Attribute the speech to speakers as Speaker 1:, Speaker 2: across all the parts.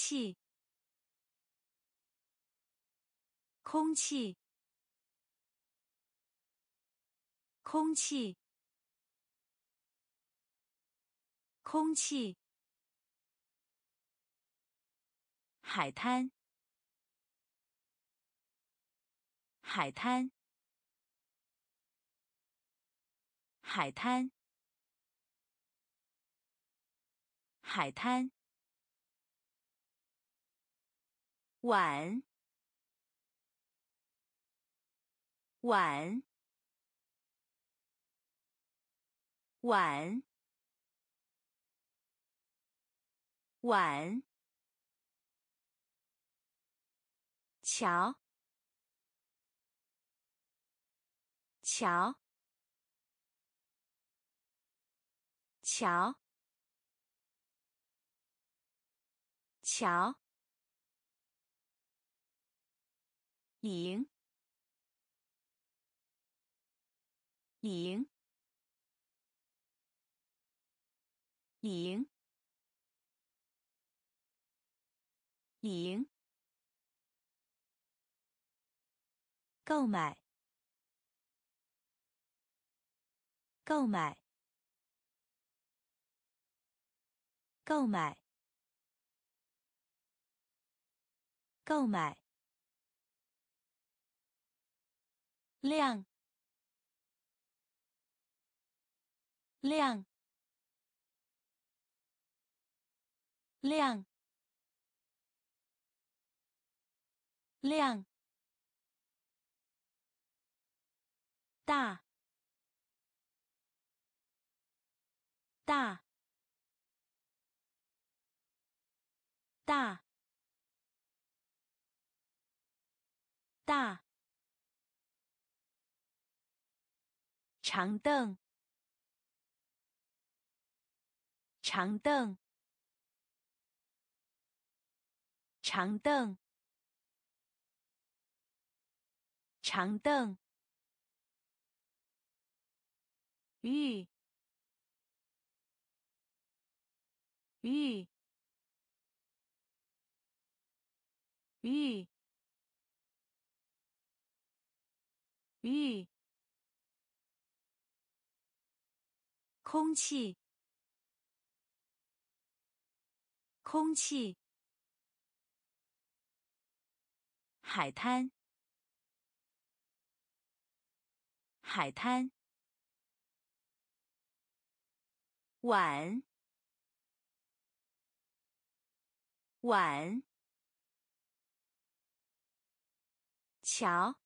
Speaker 1: 气，空气，空气，空气。海滩，海滩，海滩，海滩。碗，碗，碗，碗。桥，桥，桥，桥。赢，赢，赢，赢。购买，购买，购买，购买。亮亮亮亮。大，大，大，大。长凳，长凳，长凳，长凳。玉，玉，玉，玉。空气，空气。海滩，海滩。碗，碗，桥，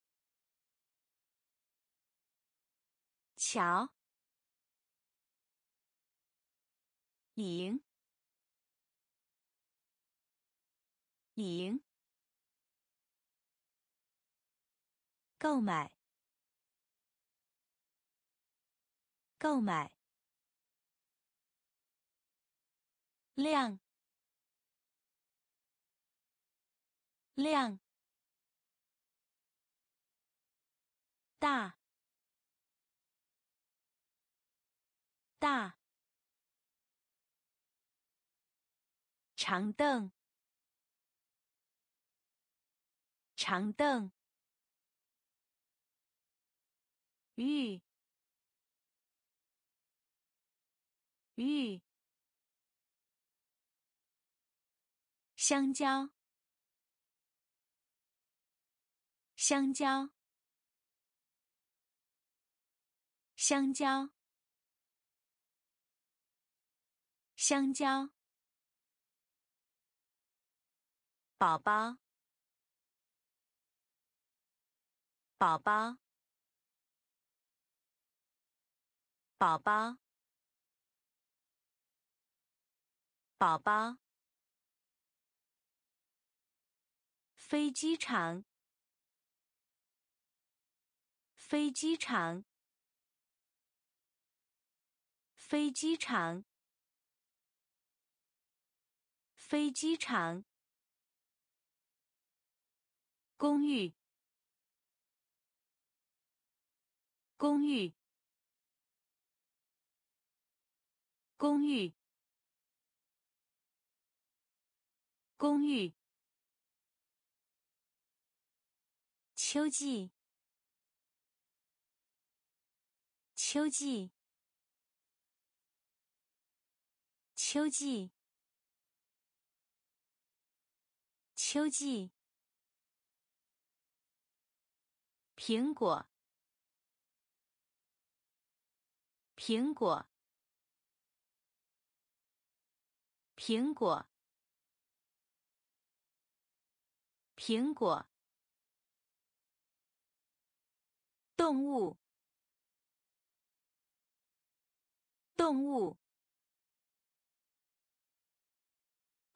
Speaker 1: 桥，赢，赢，购买，购买。量，量，大，大，长凳，长凳，玉，玉。香蕉，香蕉，香蕉，香蕉。宝宝，宝宝，宝宝，宝宝。飞机场，飞机场，飞机场，飞机场。公寓，公寓，公寓，公寓，秋季，秋季，秋季，秋季。苹果，苹果，苹果，苹果。动物，动物，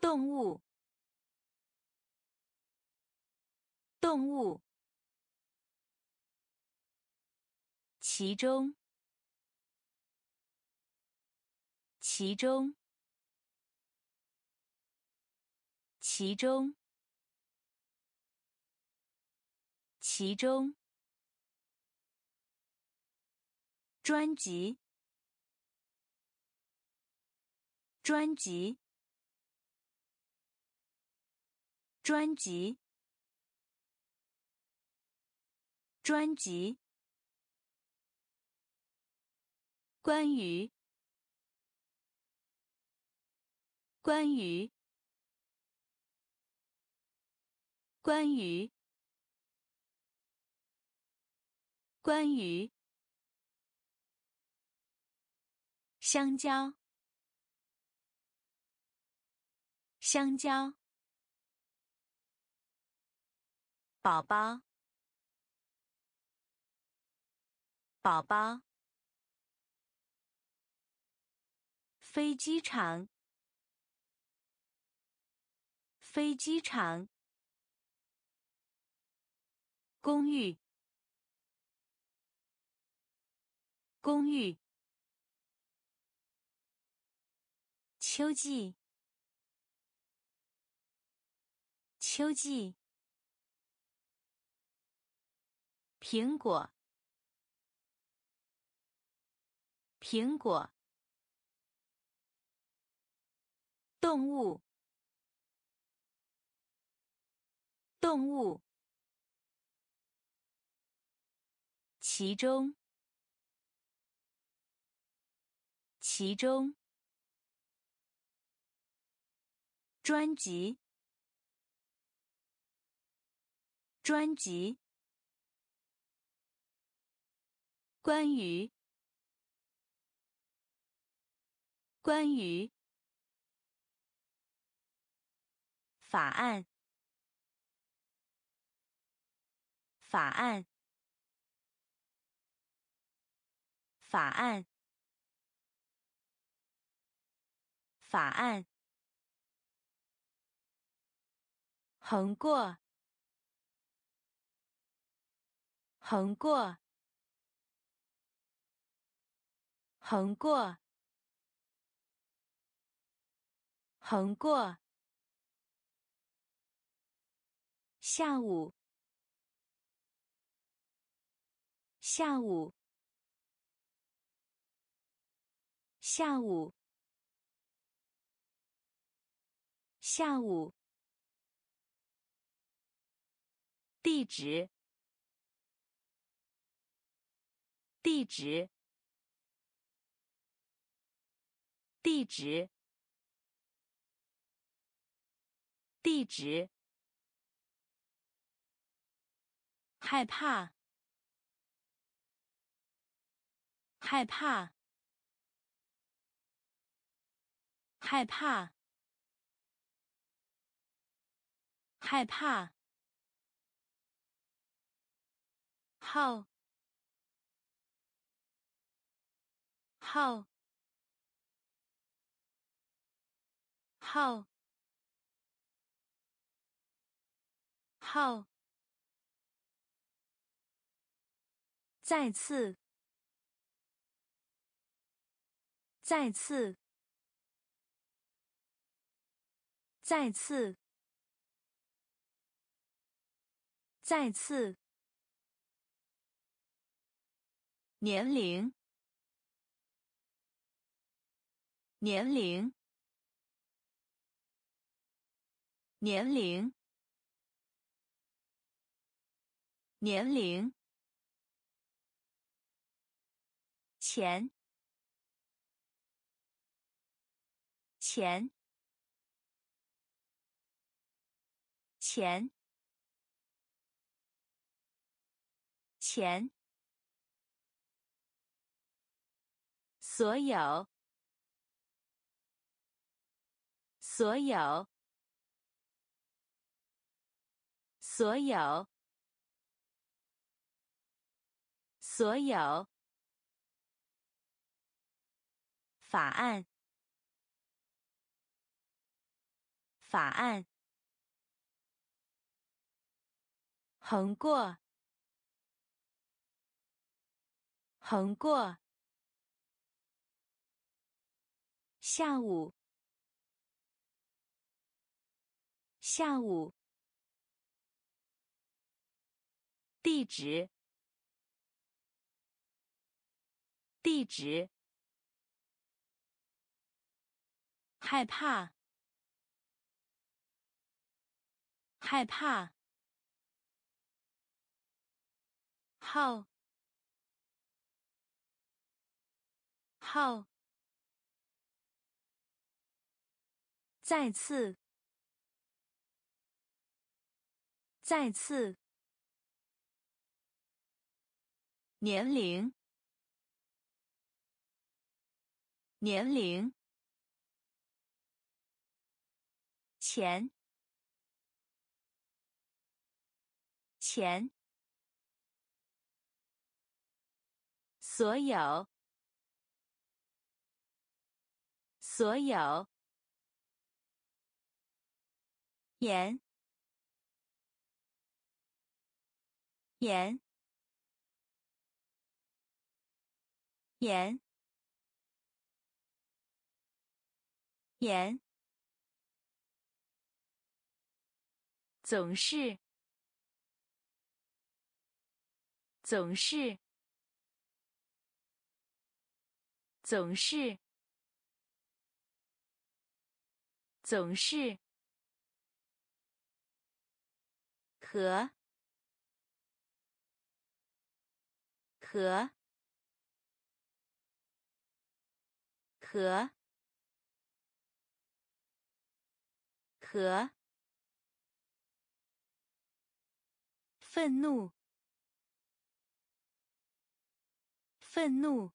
Speaker 1: 动物，动物。其中，其中，其中，其中。专辑，专辑，专辑，专辑。关于，关于，关于，关于，香蕉，香蕉，宝宝，宝宝。飞机场，飞机场。公寓，公寓。秋季，秋季。苹果，苹果。动物，动物，其中，其中，专辑，专辑，关于，关于。法案，法案，法案，法案。横过，横过，横过，横过。下午，下午，下午，下午。地址，地址，地址，地址。害怕，害怕，害怕，害怕。号，号，号，号。再次，再次，再次，再次。年龄，年龄，年龄，年龄，钱，钱，钱，钱。所有，所有，所有，所有。法案，法案。横过，横过。下午，下午。地址，地址。害怕，害怕。号，号。再次，再次。年龄，年龄。钱，钱。所有，所有。盐，盐，盐，盐。总是，总是，总是，总是。和。和。和。和。愤怒。愤怒。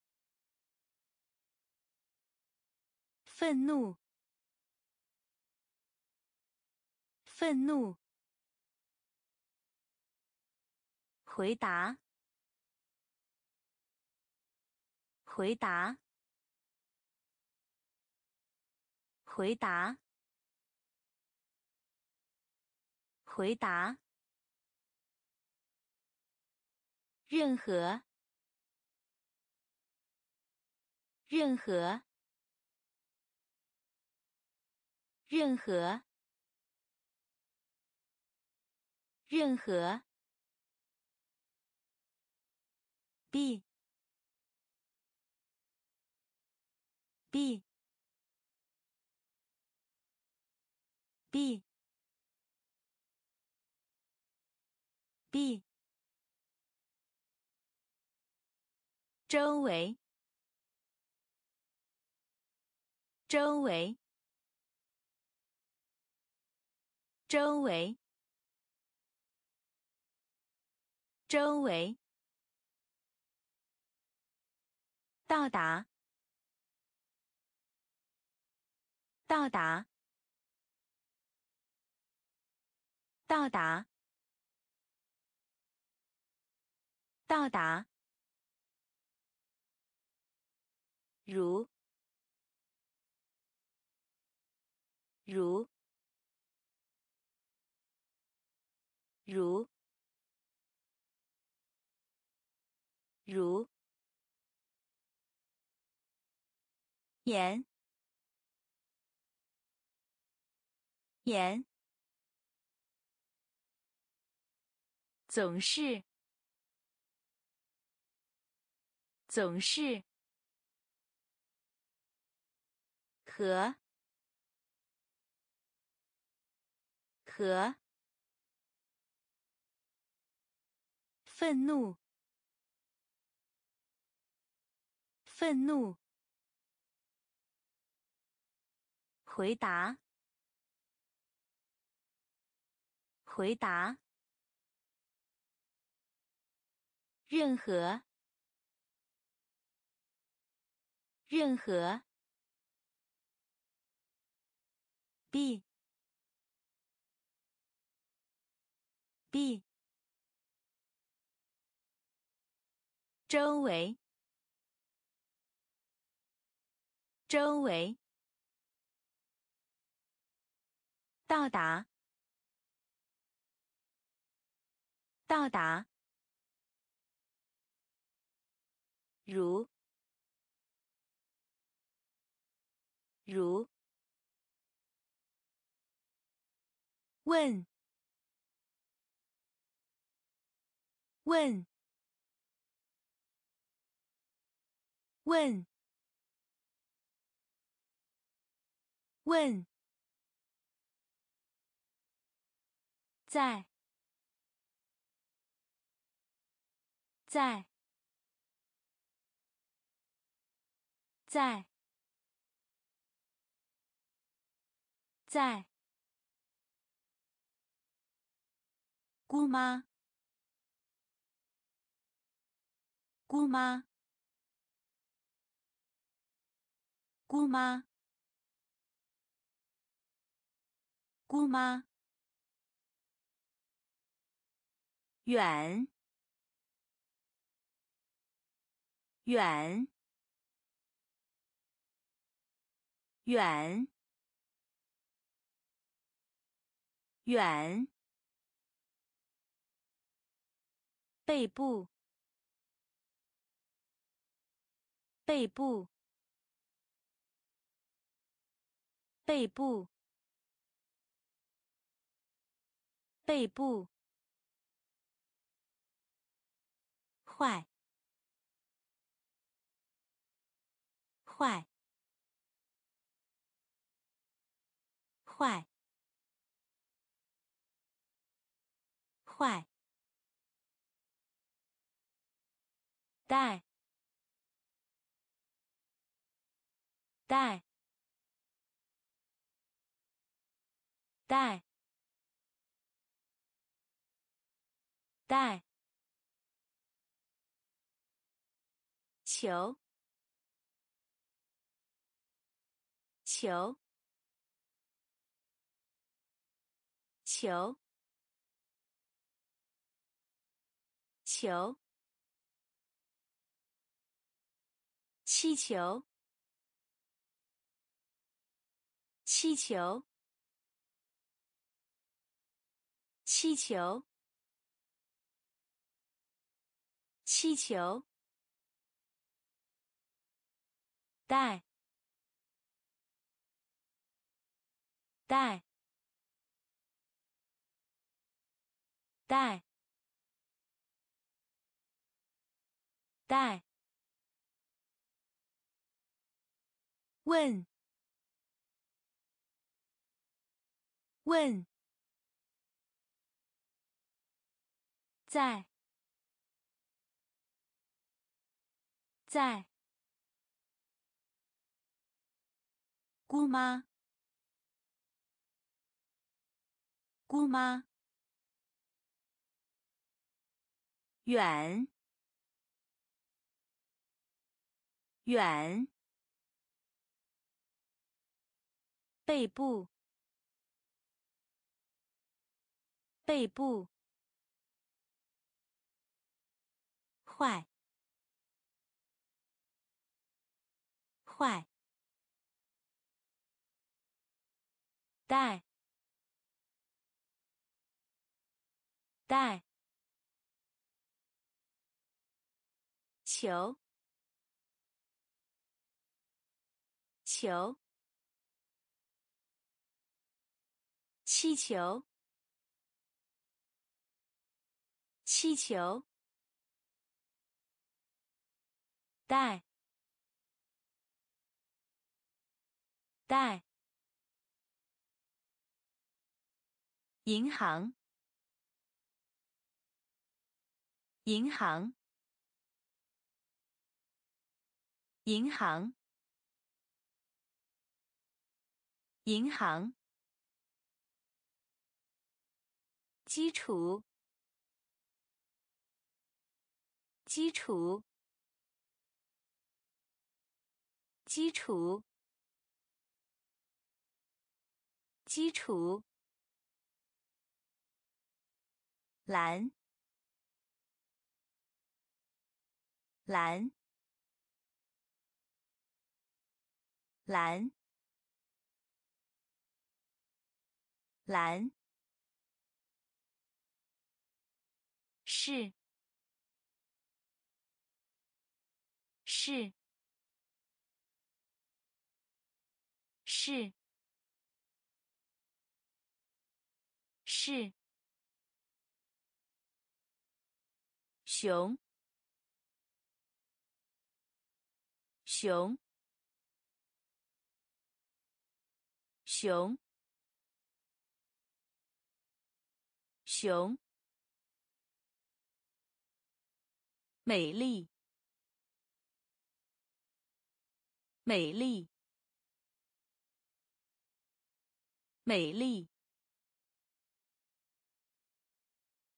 Speaker 1: 愤怒。愤怒。回答，回答，回答，回答。任何，任何，任何，任何。B B B B 周围，周围，周围，周围。到达，到达，到达，到达。如，如，如，如。盐，盐，总是，总是，和，和愤怒，愤怒，回答，回答，任何，任何。B b 周围周围到达到达如如。问。问。问。问，在。在。在。在。姑妈，姑妈，姑妈，姑妈，远，远，远，远。背部，背部，背部，背部，坏，坏，坏，坏。带，带，带，带，球，球，球，球。气球，气球，气球，气球，带，带，带，带。问。问，在。在，姑妈。姑妈，远。远。背部，背部，坏，坏，带，带，球，球。气球，气球，带，带，银行，银行，银行，银行。基础，基础，基础，基础。蓝，蓝，蓝，蓝。是，是，是，是。熊，熊，熊，熊。美丽，美丽，美丽，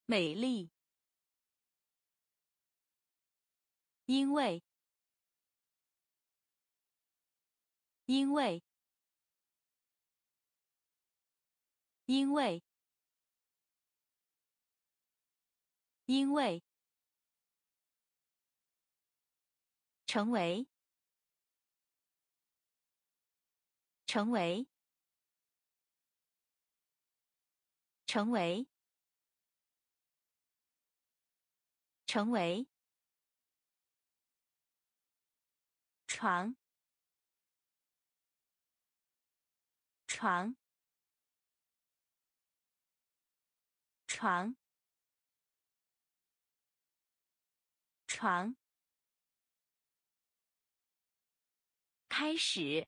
Speaker 1: 美丽。因为，因为，因为，因为。成为，成为，成为，成为。床，床，床，床。开始，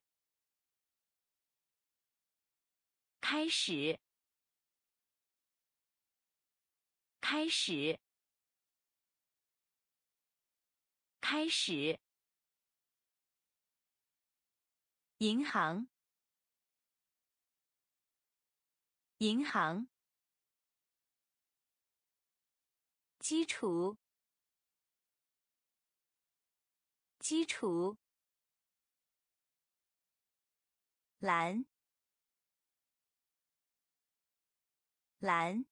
Speaker 1: 开始，开始，开始。银行，银行。基础，基础。蓝，蓝，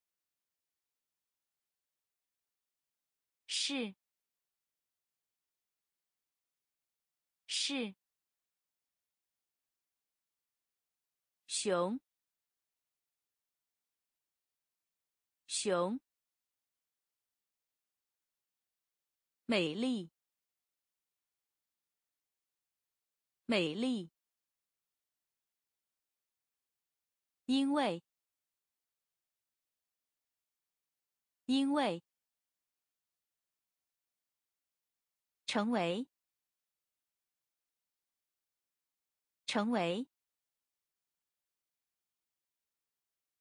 Speaker 1: 是，是，熊，熊，美丽，美丽。因为，因为，成为，成为，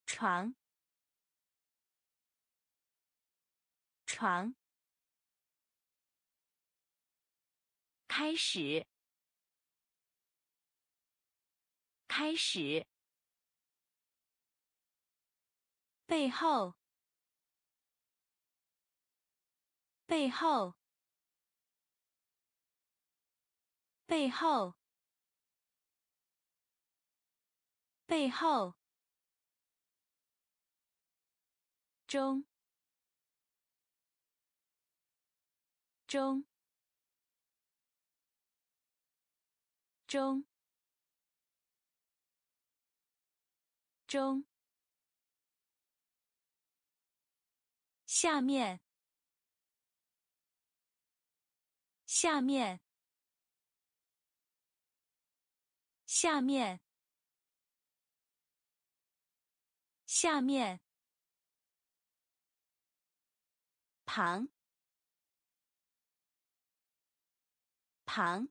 Speaker 1: 床，床，开始，开始。背后，背后，背后，背后，中，中，中，中。下面，下面，下面，下面，旁，旁，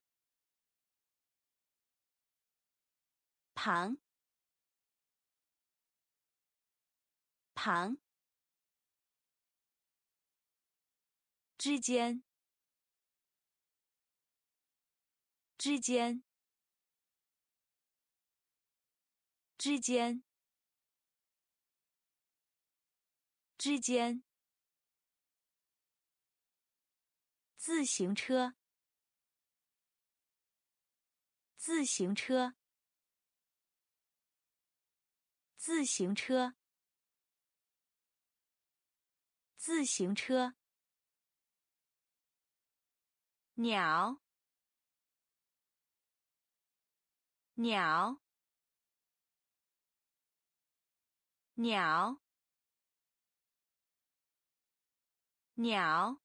Speaker 1: 旁。旁之间之间之间之间自行车自行车自行车自行车鸟。鸟。鸟。鸟。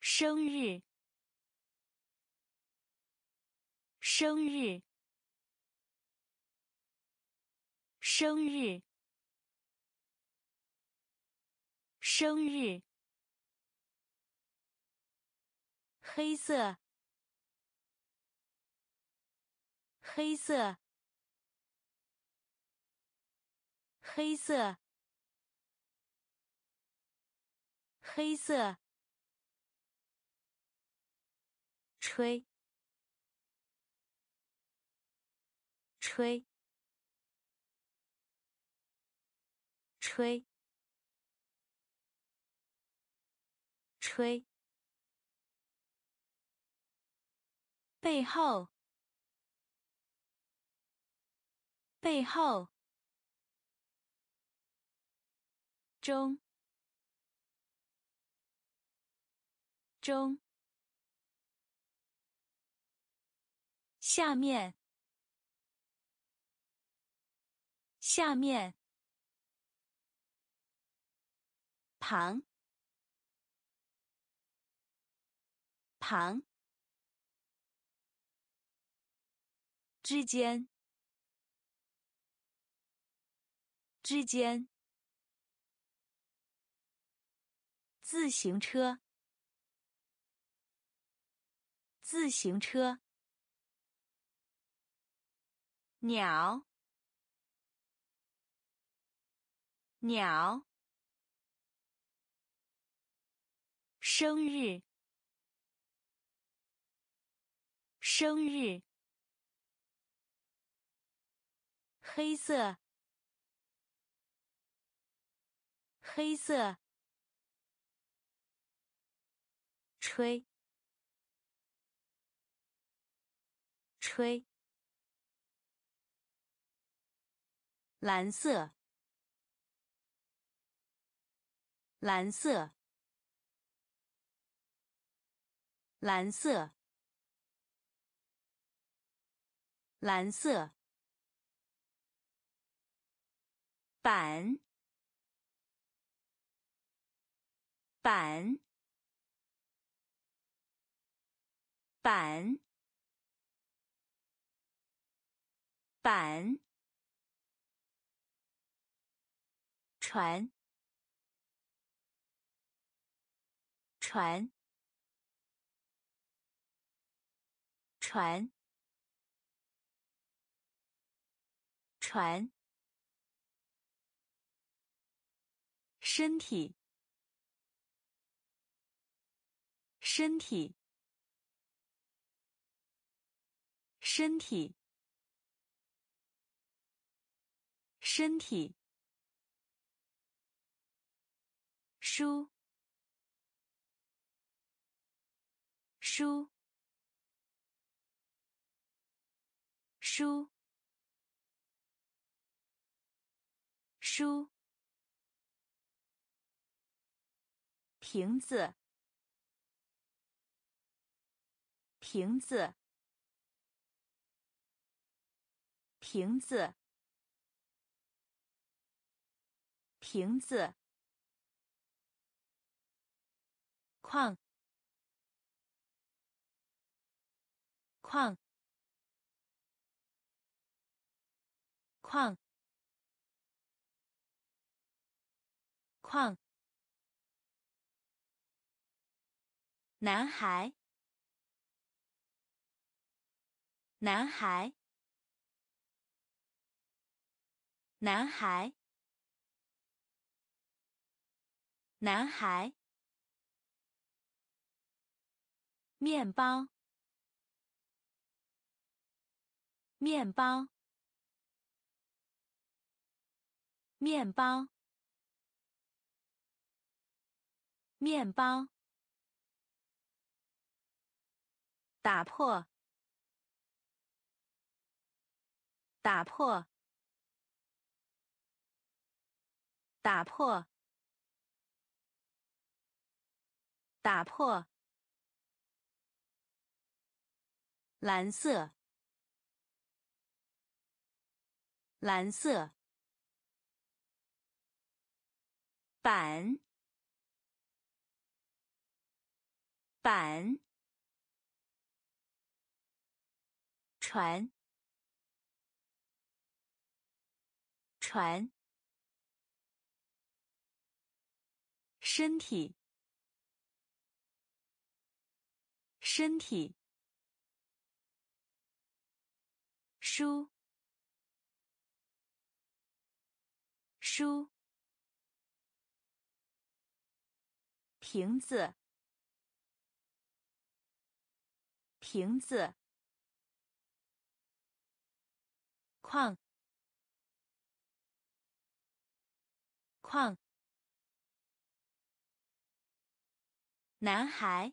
Speaker 1: 生日。生日。生日。生日。黑色黑色黑色黑色吹吹吹吹背后背后中中下面，下面，旁，旁，之间，之间，自行车，自行车。鸟，鸟，生日，生日，黑色，黑色，吹，吹。蓝色，蓝色，蓝色，蓝色，板，板，板，板。船，船，船，船。身体，身体，身体，身体。书，书，书，书。瓶子，瓶子，瓶子，瓶子。矿，矿，矿，矿。男孩，男孩，男孩，男孩，面包，面包，面包，面包，打破，打破。打破，打破。蓝色，蓝色。板，板。船，船。身体，身体，书，书，瓶子，瓶子，矿，矿。男孩，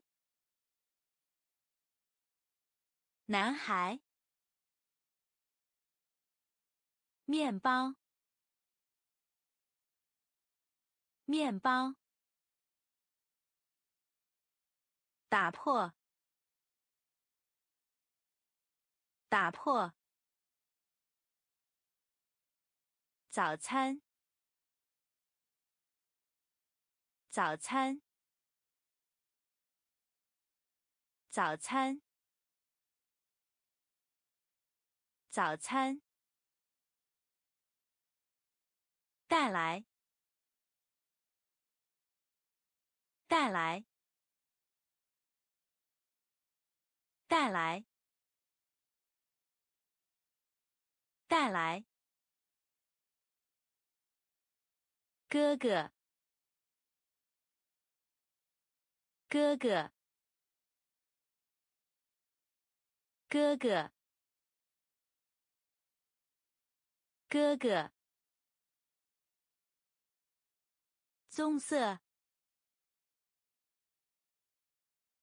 Speaker 1: 男孩，面包，面包，打破，打破，早餐，早餐。早餐，早餐，带来，带来，带来，带来，哥哥，哥哥。哥哥，哥哥，棕色，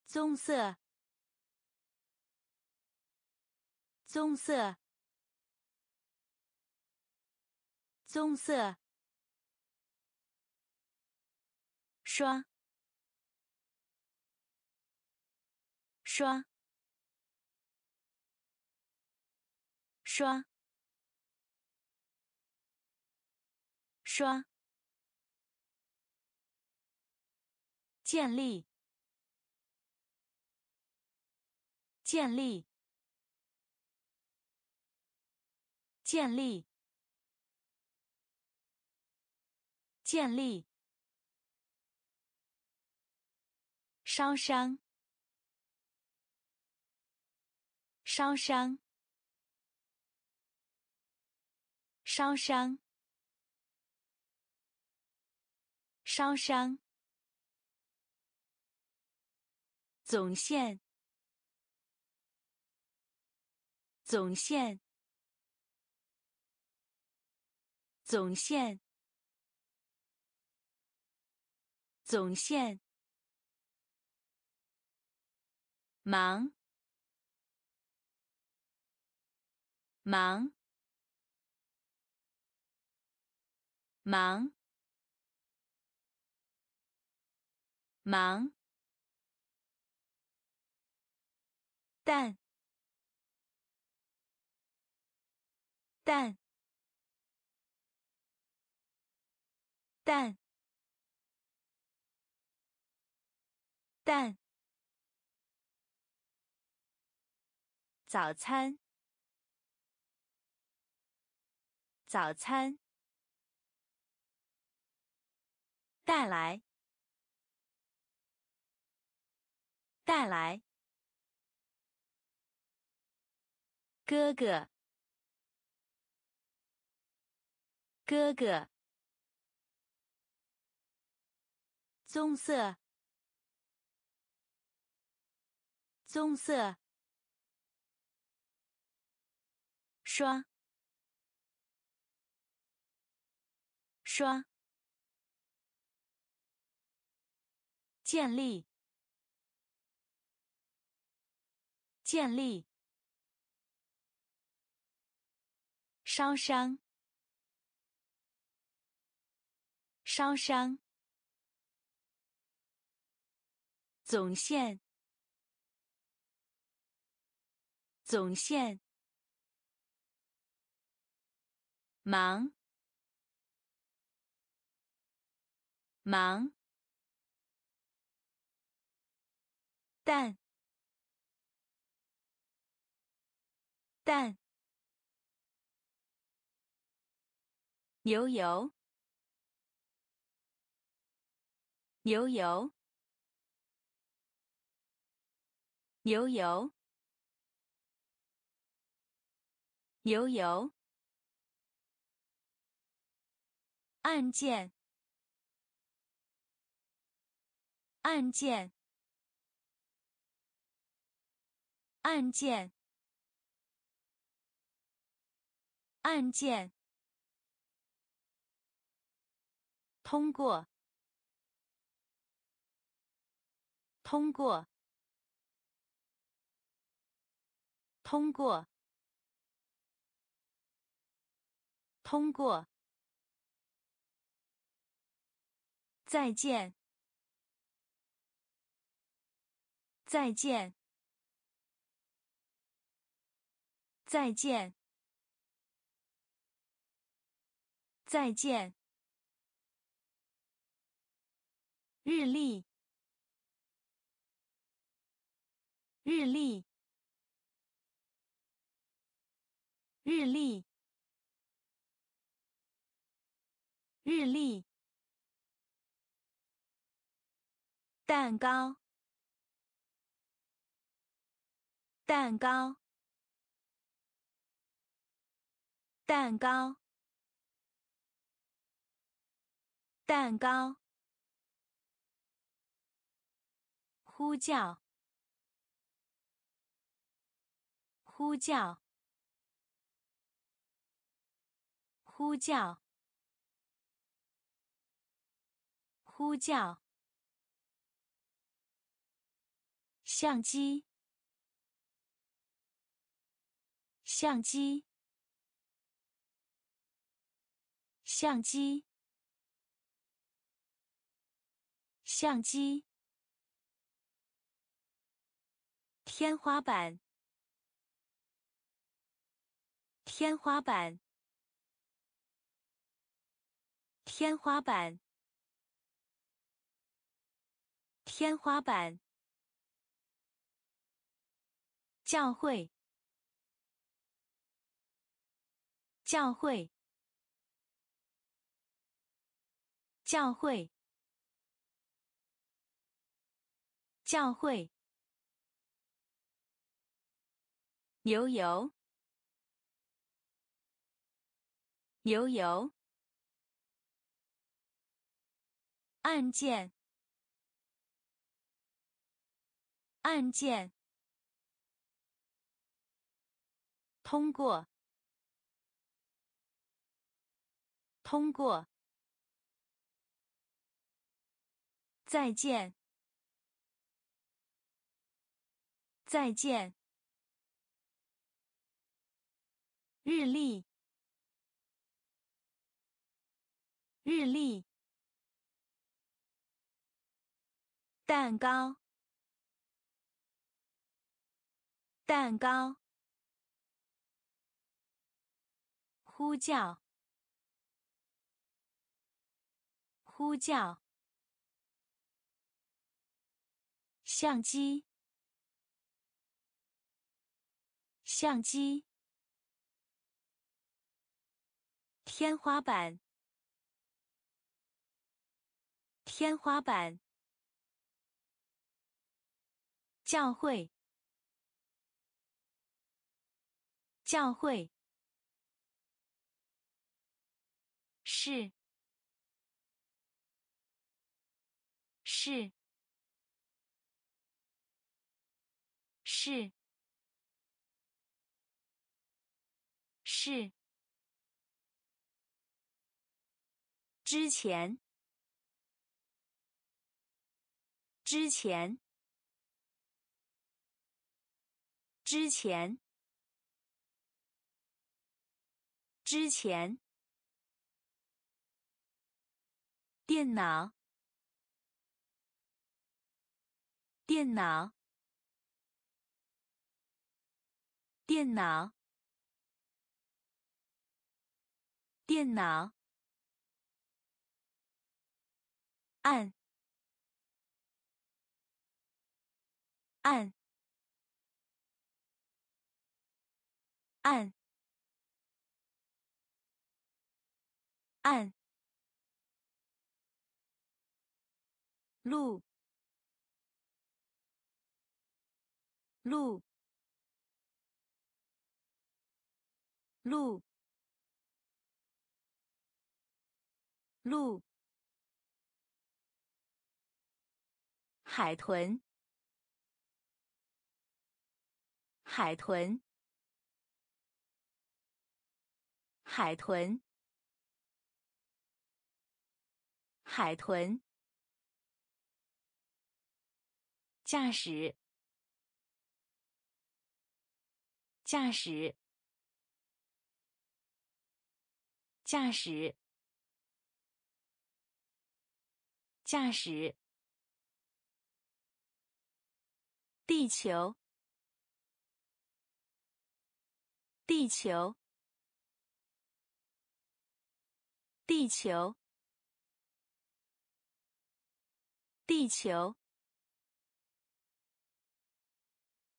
Speaker 1: 棕色，棕色，棕色，刷，刷。刷，刷，建立，建立，建立，建立，烧伤，烧伤。烧伤，烧伤。总线，总线，总线，总线。忙，忙。忙，忙，蛋，蛋，蛋，蛋，早餐，早餐。带来，带来，哥哥，哥哥，棕色，棕色，刷，刷，建立，建立，烧伤。烧伤，总线，总线，忙，忙，蛋，蛋，牛油。牛油，牛油，牛油。案件，案件，案件，案件。通过。通过，通过，通过。再见，再见，再见，再见。日历。日历，日历，日历。蛋糕，蛋糕，蛋糕，蛋糕。呼叫。呼叫！呼叫！呼叫！相机！相机！相机！相机！天花板！天花板，天花板，天花板。教会，教会，教会，教会。牛油。牛油，案件，案件，通过，通过，再见，再见，日历。日历，蛋糕，蛋糕，呼叫，呼叫，相机，相机，天花板。天花板，教会，教会，是是是是之前之前之前之前电脑，电脑，电脑，电脑，按，按，按，按。路，路，路，路。海豚，海豚，海豚，海豚。驾驶，驾驶，驾驶，驾驶。地球，地球，地球，地球。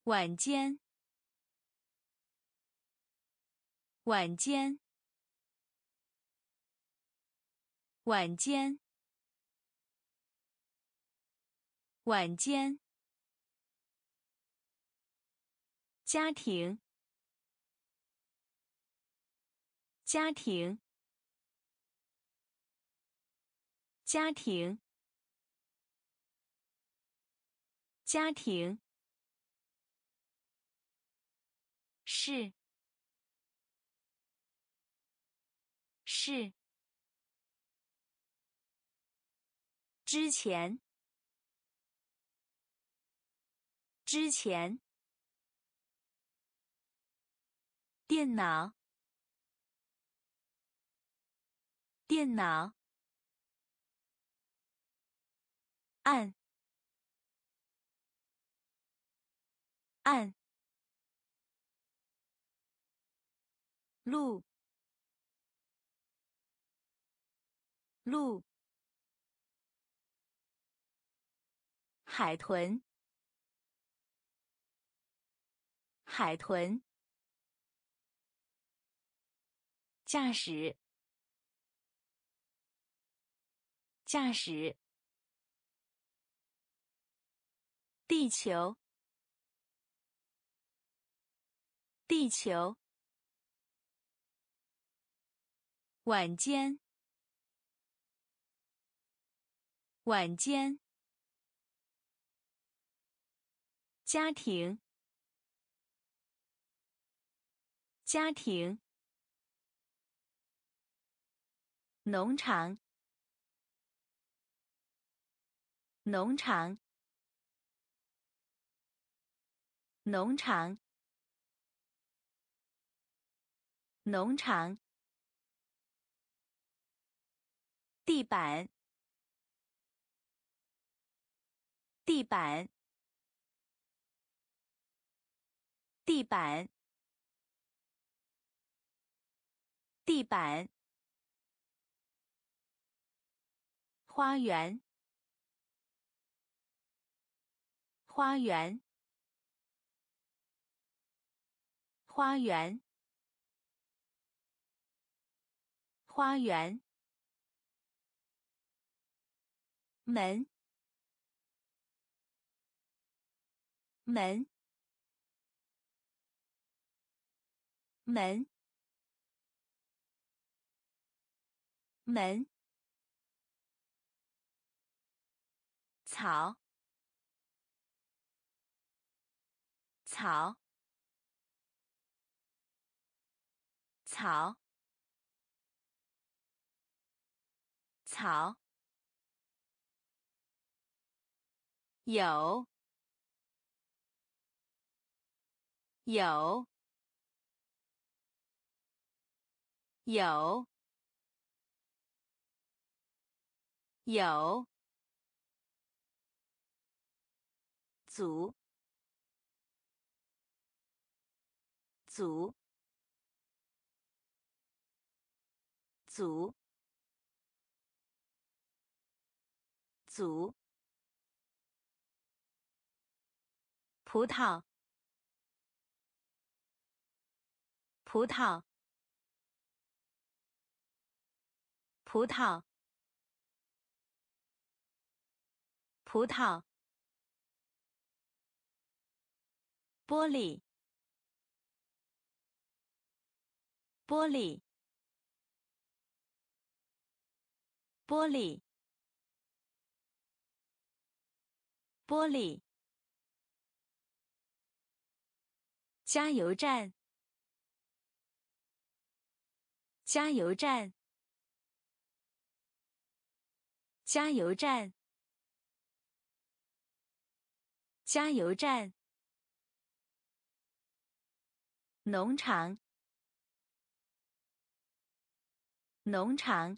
Speaker 1: 晚间，晚间，晚间，晚间。家庭，家庭，家庭，家庭。是是。之前。之前。电脑。电脑。按。按。路，路，海豚，海豚，驾驶，驾驶，地球，地球。晚间，晚间，家庭，家庭，农场，农场，农场，农场。地板，地板，地板，地板。花园，花园，花园，花园。门，门，门，门，草，草，草，草，有，有。有，有，组，组，组，组，葡萄，葡萄。葡萄，葡萄，玻璃，玻璃，玻璃，玻璃，加油站，加油站。加油站，加油站。农场，农场。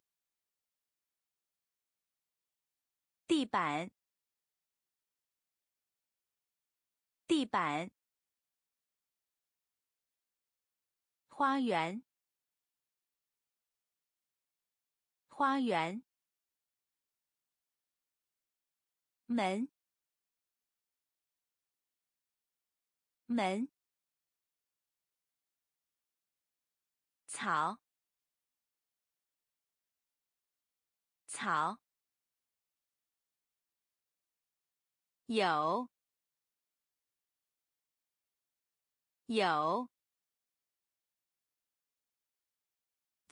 Speaker 1: 地板，地板。花园，花园。门，门，草，草，有，有，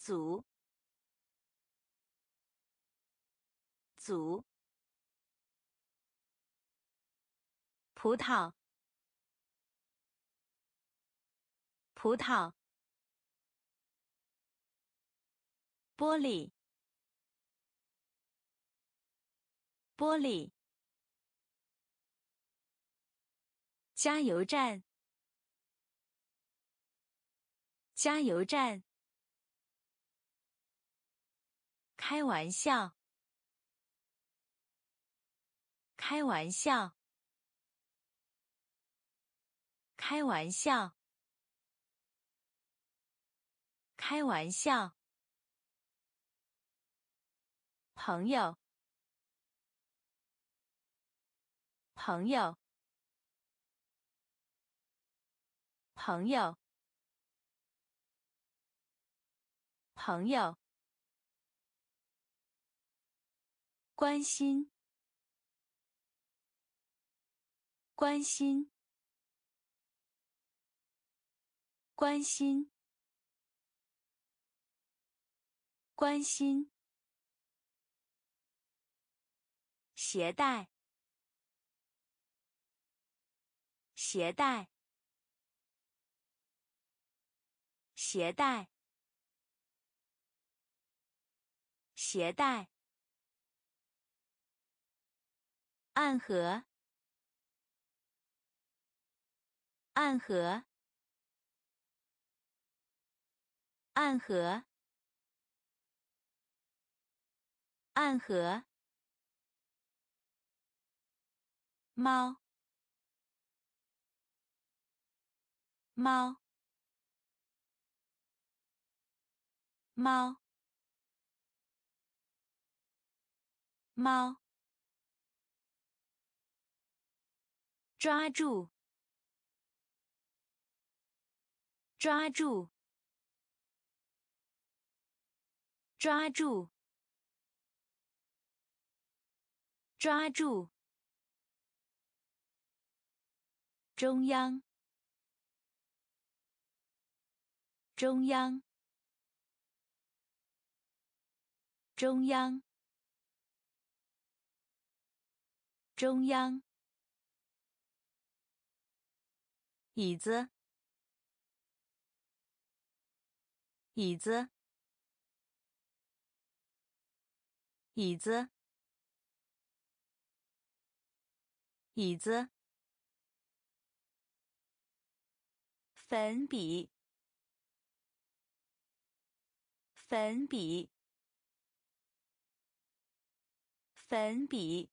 Speaker 1: 组，组。葡萄，葡萄，玻璃，玻璃，加油站，加油站，开玩笑，开玩笑。开玩笑，开玩笑。朋友，朋友，朋友，朋友。关心，关心。关心，关心，携带，携带，携带，携带，暗河，暗河。暗河，暗河，猫，猫，猫，猫，抓住，抓住。抓住！抓住！中央！中央！中央，中央，椅子，椅子，椅子，椅子，粉笔，粉笔。粉笔，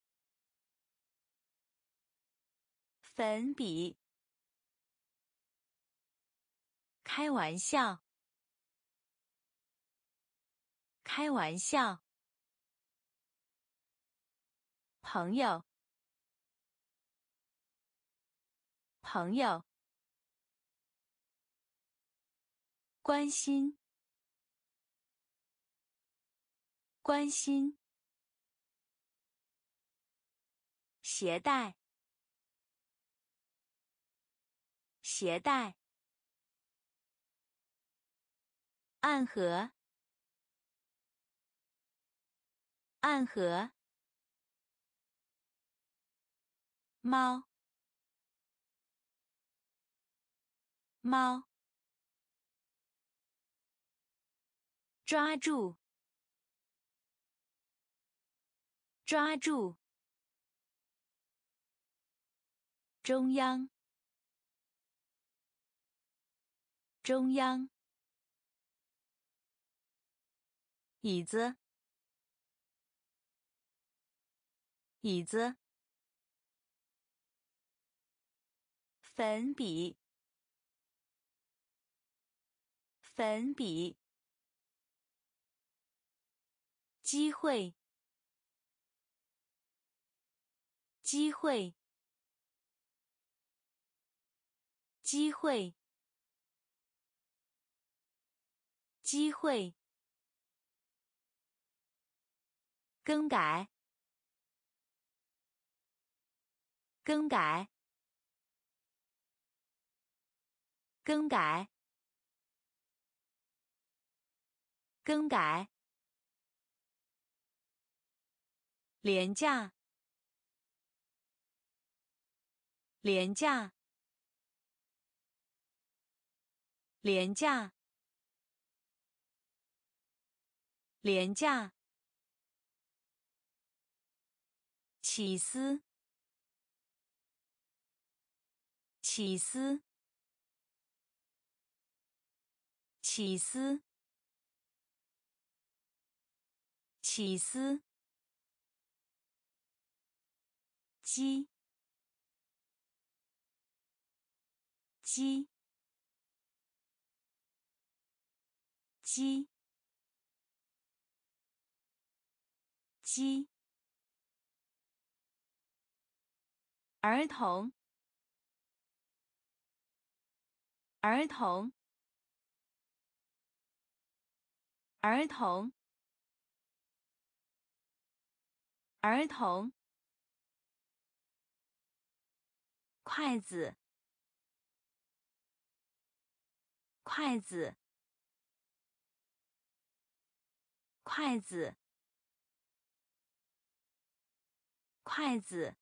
Speaker 1: 粉笔，开玩笑，开玩笑，朋友，朋友，关心，关心。携带，携带，暗河，暗河，猫，猫，抓住，抓住。中央，中央，椅子，椅子，粉笔，粉笔，机会，机会。机会，机会，更改，更改，更改，更改，廉价，廉价。廉价，廉价，起司，起司，起司，起司，鸡，鸡。鸡，鸡，儿童，儿童，儿童，儿童，筷子，筷子。筷子，筷子，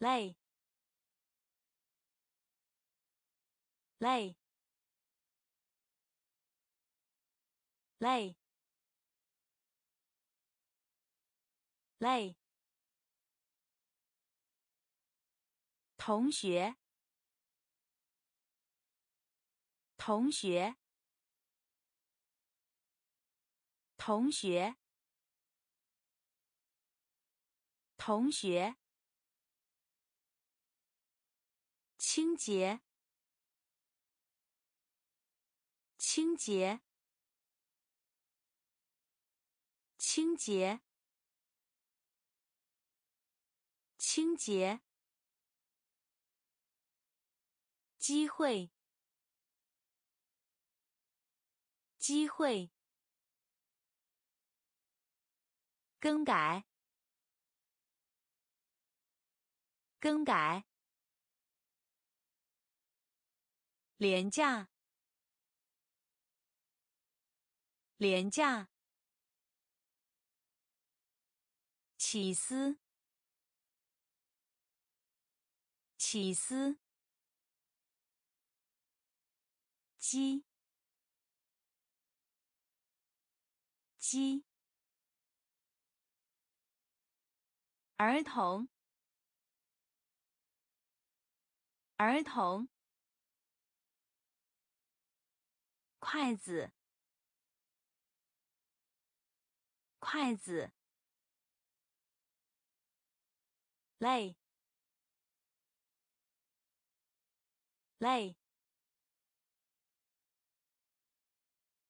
Speaker 1: lay lay lay lay 同学。同学。同学。同学。清洁，清洁，清洁，清洁，机会，机会。更改，更改，廉价，廉价，起司，起司，鸡，鸡，儿童，儿童，筷子。筷子，累，累。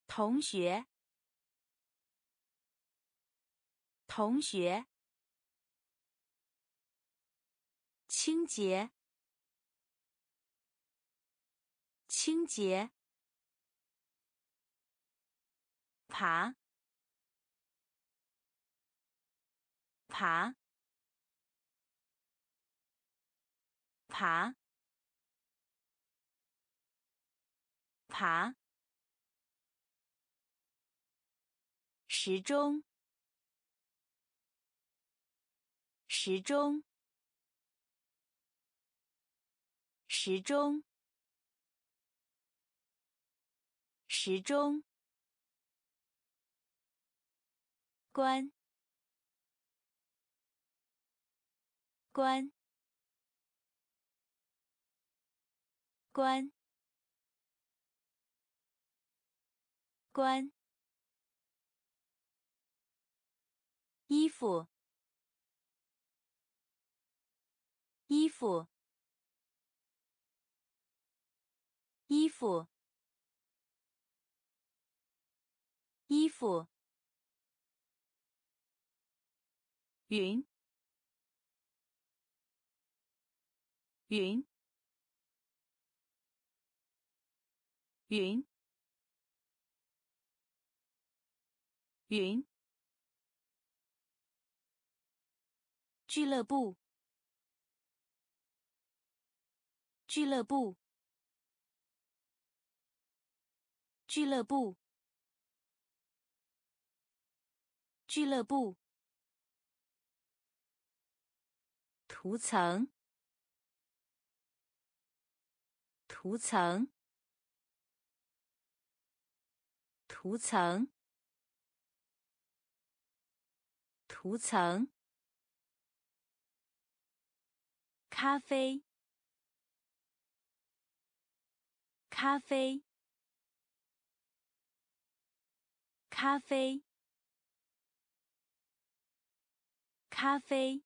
Speaker 1: 同学，同学。清洁，清洁。爬。爬，爬，爬。时钟，时钟，时钟，时钟。关。关，关，关。衣服，衣服，衣服，衣服。云。云，云，云。俱乐部，俱乐部，俱乐部，俱乐部。涂层。涂层，涂层，涂层。咖啡，咖啡，咖啡，咖啡。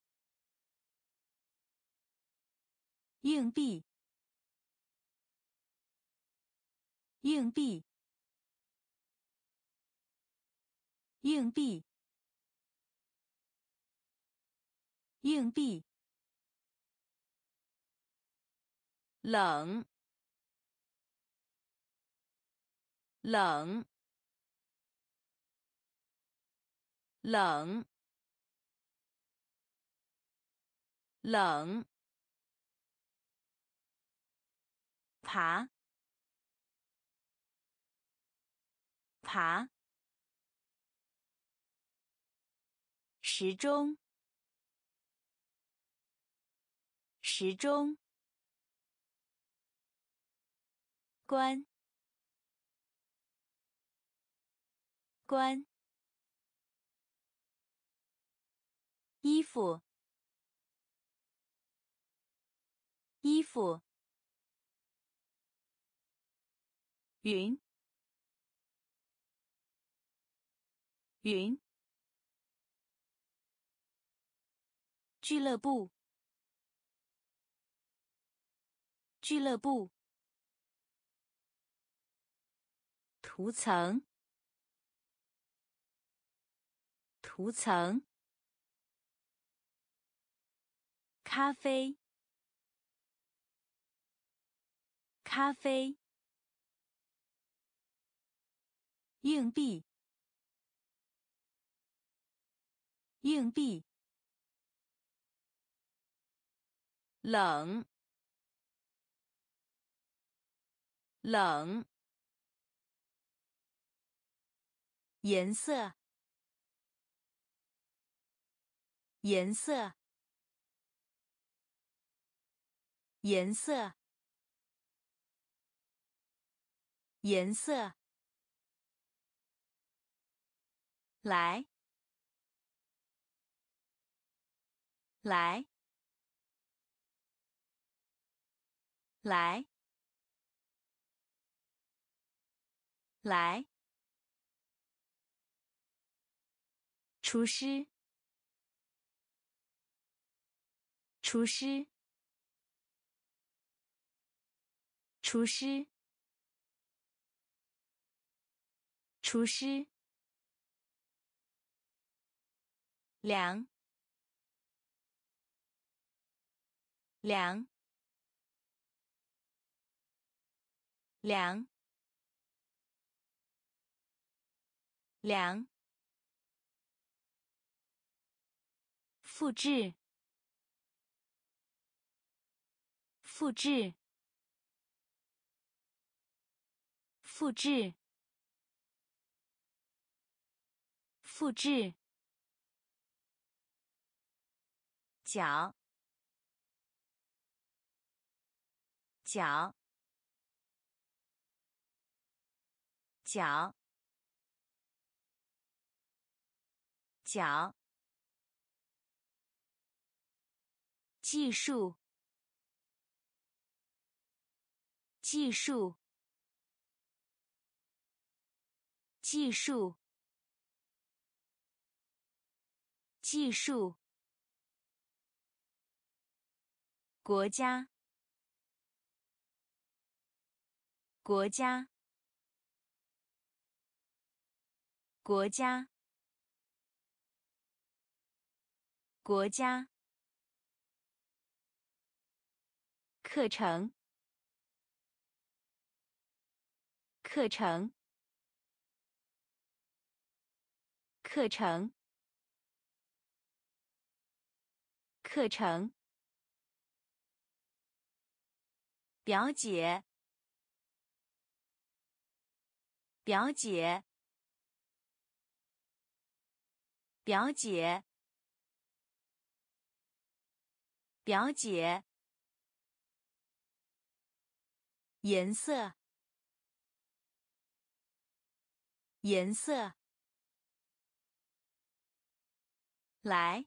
Speaker 1: 硬币。硬币，硬币，硬币。冷，冷，冷，冷。爬。爬，时钟，时钟，关，关，衣服，衣服，云。云，俱乐部，俱乐部，涂层，涂层，咖啡，咖啡，硬币。硬币，冷，冷，颜色，颜色，颜色，颜色，来，来，来，来。厨师，厨师，厨师，厨师。凉，凉，凉，凉。复制，复制，复制，复制。脚，脚，脚，脚。技术，技术，技术，技术。国家，国家，国家，国家。课程，课程，课程，课程。表姐，表姐，表姐，表姐。颜色，颜色，来，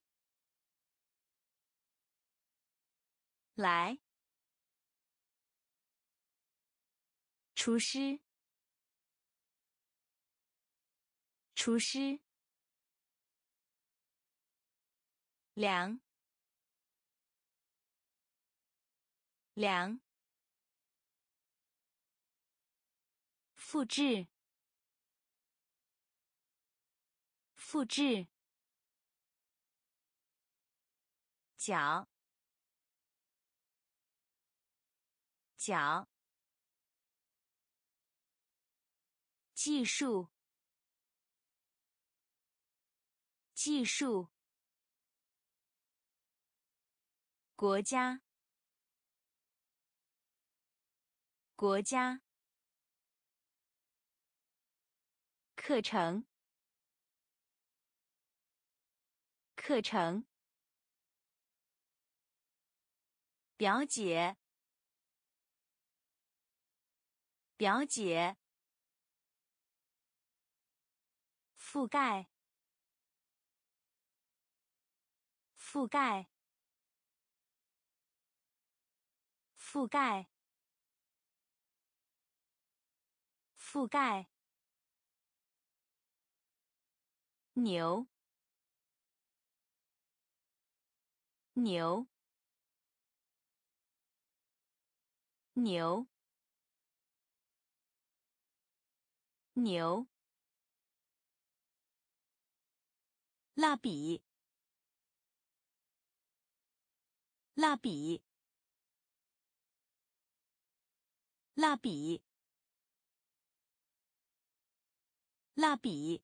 Speaker 1: 来，厨师，厨师，凉，凉。复制，复制。脚，脚。技术，技术。国家，国家。课程，课程。表姐，表姐。覆盖，覆盖，覆盖，覆盖。牛，牛，牛，牛。蜡笔，蜡笔，蜡笔，蜡笔。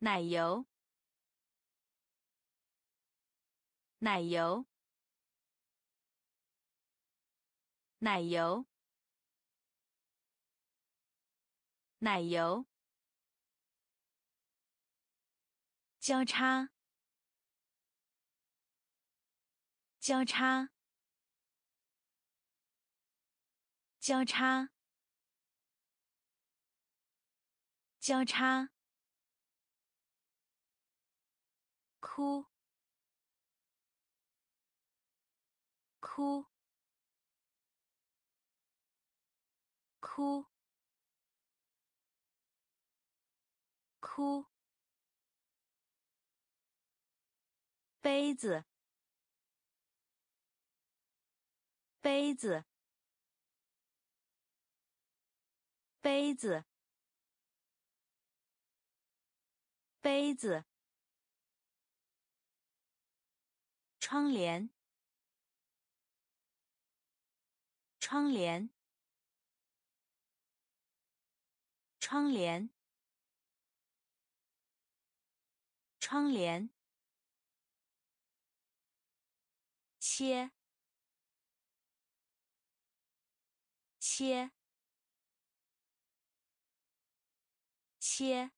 Speaker 1: 奶油，奶油，奶油，奶油，交叉，交叉，交叉，交叉，哭，哭，哭。哭，杯子，杯子，杯子，杯子，窗帘，窗帘，窗帘。窗帘，切，切，切，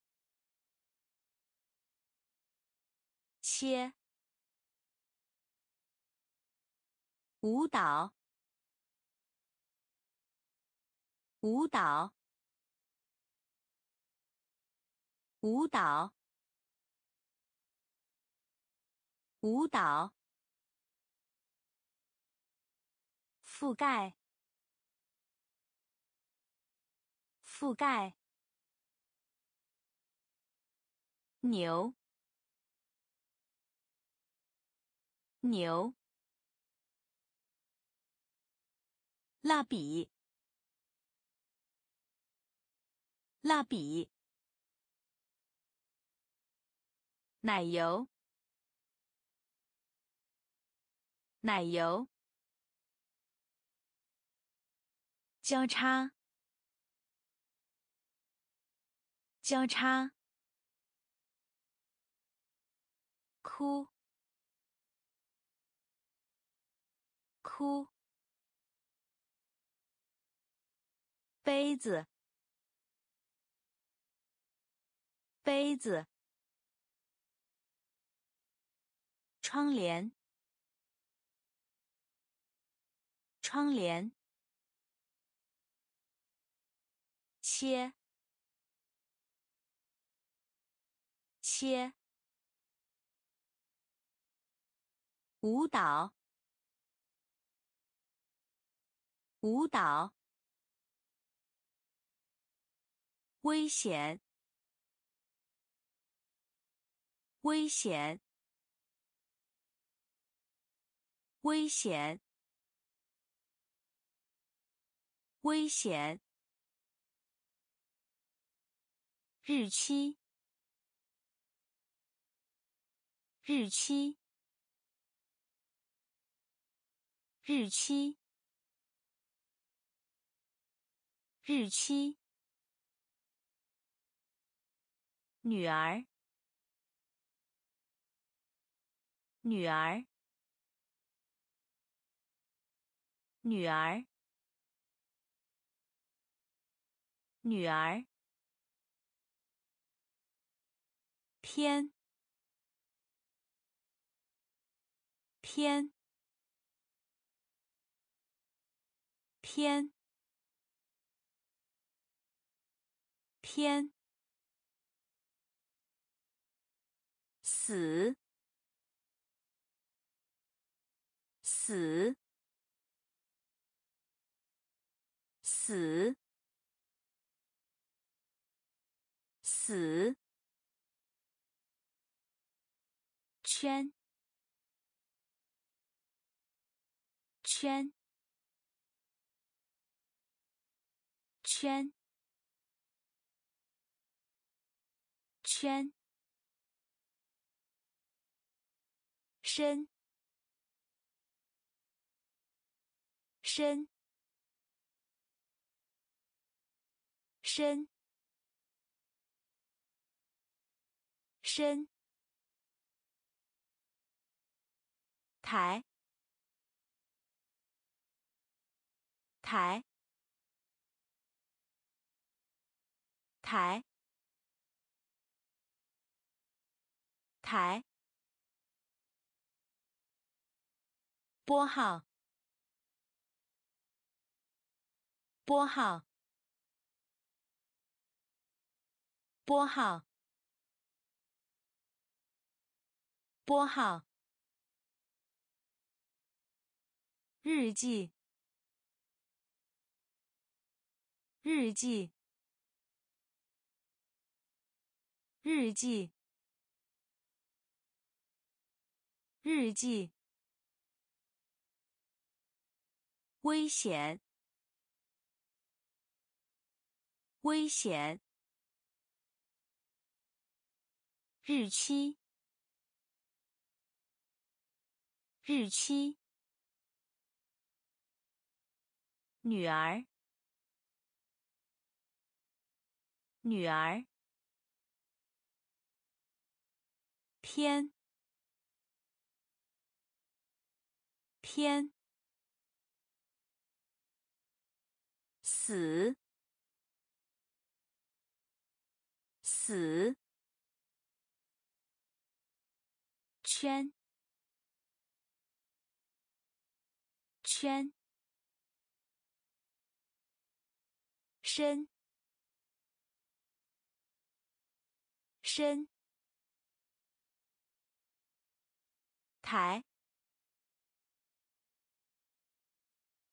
Speaker 1: 切，舞蹈，舞蹈，舞蹈。舞蹈，覆盖，覆盖，牛，牛，蜡笔，蜡笔，奶油。奶油，交叉，交叉，哭，哭，杯子，杯子，窗帘。窗帘，切，切，舞蹈，舞蹈，危险，危险，危险。危险！日期！日期！日期！日期！女儿！女儿！女儿！女儿，天，天，天，天，死，死，死。死，圈，圈，圈，圈，深，深，深。深，台，台，台，台，拨号，拨号，拨号，拨号。日记，日记，日记，日记。危险，危险。日期，日期。女儿，女儿，天，天，死，死，圈，圈。深，深，台，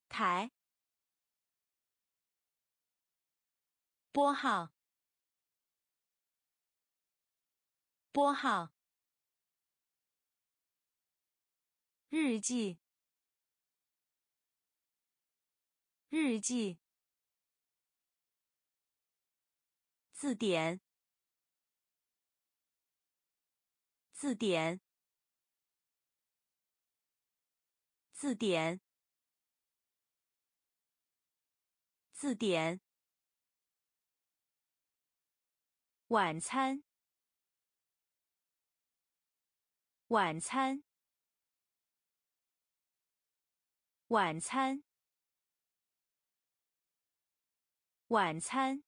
Speaker 1: 台，拨号，拨号，日记，日记。字典，字典，字典，字典。晚餐，晚餐，晚餐，晚餐。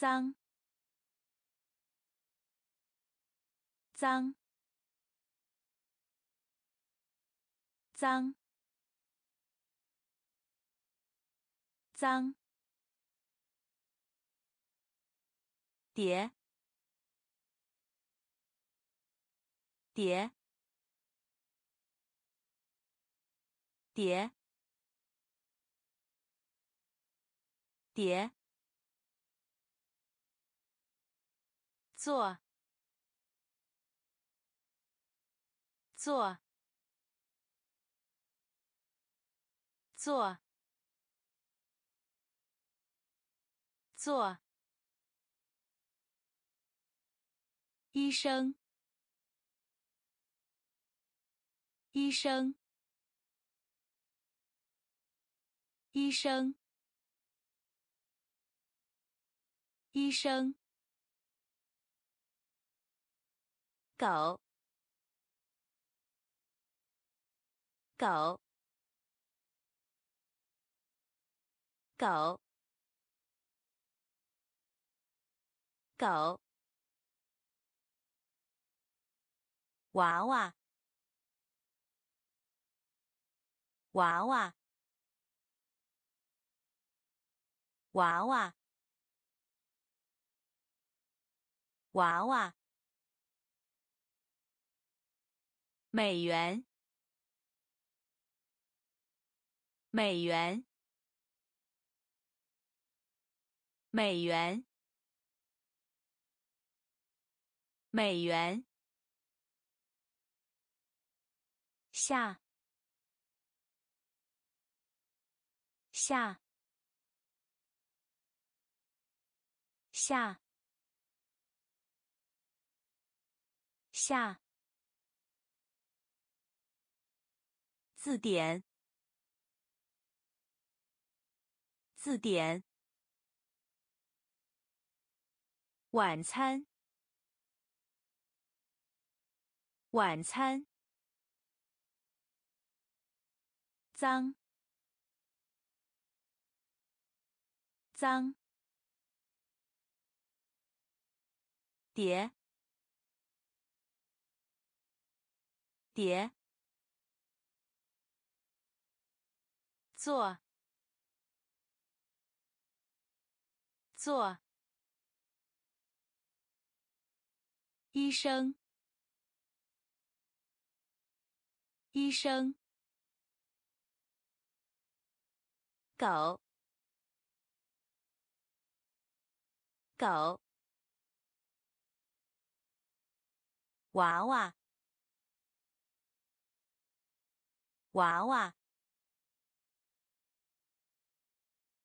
Speaker 1: 脏，脏，脏，脏。叠，叠，叠，叠。做，做，做，做。医生，医生，医生，医生。狗，狗，狗，狗，娃娃，娃娃，娃娃，娃娃。美元，美元，美元，美元。下，下，下，下。字典，字典。晚餐，晚餐。脏，脏，叠，叠，做，做，医生，医生。狗，狗，娃娃，娃娃，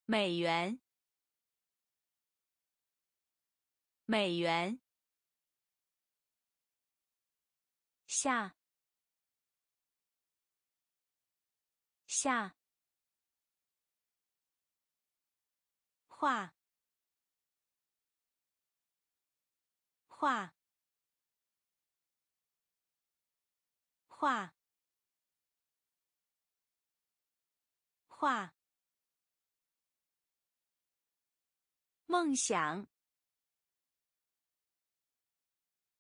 Speaker 1: 美元，美元，下，下。画，画，画，画。梦想，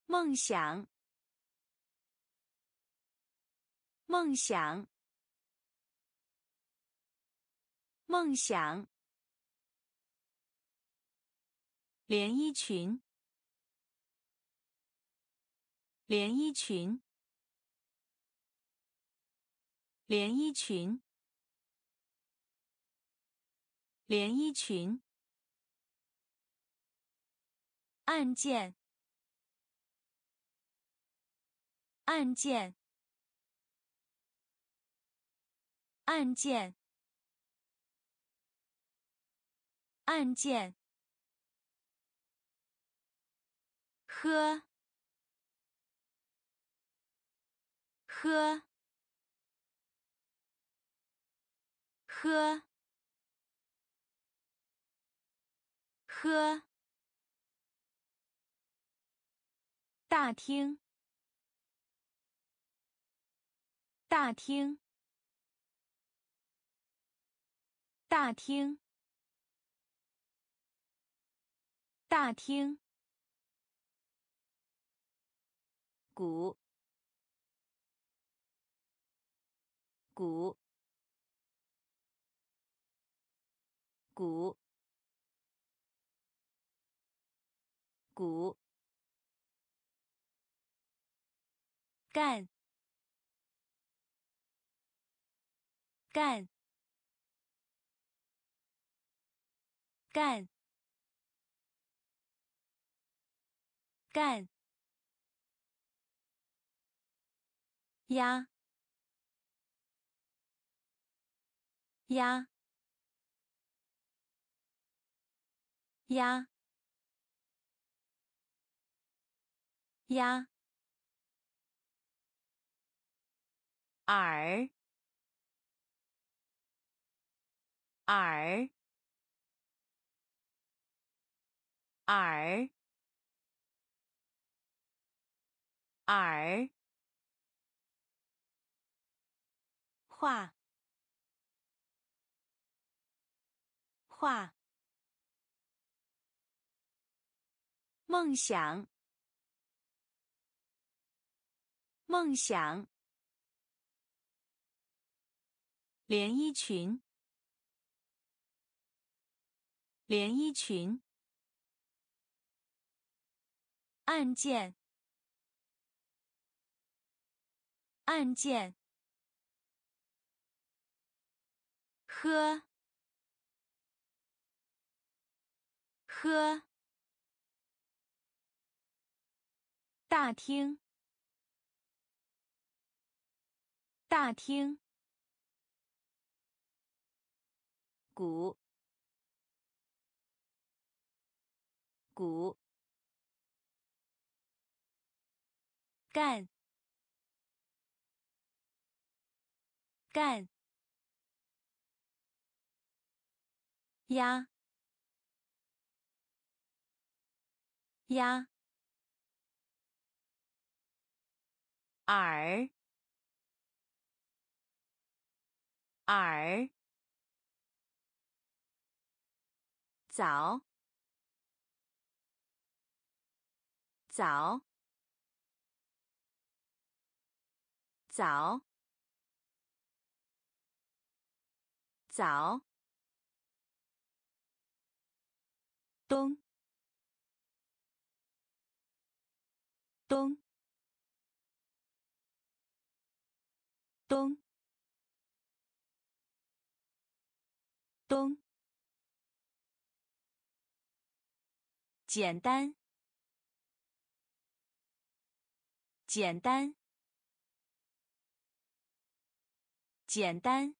Speaker 1: 梦想，梦想，梦想。连衣裙，连衣裙，连衣裙，连衣裙。案件，案件，案件，案件。喝，喝，喝，喝。大厅，大厅，大厅，大厅。鼓，鼓，鼓，鼓，干，干，干，干。鸭，鸭，鸭，鸭，耳，耳，耳，耳。画，画。梦想，梦想。连衣裙，连衣裙。案件，案件。喝，喝。大厅，大厅。鼓，鼓。干，干。鸭，鸭，耳，耳，早，早，早，早，冬，冬，冬，冬。简单，简单，简单，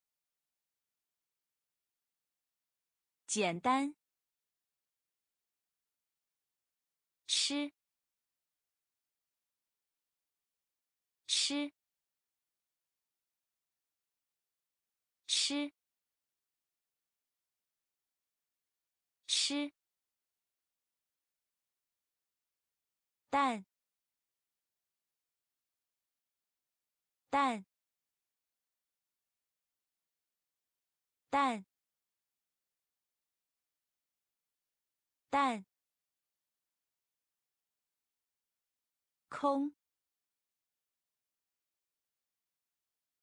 Speaker 1: 简单。吃，吃，吃，吃。蛋，蛋，蛋，蛋，空，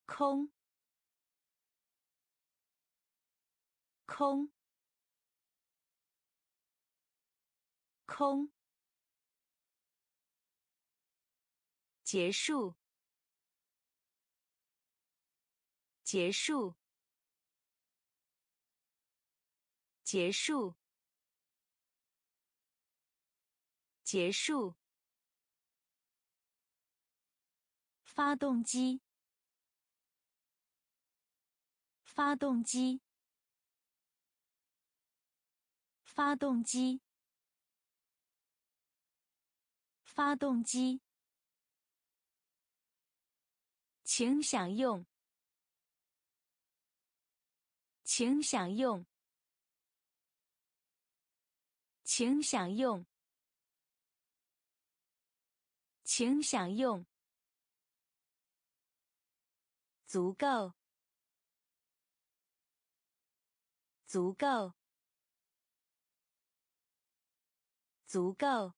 Speaker 1: 空，空，空。结束，结束，结束，结束。发动机，发动机，发动机，发动机。请享用，请享用，请享用，请享用。足够，足够，足够，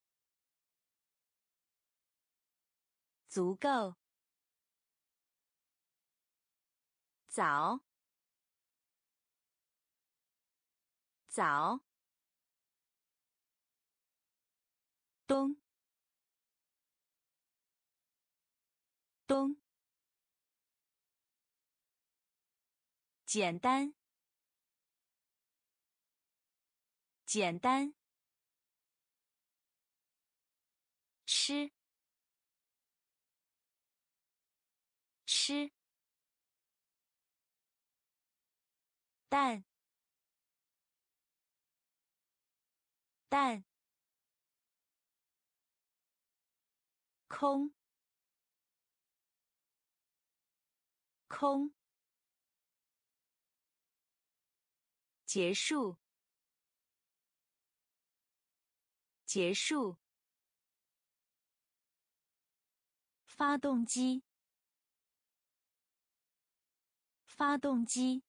Speaker 1: 足够。早，早，冬，冬，简单，简单，吃，吃。蛋，蛋，空，空，结束，结束，发动机，发动机。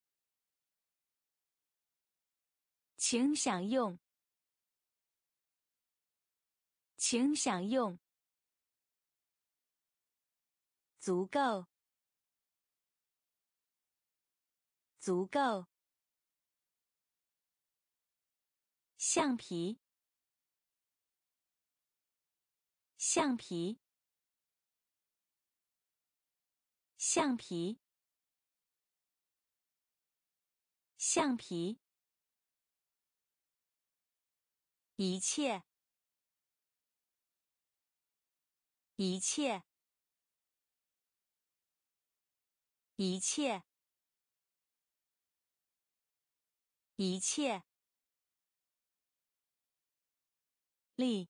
Speaker 1: 请享用，请享用。足够，足够。橡皮，橡皮，橡皮，橡皮。一切，一切，一切，一切，力，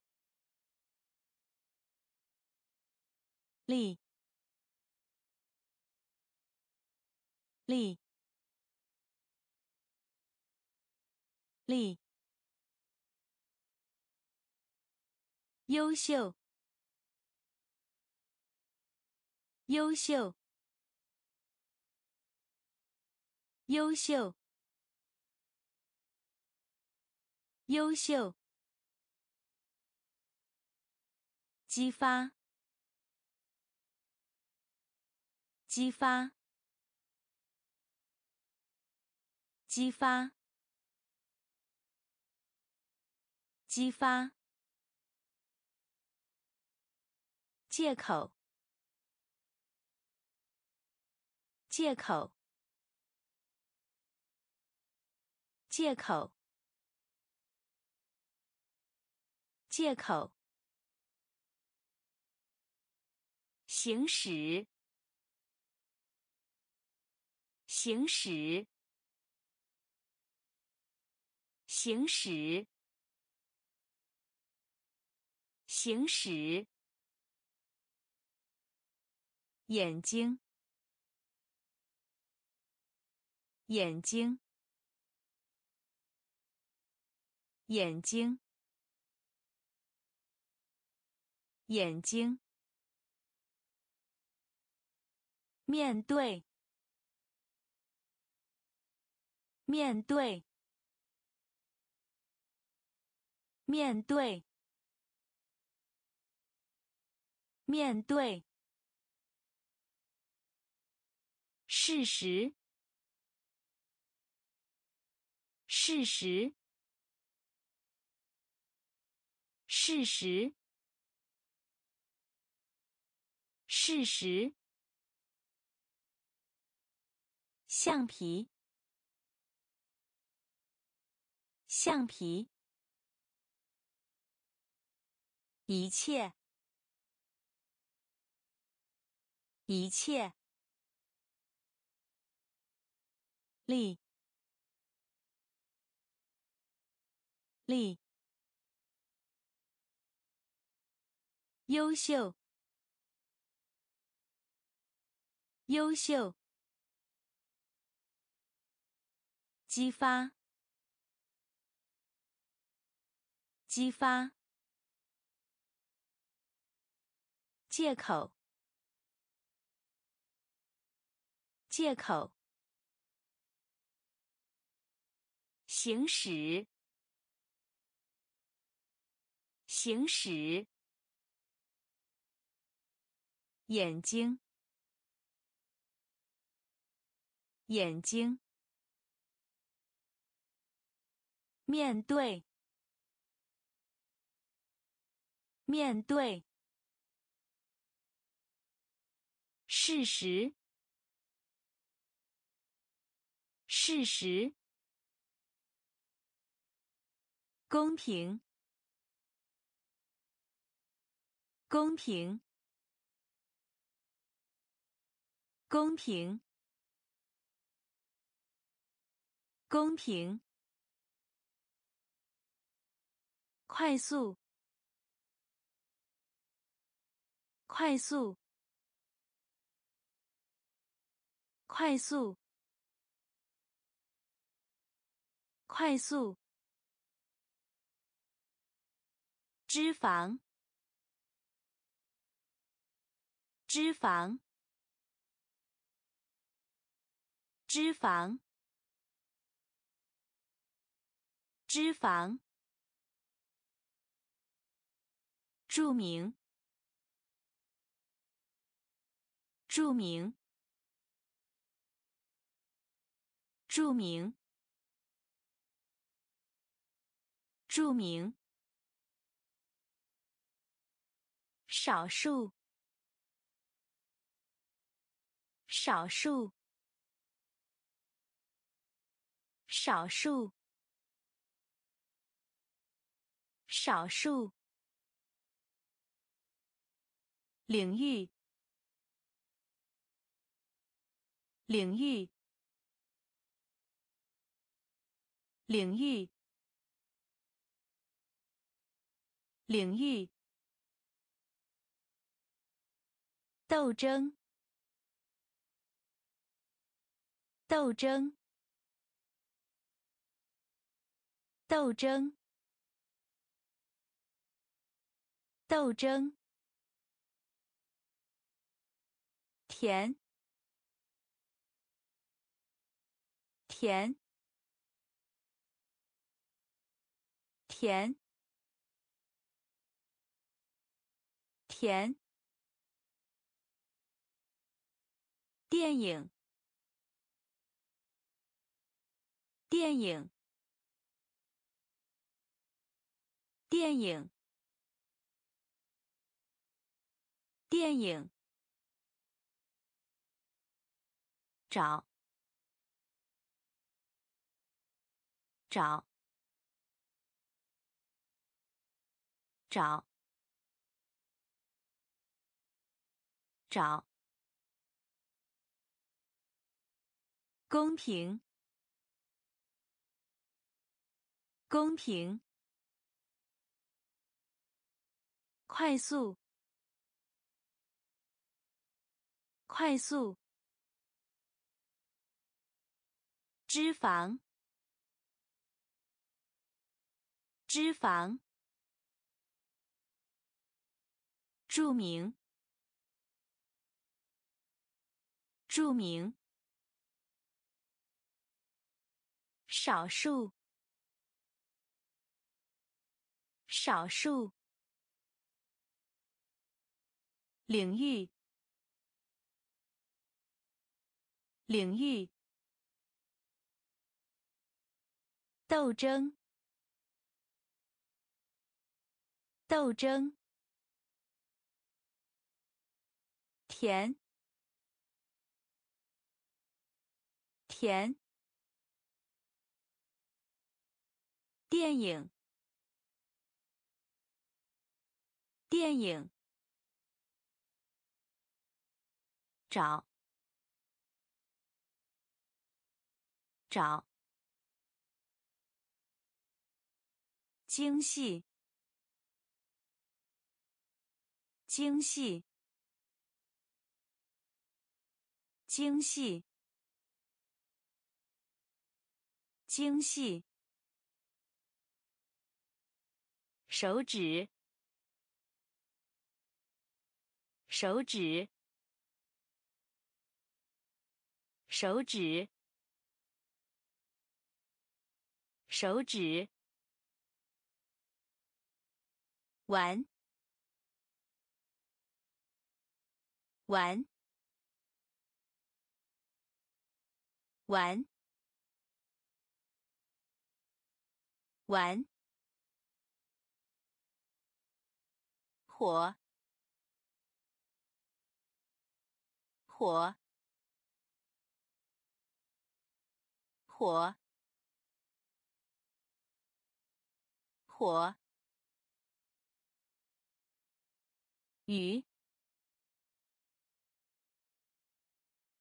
Speaker 1: 力，力，力。优秀，优秀，优秀，优秀，激发，激发，激发，激发，借口，借口，借口。借口，行驶，行驶，行驶，行驶，眼睛，眼睛，眼睛。眼睛，面对，面对，面对，面对，事实，事实，事实。事实，橡皮，橡皮，一切，一切，力，力，优秀。优秀，激发，激发，借口，借口，行驶，行驶，眼睛。眼睛，面对，面对，事实，事实，公平，公平，公平。公平，快速，快速，快速，快速，脂肪，脂肪，脂肪。脂肪，著名，著名，著名，著名，少数，少数，少数。少数。领域，领域，领域，领域，斗争，斗争，斗争。斗争，甜，甜，甜，甜。电影，电影，电影，电影。找，找，找，找。公平，公平，快速，快速，脂肪，脂肪，著名，著名。少数，少数。领域，领域。斗争，斗争。甜，甜。电影，电影，找，找，精细，精细，精细，精细。手指，手指，手指，手指，玩，玩，玩，玩。火，火，火，火，鱼，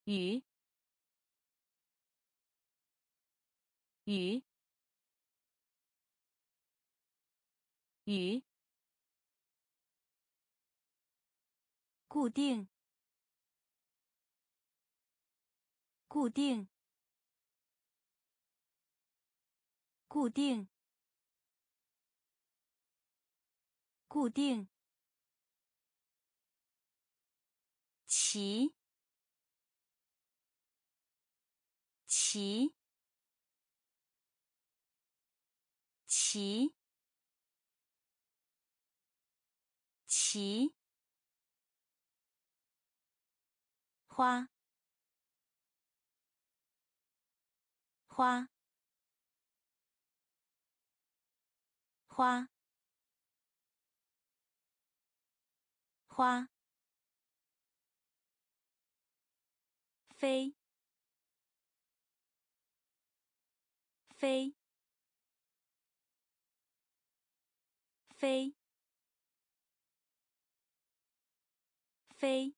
Speaker 1: 鱼，鱼，鱼。固定，固定，固定，固定。齐，齐，齐，齐。花，花，花，花，飞，飞，飞，飞。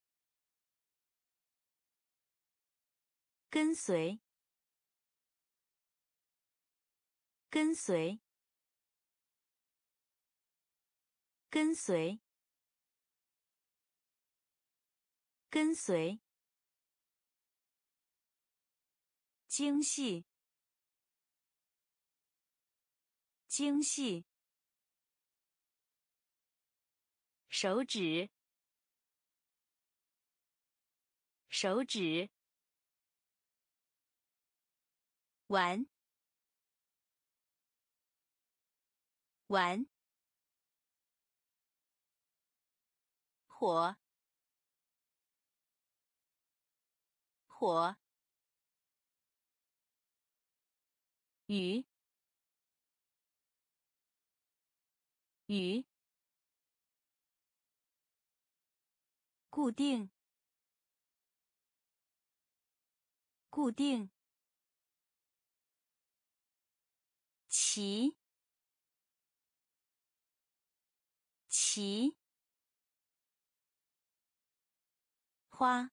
Speaker 1: 跟随，跟随，跟随，跟随。精细，精细。手指，手指。玩，玩。火。火。雨雨固定。固定。齐齐花。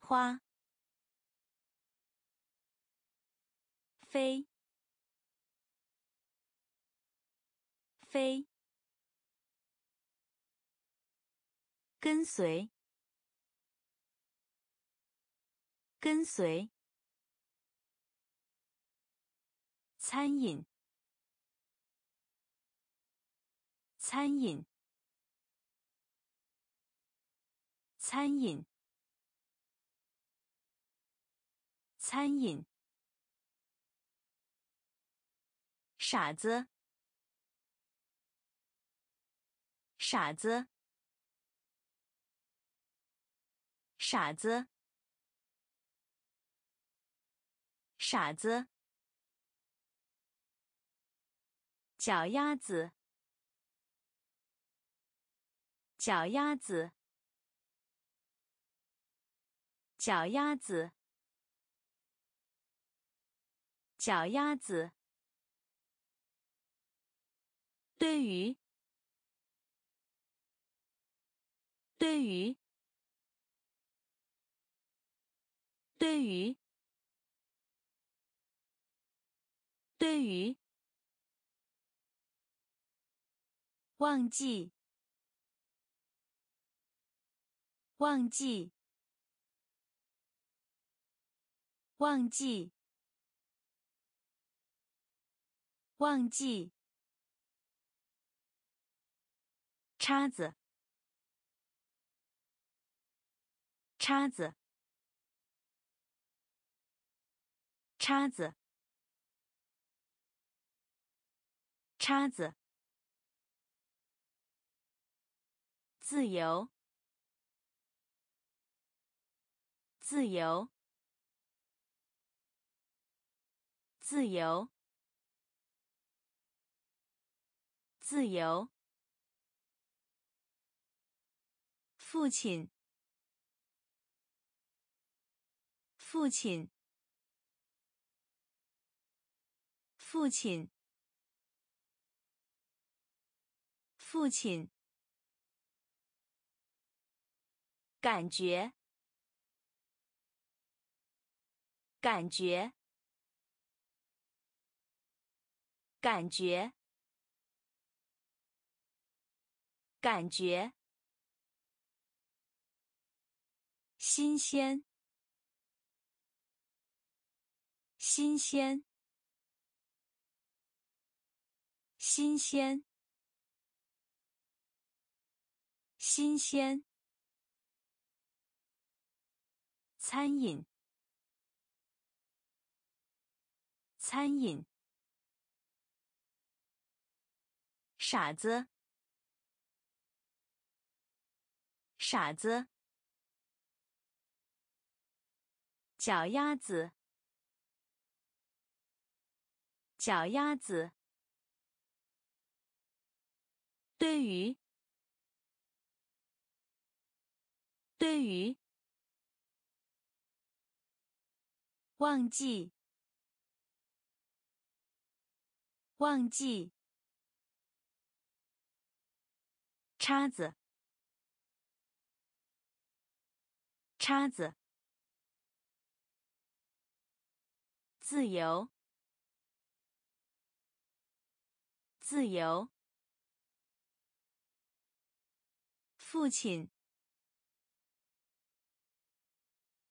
Speaker 1: 花。飞。飞。跟随。跟随。餐饮餐饮餐饮餐饮。傻子傻子傻子傻子脚丫子，脚丫子，脚丫子，脚丫子。对于，对于，对于，对于。忘记，忘记，忘记，忘记。叉子，叉子，叉子，叉子。自由，自由，自由，自由。父亲，父亲，父亲，父亲。感觉，感觉，感觉，感觉，新鲜，新鲜，新鲜，新鲜。餐饮，餐饮，傻子，傻子，脚丫子，脚丫子，对于，对于。忘记，忘记。叉子，叉子。自由，自由。父亲，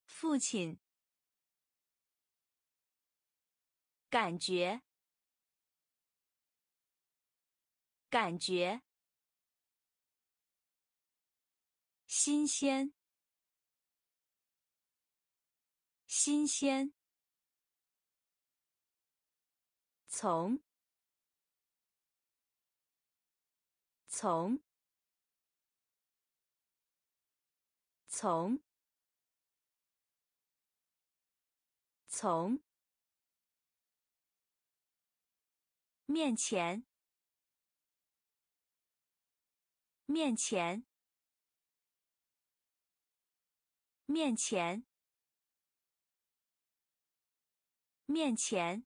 Speaker 1: 父亲。感觉，感觉，新鲜，新鲜，从从从从面前。面前。面前。面前。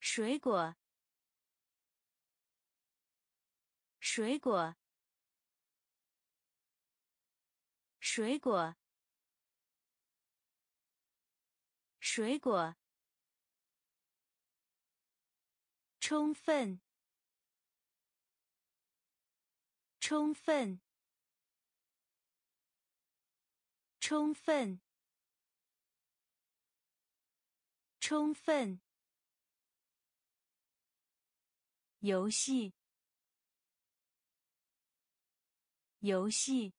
Speaker 1: 水果，水果，水果，水果，充分，充分，充分，充分。游戏，游戏，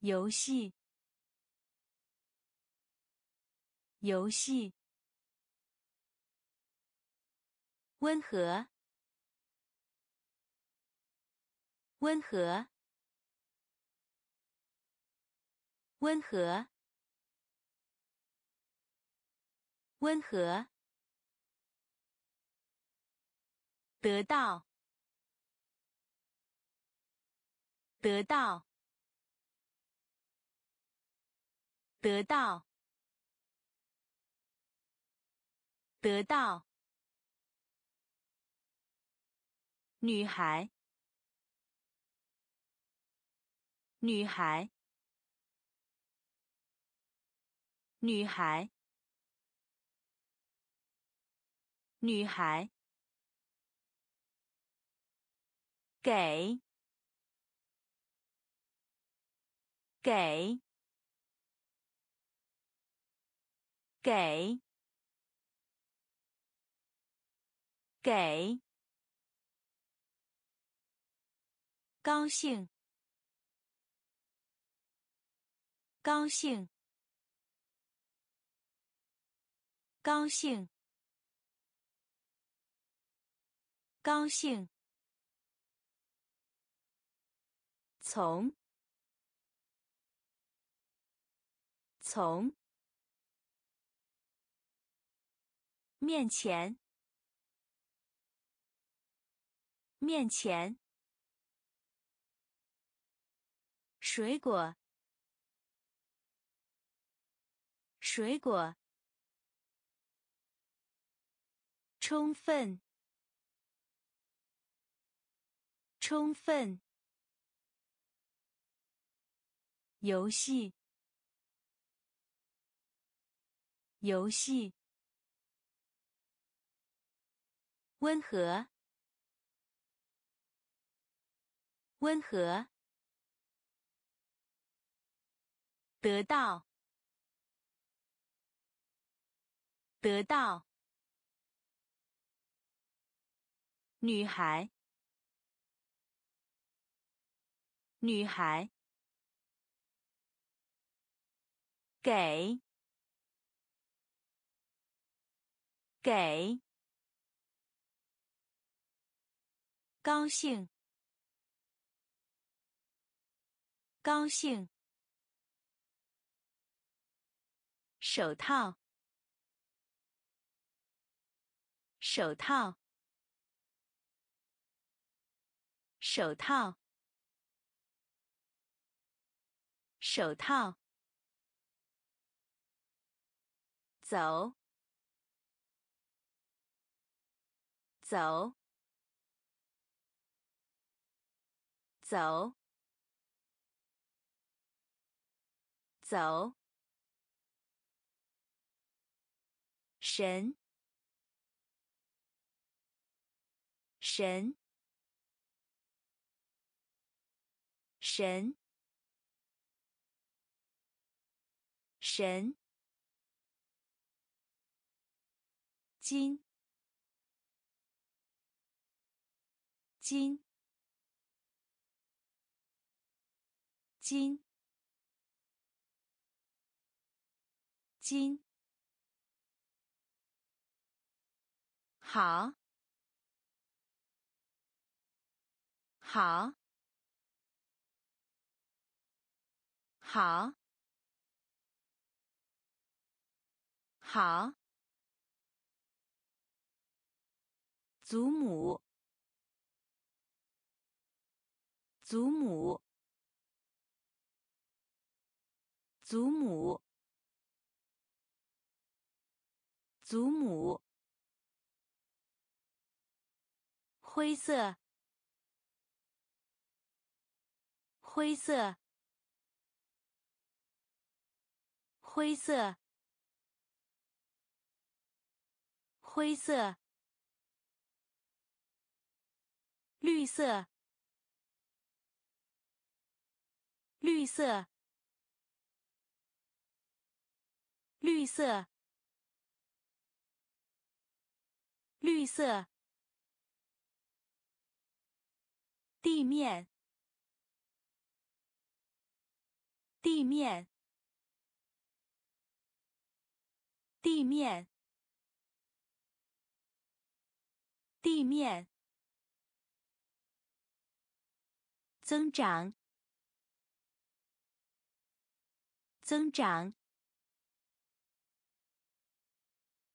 Speaker 1: 游戏，游戏。温和，温和，温和，温和。得到，得到，得到，得到。女孩，女孩，女孩，女孩。给，给，给，给，高兴，高兴，高兴，高兴。从，从。面前，面前，水果，水果，充分，充分。游戏，游戏，温和，温和，得到，得到，女孩，女孩。给，给，高兴，高兴，手套，手套，手套，手套。走，走，走，走。神，神，神，神。金，金，金，金，好，好，好，好。祖母，祖母，祖母，祖母。灰色，灰色，灰色，灰色。绿色，绿色，绿色，绿色。地面，地面，地面，地面。增长，增长，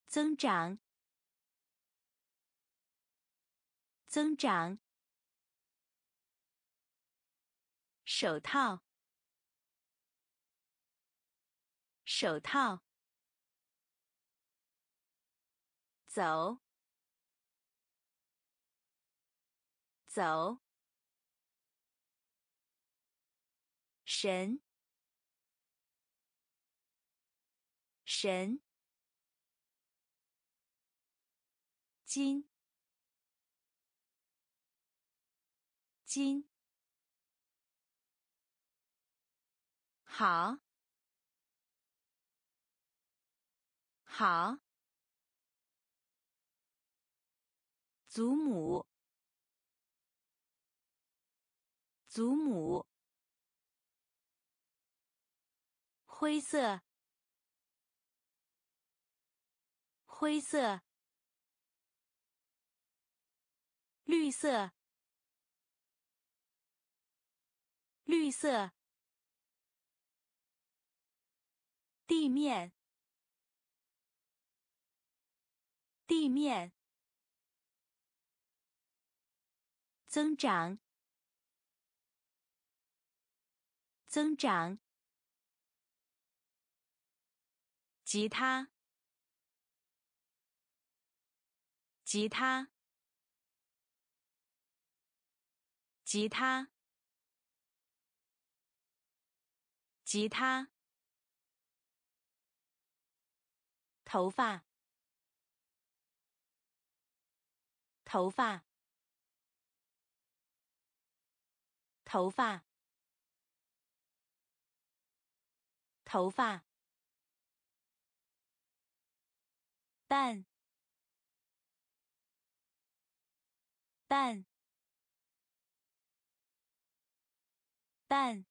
Speaker 1: 增长，增长。手套，手套。走，走。神，神，金，金，好，好，祖母，祖母。灰色，灰色，绿色，绿色，地面，地面，增长，增长。吉他，吉他，吉他，吉他。头发，头发，头发，头发。蛋，蛋，蛋，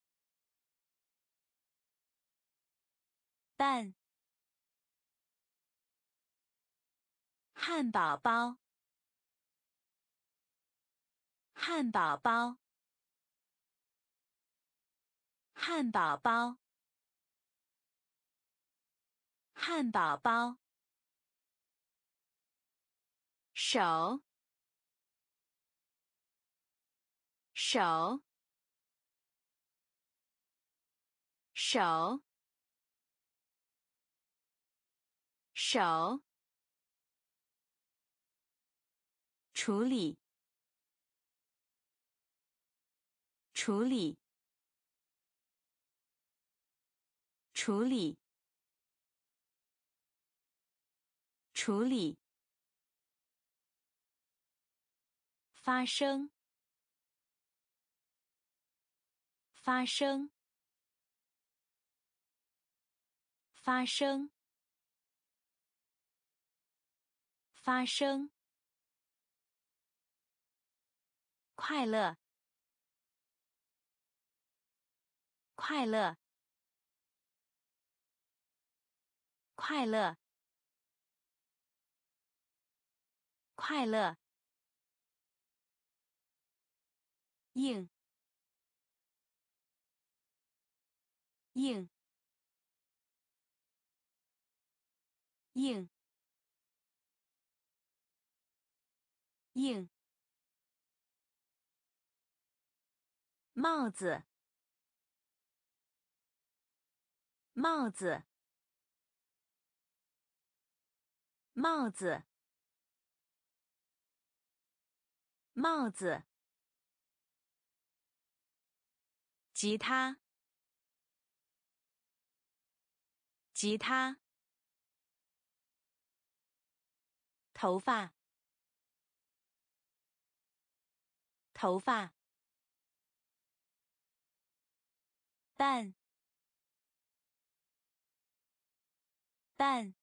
Speaker 1: 蛋。汉堡包，汉堡包，汉堡包，汉堡包。手，手，手，手，处理，处理，处理，处理。发生，发生，发生，发生。快乐，快乐，快乐，快乐，硬，硬，硬，硬，帽子，帽子。帽子，帽子，吉他，吉他，头发，头发，蛋，蛋。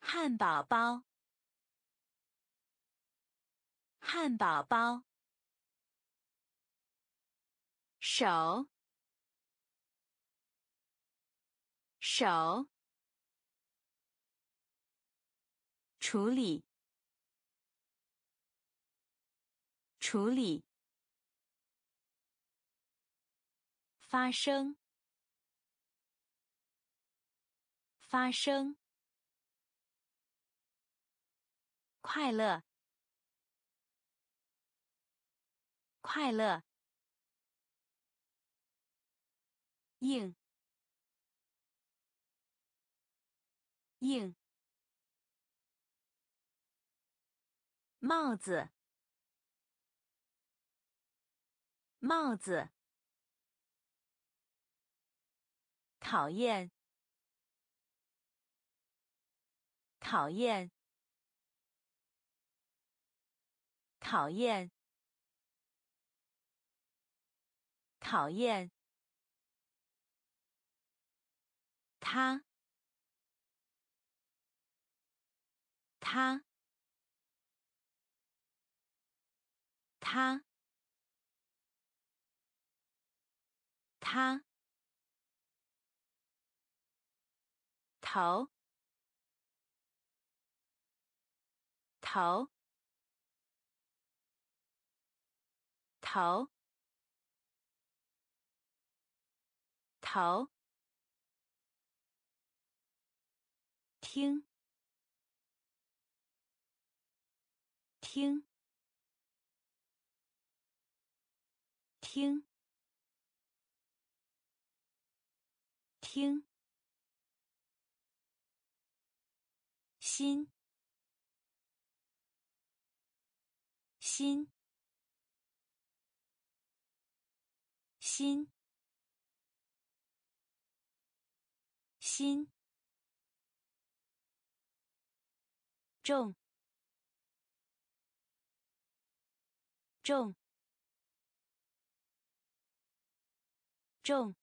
Speaker 1: 汉堡包，汉堡包，手，手，处理，处理，发生，发生。快乐，快乐，硬，硬，帽子，帽子，讨厌，讨厌。讨厌，讨厌。他，他，他，他，头，头。头，头，听，听，听，听，心，心。心，心，重，重，重，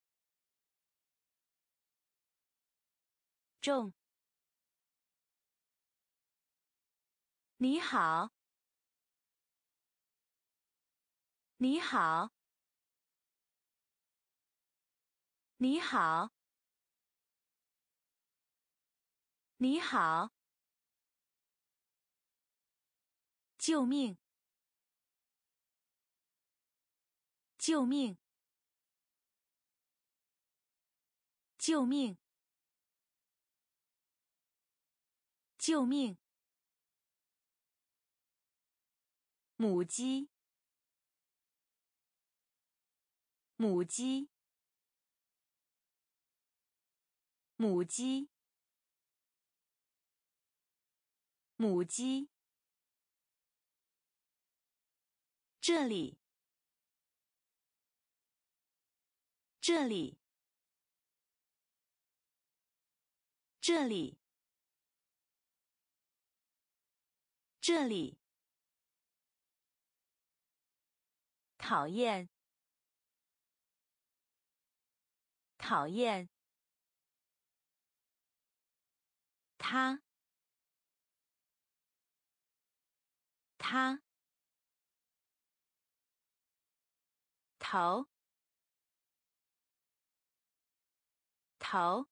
Speaker 1: 重。你好，你好。你好，你好，救命！救命！救命！救命！母鸡，母鸡。母鸡，母鸡，这里，这里，这里，这里，讨厌，讨厌。他，他，头，头，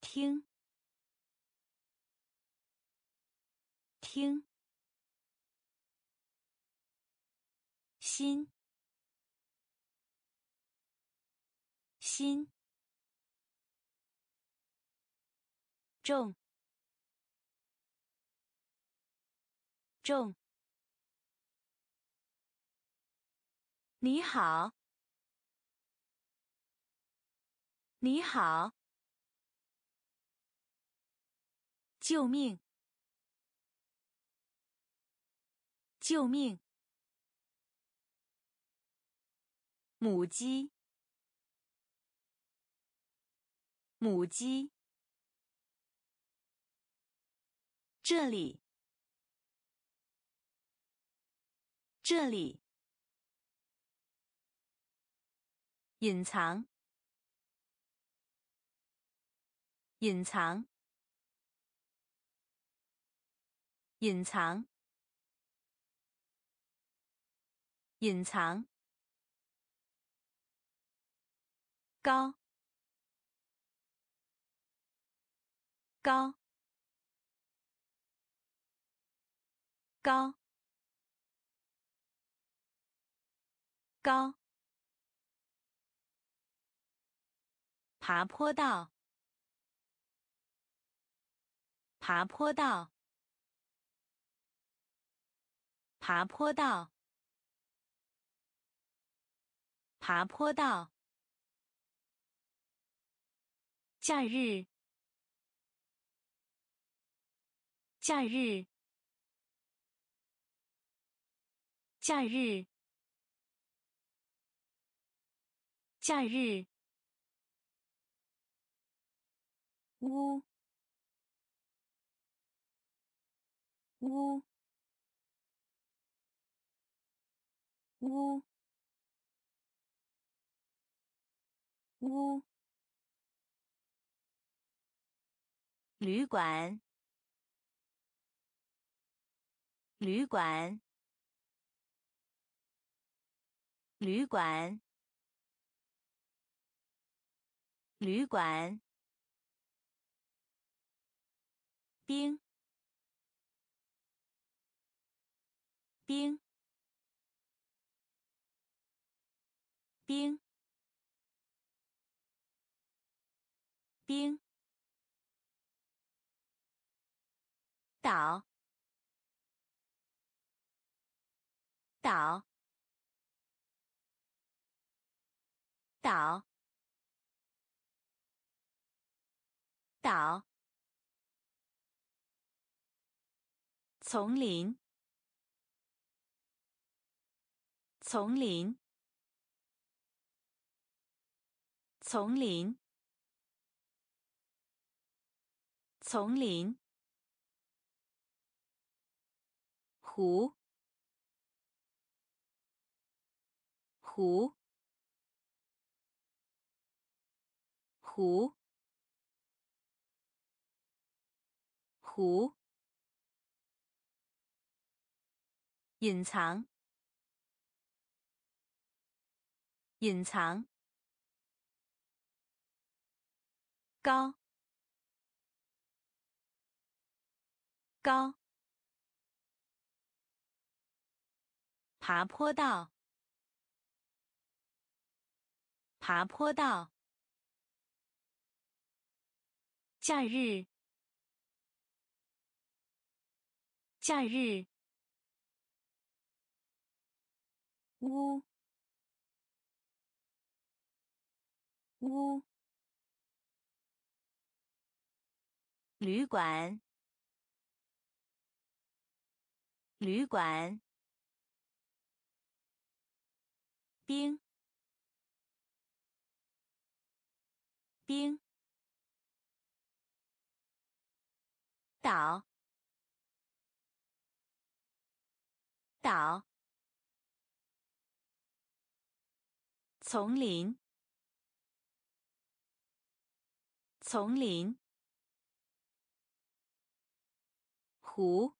Speaker 1: 听，听，心，心，重，重。你好，你好，救命，救命，母鸡，母鸡，这里，这里。隐藏，隐藏，隐藏，隐藏，高，高，高，高。爬坡道，爬坡道，爬坡道，爬坡道。假日，假日，假日，假日。呜呜呜呜！旅馆，旅馆，旅馆，旅馆。冰，冰，冰，冰。岛，岛，岛，岛。丛林，丛林，丛林，丛林。湖，湖，湖，湖。隐藏，隐藏，高，高，爬坡道，爬坡道，假日，假日。屋，屋！旅馆，旅馆。冰，冰。岛，岛。丛林，丛林，湖，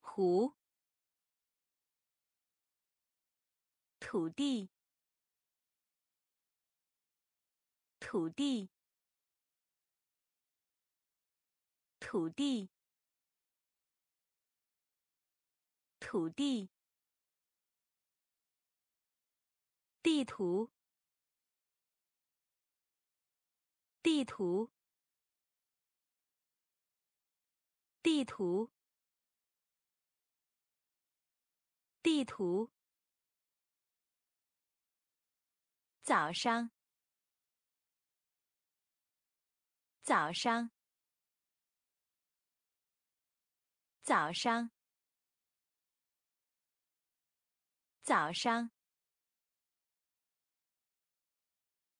Speaker 1: 湖，土地，土地，土地，土地，地图，地图，地图。地图。早上，早上，早上，早上。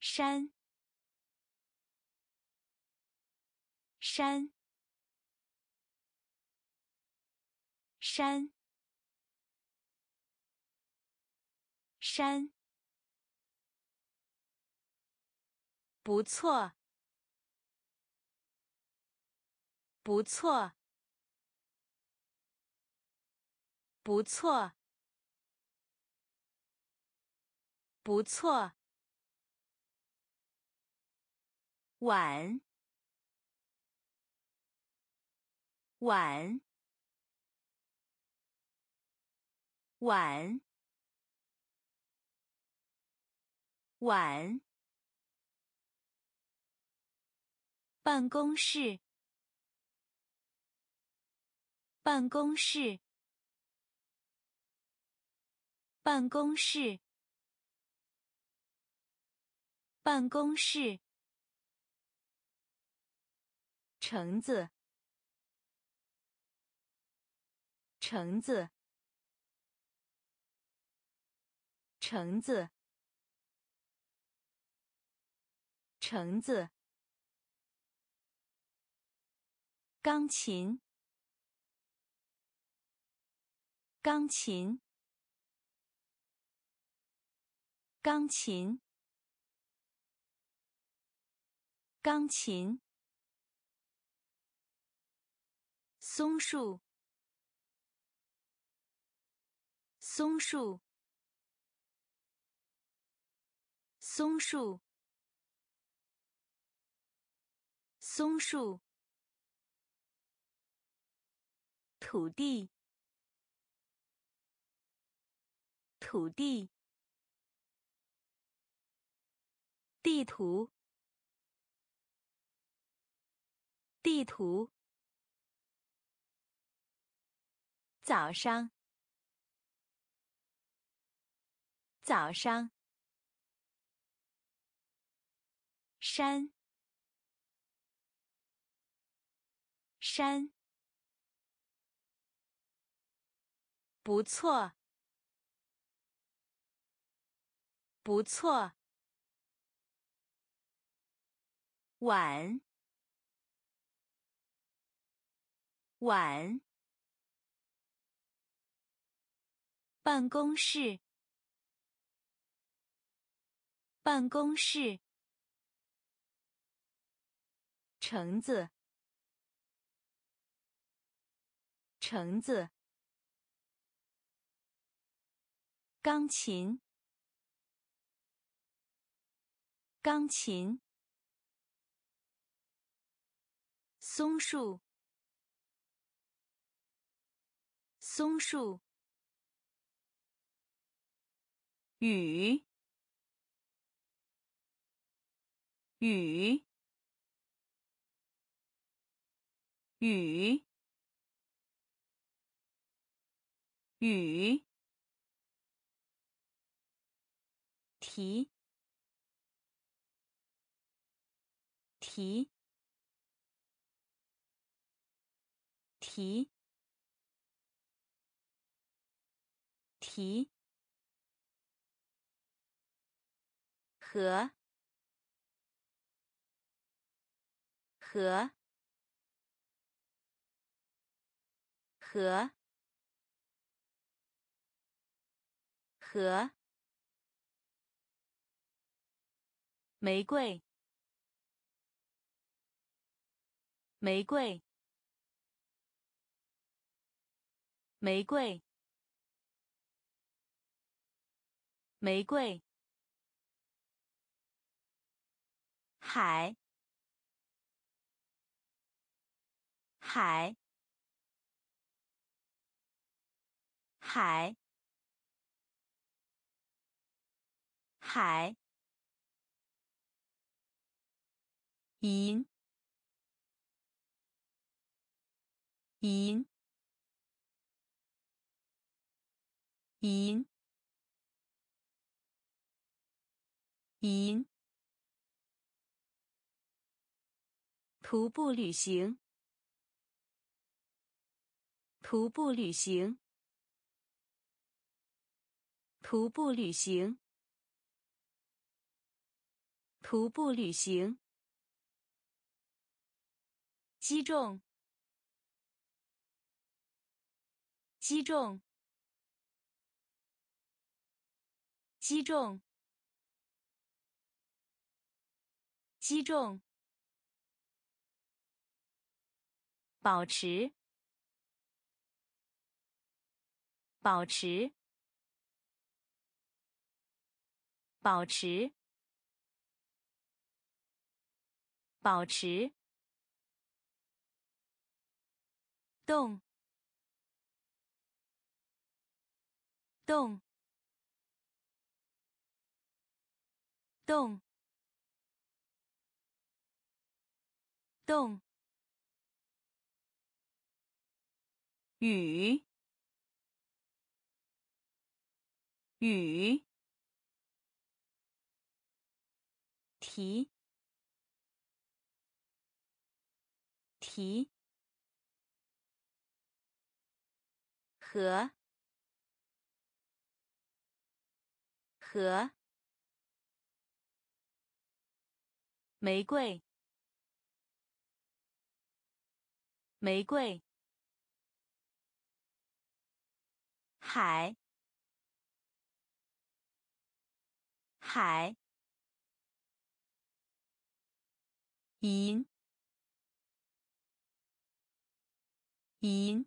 Speaker 1: 山，山，山。山，不错，不错，不错，不错。晚，晚，晚。晚。办公室。办公室。办公室。办公室。橙子。橙子。橙子。橙子，钢琴，钢琴，钢琴，钢琴，松树，松树，松树。松树，土地，土地，地图，地图，早上，早上，山。山，不错，不错。晚，晚。办公室，办公室。橙子。橙子，钢琴，钢琴，松树，松树，雨，雨，雨。雨，提，提，提，提，和，和，和。和玫瑰，玫瑰，玫瑰，玫瑰，海，海，海，海，银，银，银。银。徒步旅行。徒步旅行。徒步旅行。徒步旅行。击中。击中。击中。击中，保持，保持，保持，保持，动，动，动。动，雨，雨，提，提，和，和，玫瑰。玫瑰，海，海，银，银，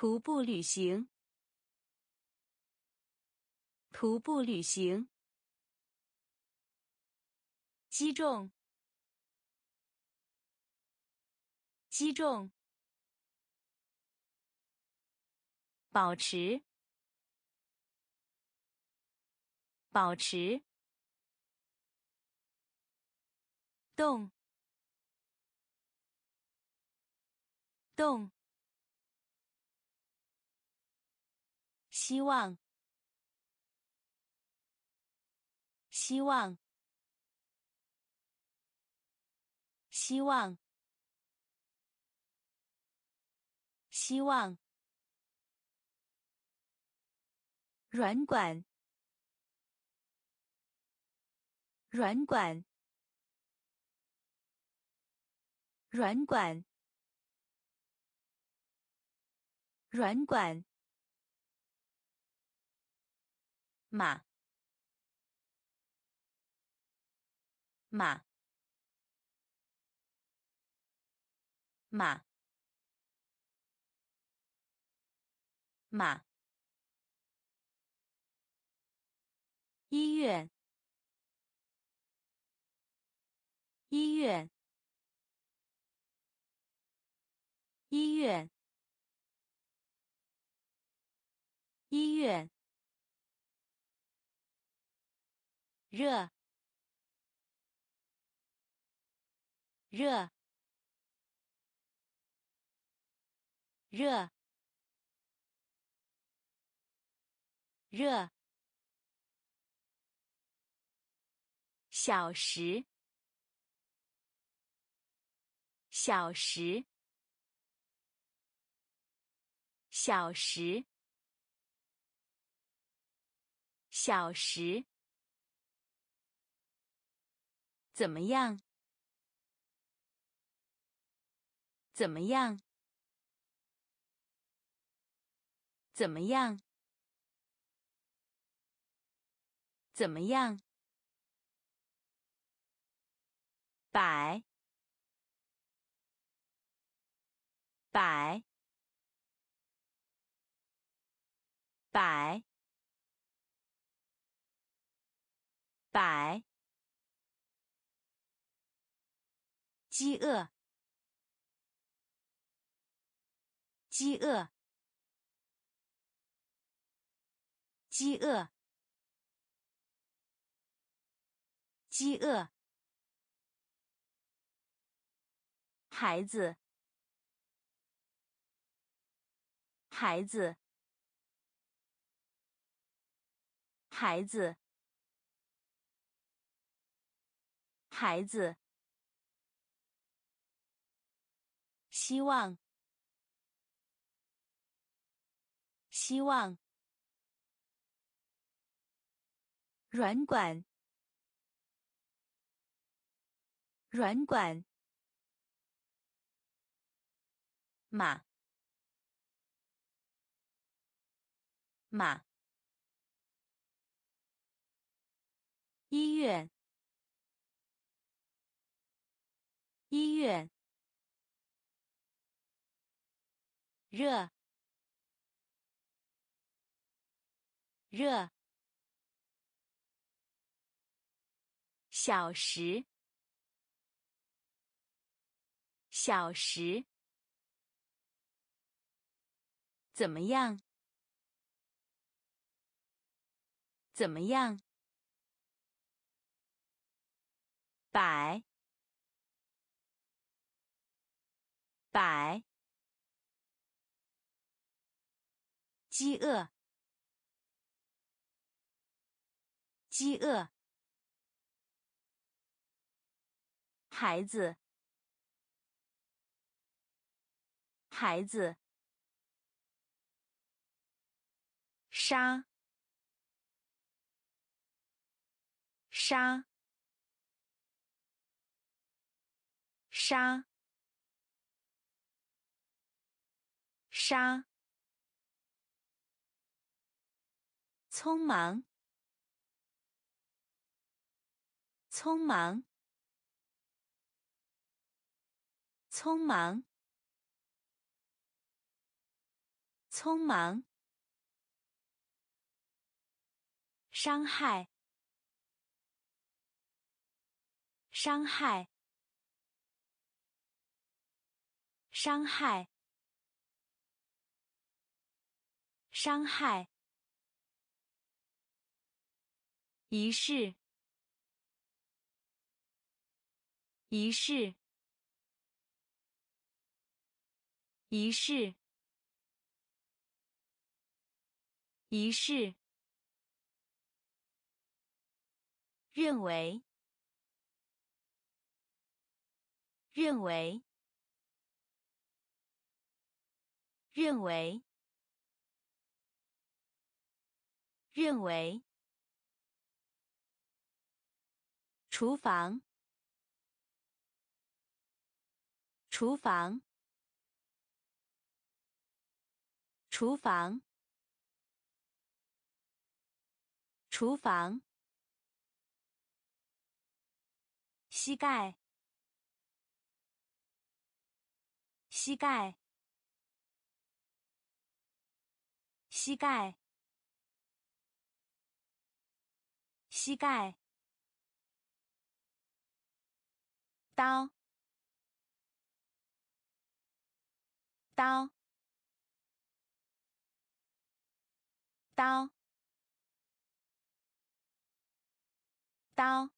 Speaker 1: 徒步旅行，徒步旅行，击中。击中，保持，保持，动，动，希望，希望，希望。希望，软管，软管，软管，软管，马，马，马。马，医院，医院，医院，医院，热，热，热。热，小时，小时，小时，小时，怎么样？怎么样？怎么样？怎么样？百，百，百，百，饥饿，饥饿，饥饿，饥饿。孩子，孩子，孩子，孩子。希望，希望。软管，软管。马，马，医院，医院，热，热，小时，小时。怎么样？怎么样？百，百，饥饿，饥饿，孩子，孩子。沙，沙，沙，沙，匆忙，匆忙，匆忙，匆忙。伤害，伤害，伤害，伤害。仪式，仪式，仪式，仪式。认为，认为，认为，认为。厨房，厨房，厨房，厨房。膝盖，膝盖，膝盖，膝盖。刀，刀，刀，刀。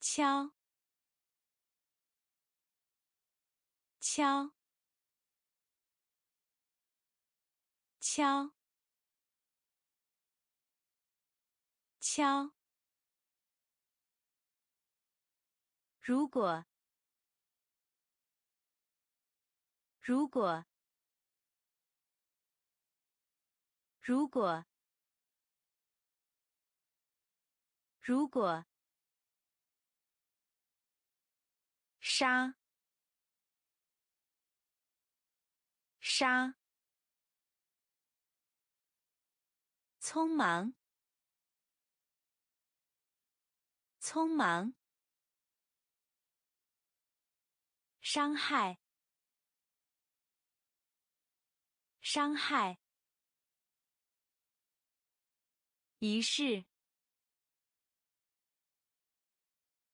Speaker 1: 敲，敲，敲，敲。如果，如果，如果，如果。杀，杀，匆忙，匆忙，伤害，伤害，仪式，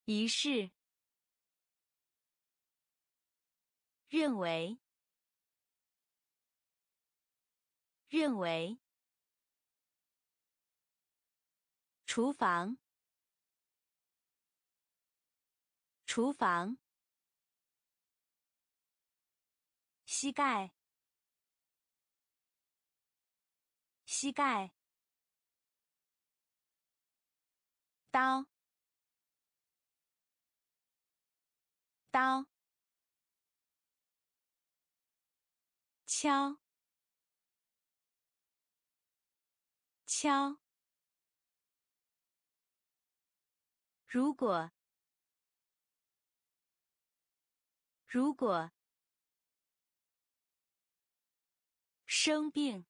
Speaker 1: 仪式，认为，认为，厨房，厨房。膝盖，膝盖，刀，刀，敲，敲。如果，如果。生病，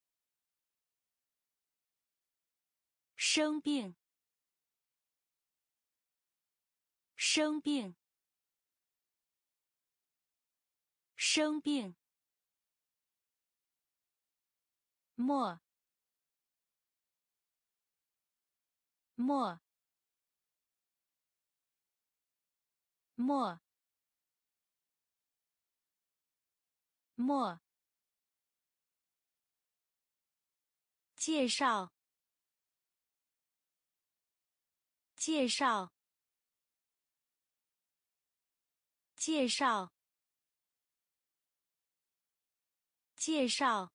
Speaker 1: 生病，生病，生病。莫，莫，莫，莫。介绍，介绍，介绍，介绍。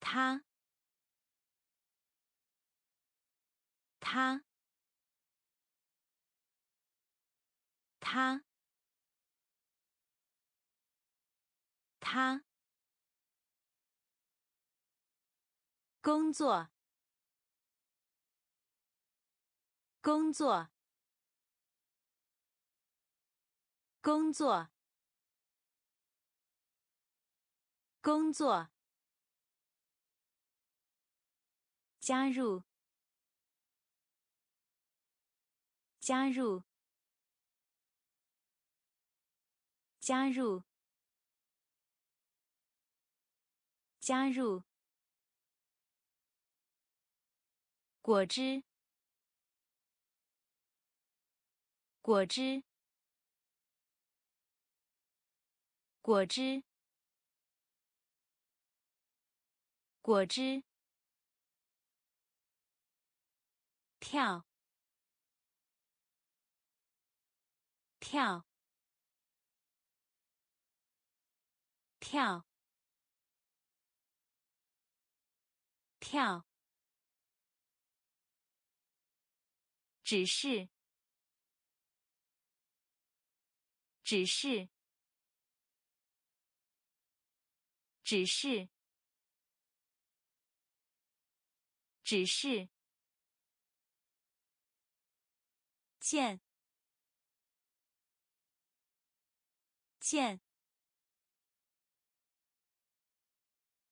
Speaker 1: 他，他，他，他。工作，工作，工作，工作。加入，加入，加入，加入。果汁，果汁，果汁，果汁。跳，跳，跳，跳。只是，只是，只是，只是，见，见，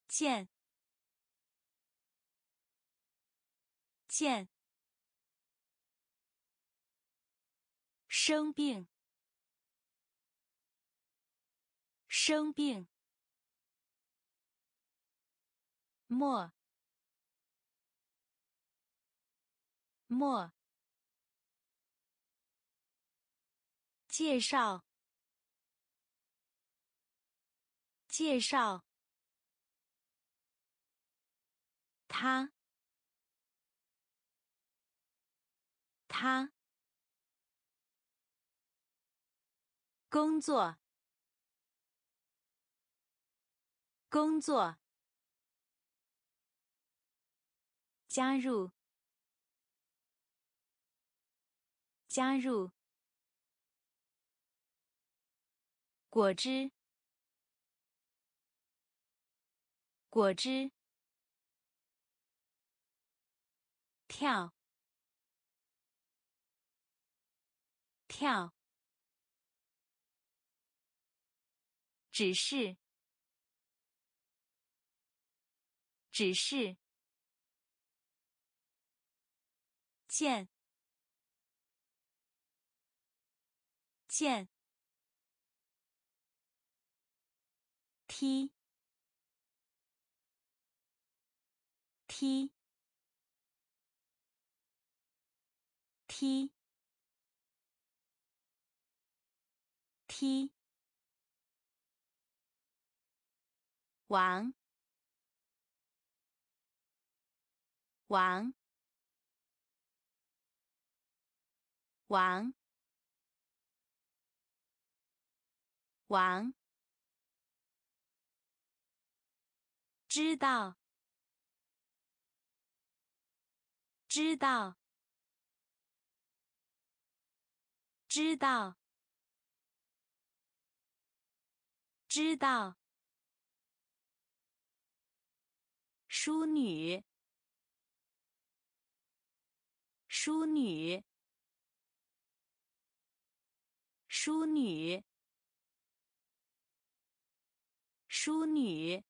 Speaker 1: 见，见。生病，生病。莫，莫。介绍，介绍。他，他。工作，工作。加入，加入。果汁，果汁。跳，跳。只是，只是，见，见，踢。踢。踢。踢。王。王。王。王，知道，知道，知道，知道。淑女，淑女，淑女，淑女。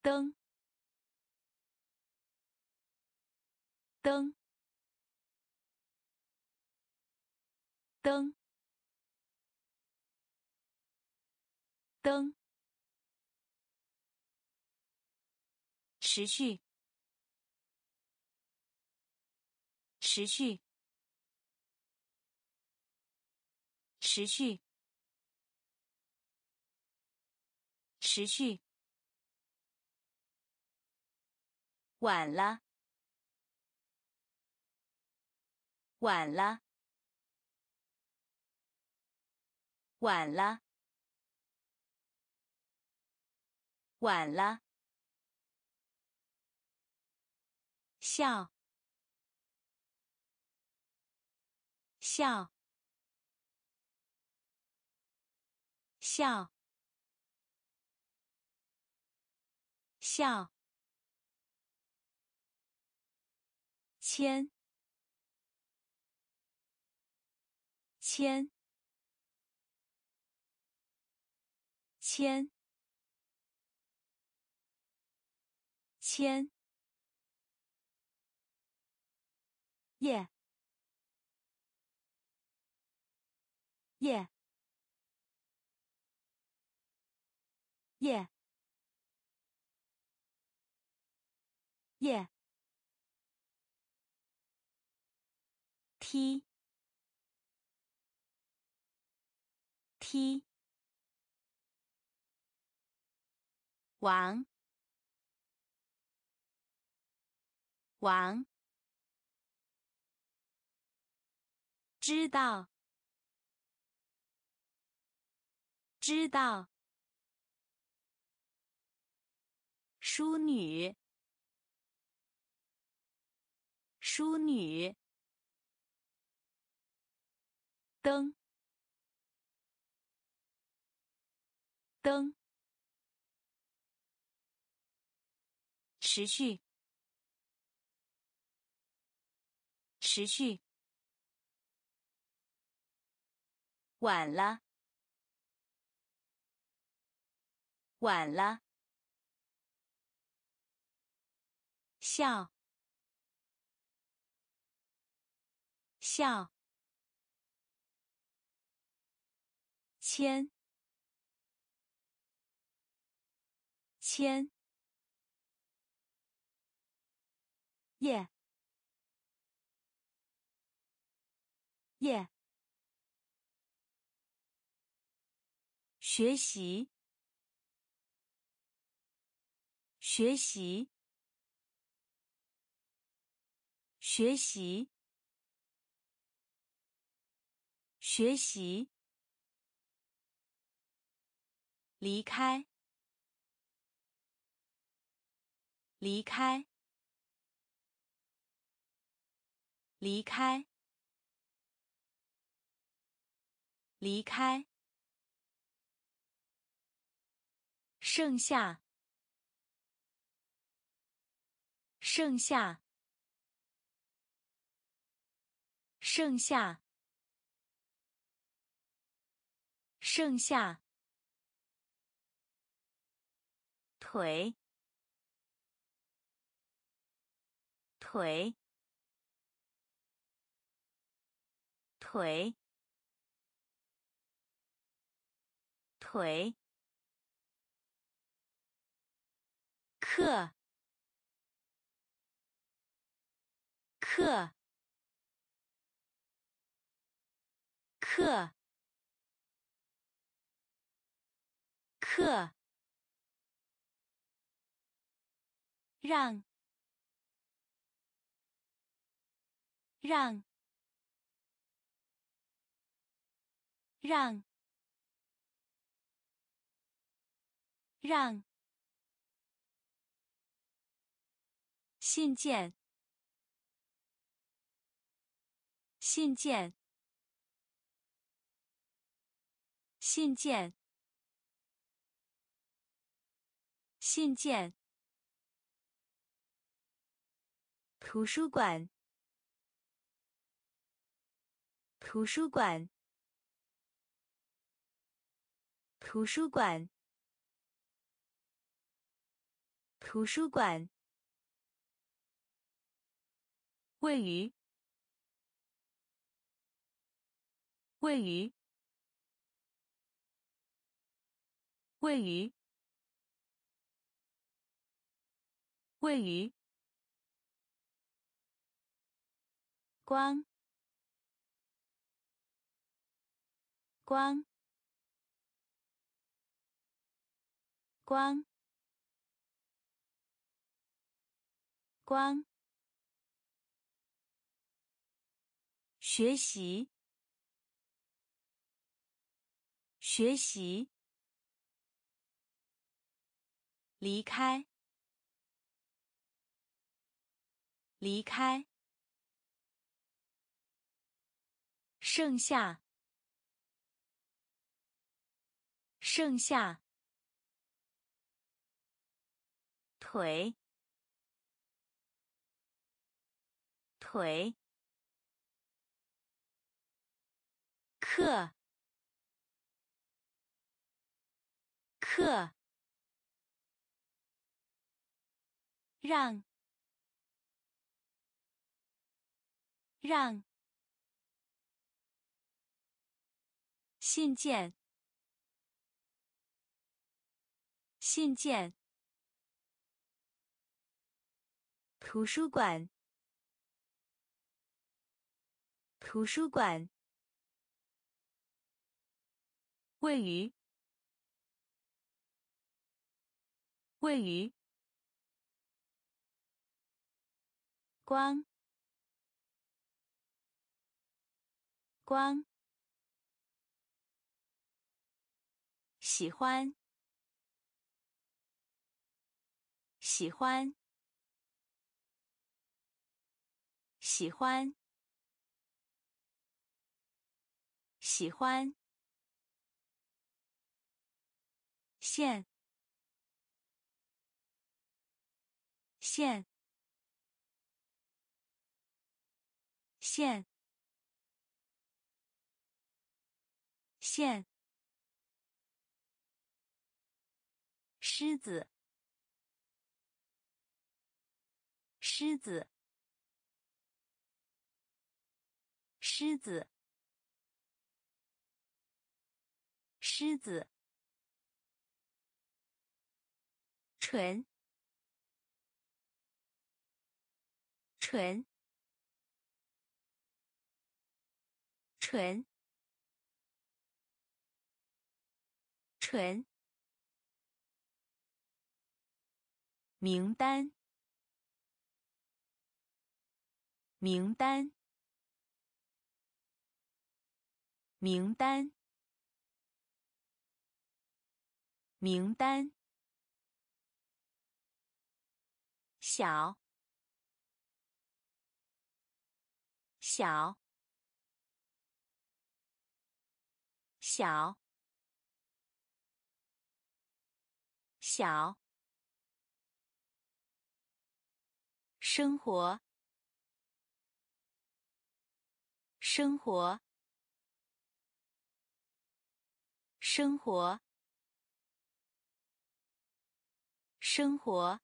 Speaker 1: 灯，灯，灯，灯。持续，持续，持续，持续。晚了，晚了，晚了，晚了。笑，笑，笑，笑。签，签，签，签。耶，耶，耶，耶。踢，踢，王，王。知道，知道。淑女，淑女。灯，灯。持续，持续。晚了，晚了。笑，笑。签，签。耶，耶。学习，学习，学习，学习。离开，离开，离开，离开。剩下，剩下，剩下，剩下。腿，腿，腿，腿，课，课，课，课，让，让。让，让，信件，信件，信件，信件，图书馆，图书馆。图书馆，图书馆，位于，位于，位于，位于，光，光。光，光，学习，学习，离开，离开，剩下，剩下。腿，腿，课，课，让，让，信件，信件。图书馆，图书馆，位于，位于，光，光，喜欢，喜欢。喜欢，喜欢，线，线，线，线，狮子，狮子。狮子，狮子，纯，纯，纯，纯，名单，名单。名单，名单，小，小，小，小，生活，生活。生活，生活，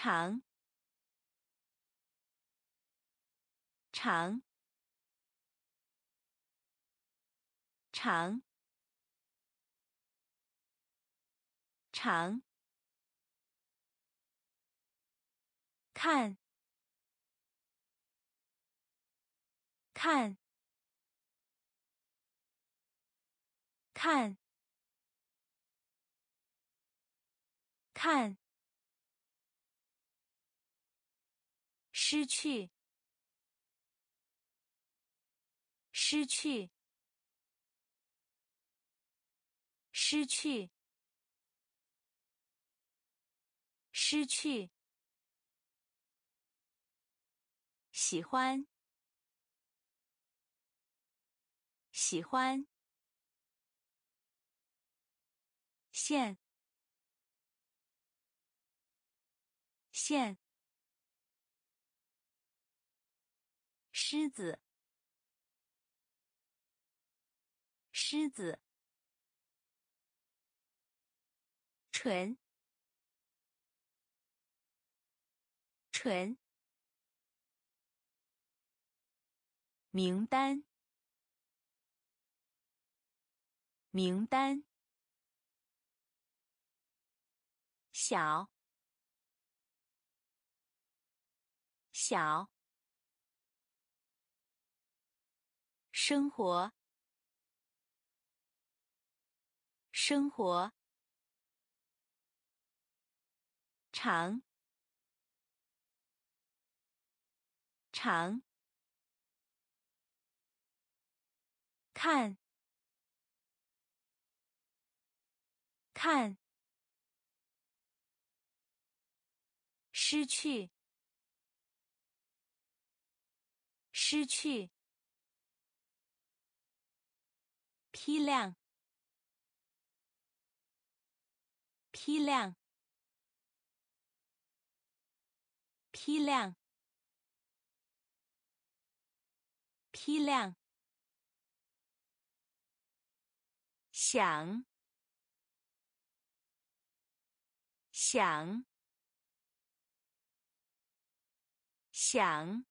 Speaker 1: 长，长，长，长，看，看，看，看，失去，失去。失去，失去。喜欢，喜欢。线，线。狮子，狮子。纯，纯。名单，名单。小，小。生活，生活。长，长，看，看，失去，失去，批量，批量。批量，批量，想，想，想，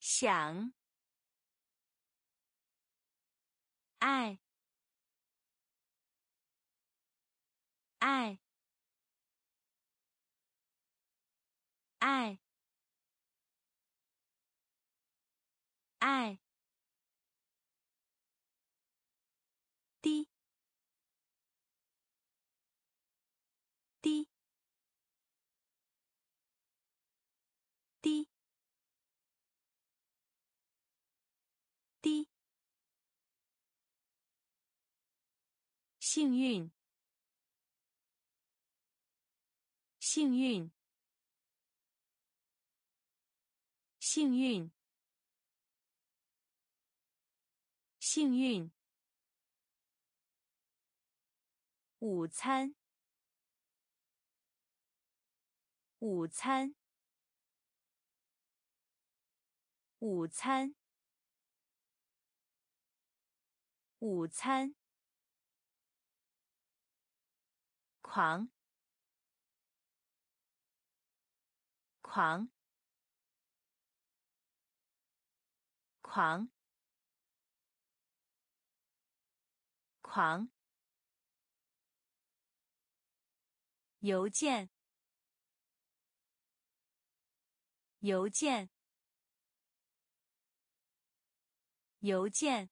Speaker 1: 想，爱，爱。爱，爱，幸运，幸运。幸运，幸运。午餐，午餐，午餐，午餐。狂，狂。狂，狂。邮件，邮件，邮件，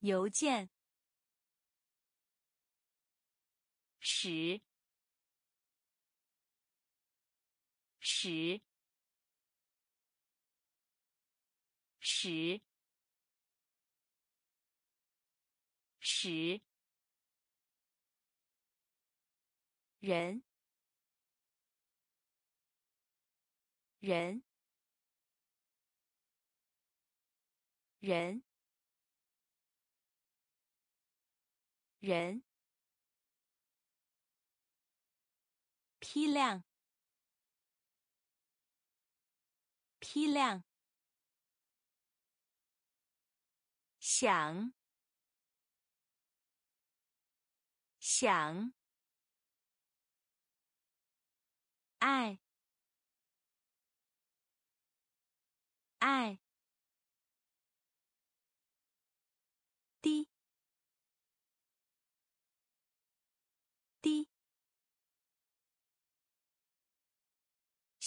Speaker 1: 邮件。使，使。使，使，人，人，人，人，批量，批量。想，想，爱，爱，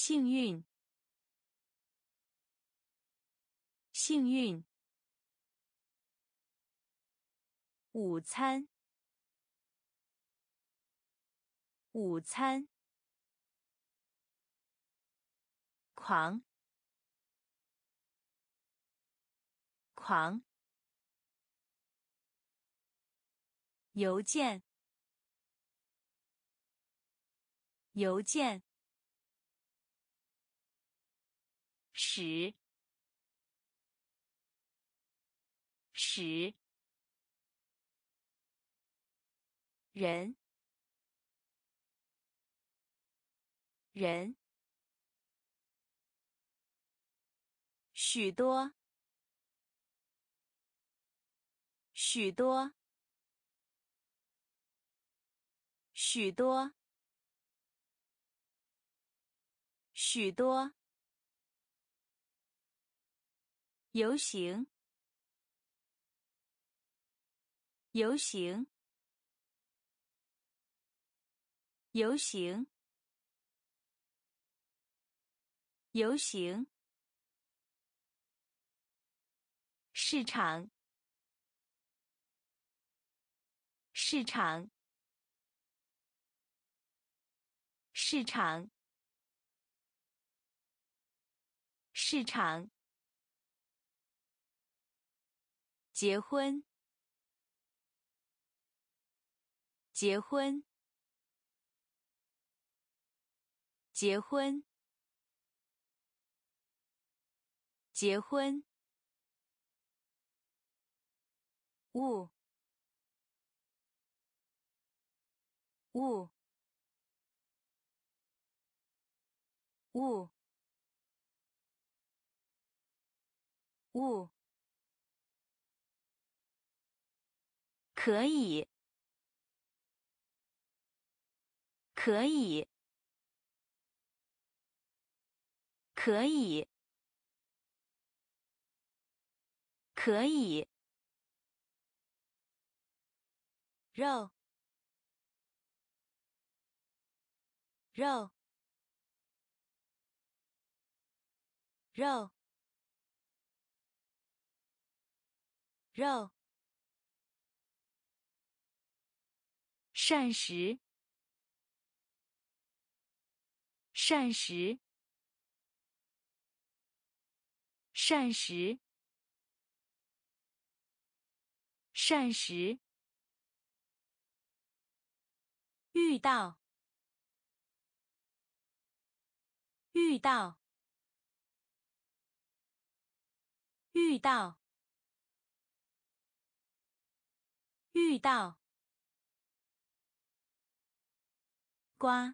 Speaker 1: 幸运，幸运，午餐，午餐。狂，狂，邮件，邮件，使，使，人，人。许多，许多，许多，许多。游行，游行，游行，游行。市场，市场，市场，市场。结婚，结婚，结婚，结婚。物，物，物，物，可以，可以，可以，可以。肉，肉，肉，肉。膳食，膳食，膳食，膳食。遇到，遇到，遇到，遇到，瓜，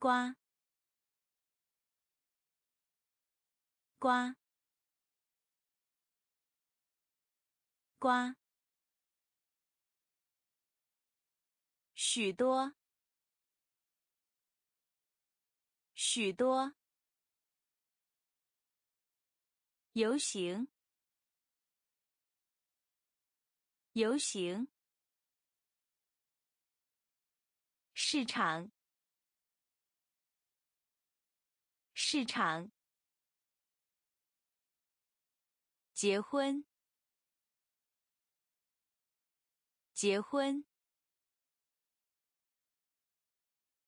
Speaker 1: 瓜，瓜，瓜。许多，许多。游行，游行。市场，市场。结婚，结婚。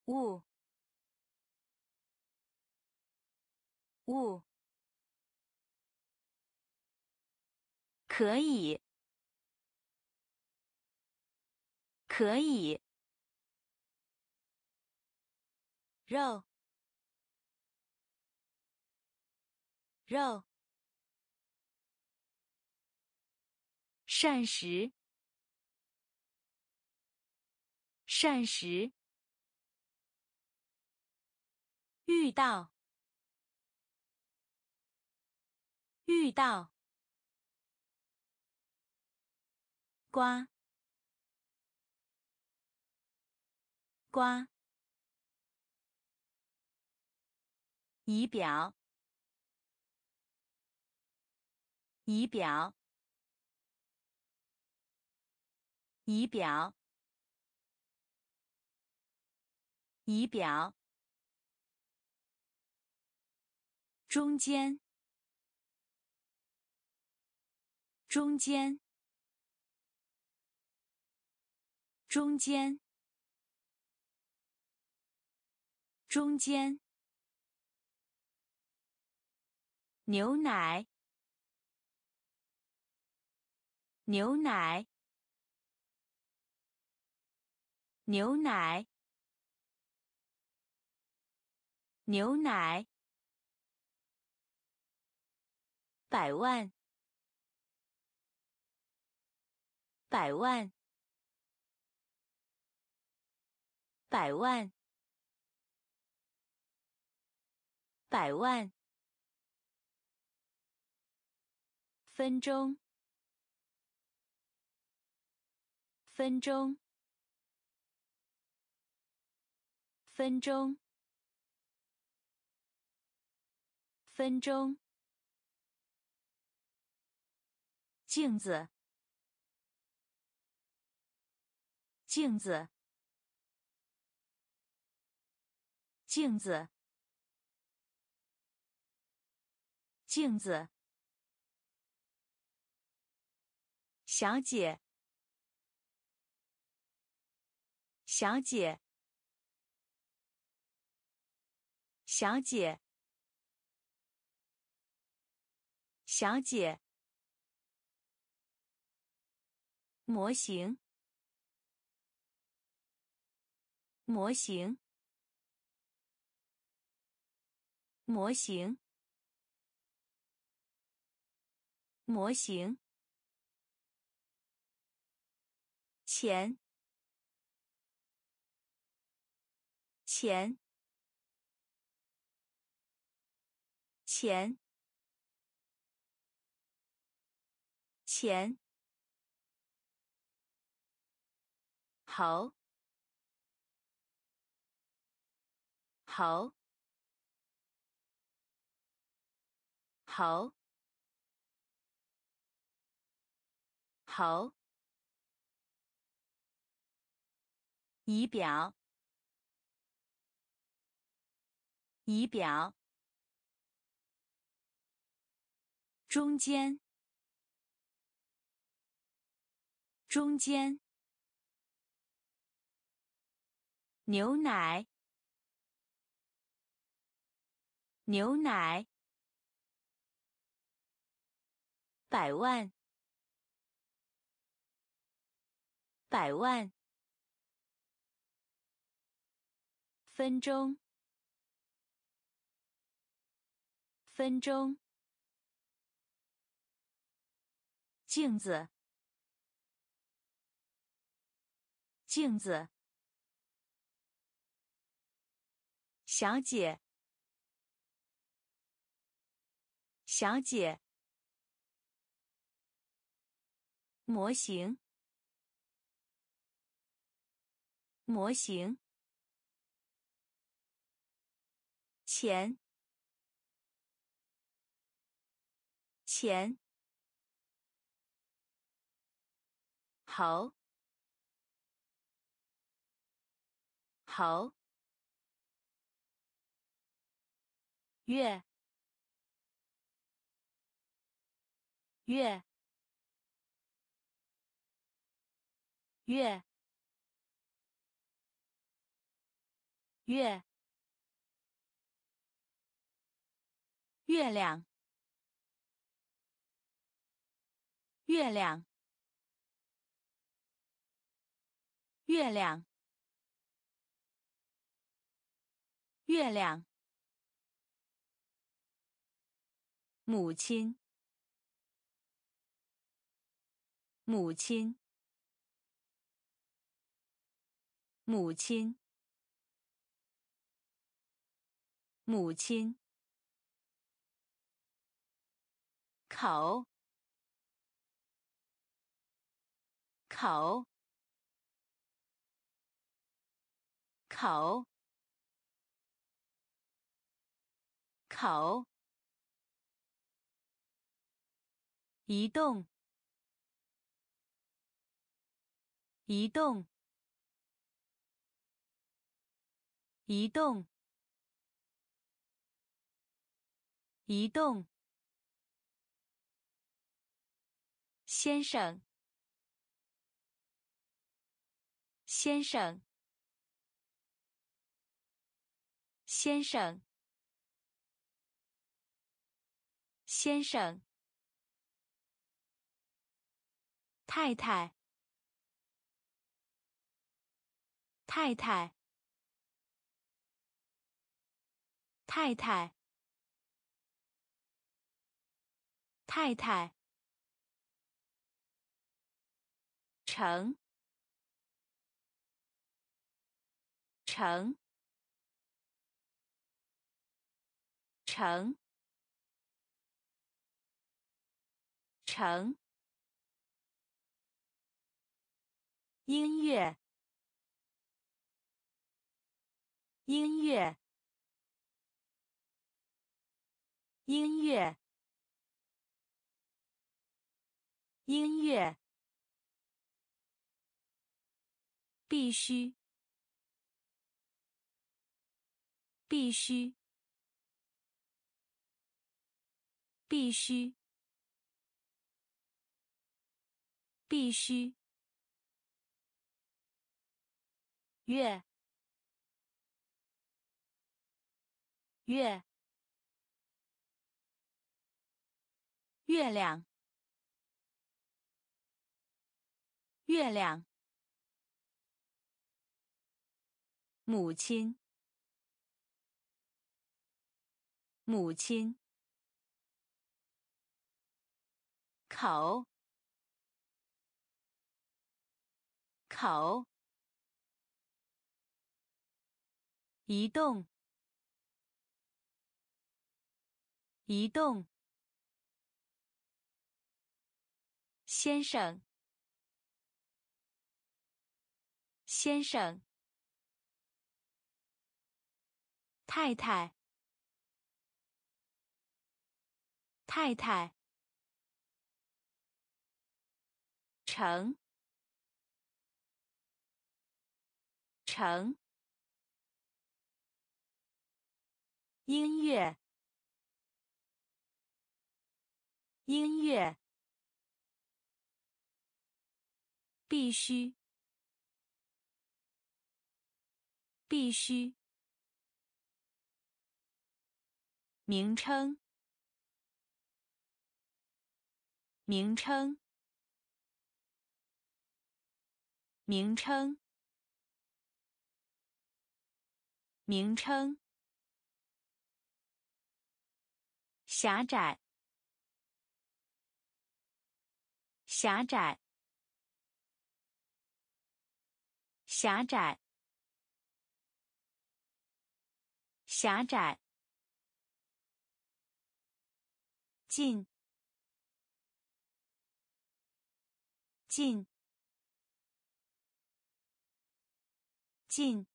Speaker 1: 物，物，可以，可以。肉，肉。膳食，膳食。遇到，遇到，瓜，瓜，仪表，仪表，仪表，仪表。中间，中间，中间，中间。牛奶，牛奶，牛奶，牛奶。百万，百万，百万，百万。分钟，分钟，分钟，分钟。镜子，镜子，镜子，镜子。小姐，小姐，小姐，小姐。模型，模型，模型，模型。钱，钱，钱，钱。好，好，好，好。仪表，仪表。中间，中间。牛奶，牛奶，百万，百万，分钟，分钟，镜子，镜子。小姐，小姐，模型，模型，钱，钱，好，好。月，月，月，月，月亮，月亮，月亮，月亮。母亲，母亲，母亲，母亲，口。口。口。口，移动，移动，移动，移动。先生，先生，先生，先生，太太，太太，太太，太太。成，成，成，成。音乐，音乐，音乐，音乐。必须，必须，必须，必须。月，月，月亮，月亮。母亲，母亲，口，口，移动，移动，先生，先生。太太，太太，成，成，音乐，音乐，必须，必须。名称，名称，名称，名称。狭窄，狭窄，狭窄，狭窄。进，进，进，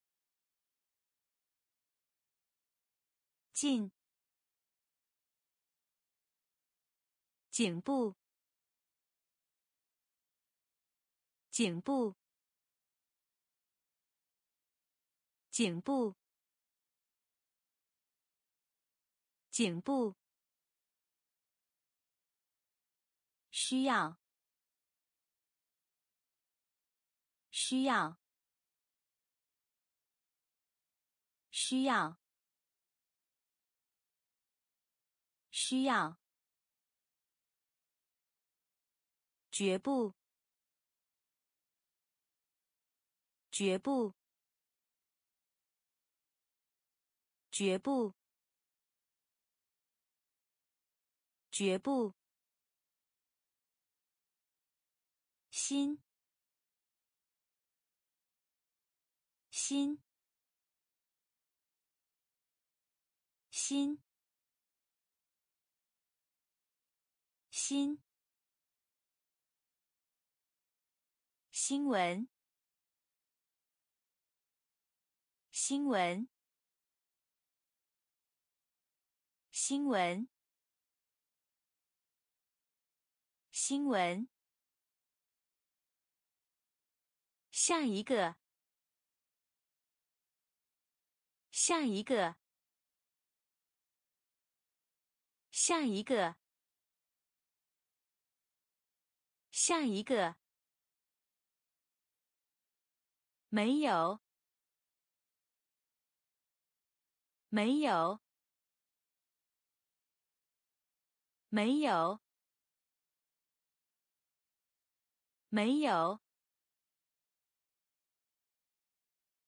Speaker 1: 进。颈部，颈部，颈部，颈部。需要，需要，需要，需要。绝不，绝不，绝不，绝不。心，心，心，心。新闻，新闻，新闻，新闻。下一个，下一个，下一个，下一个。没有，没有，没有，没有。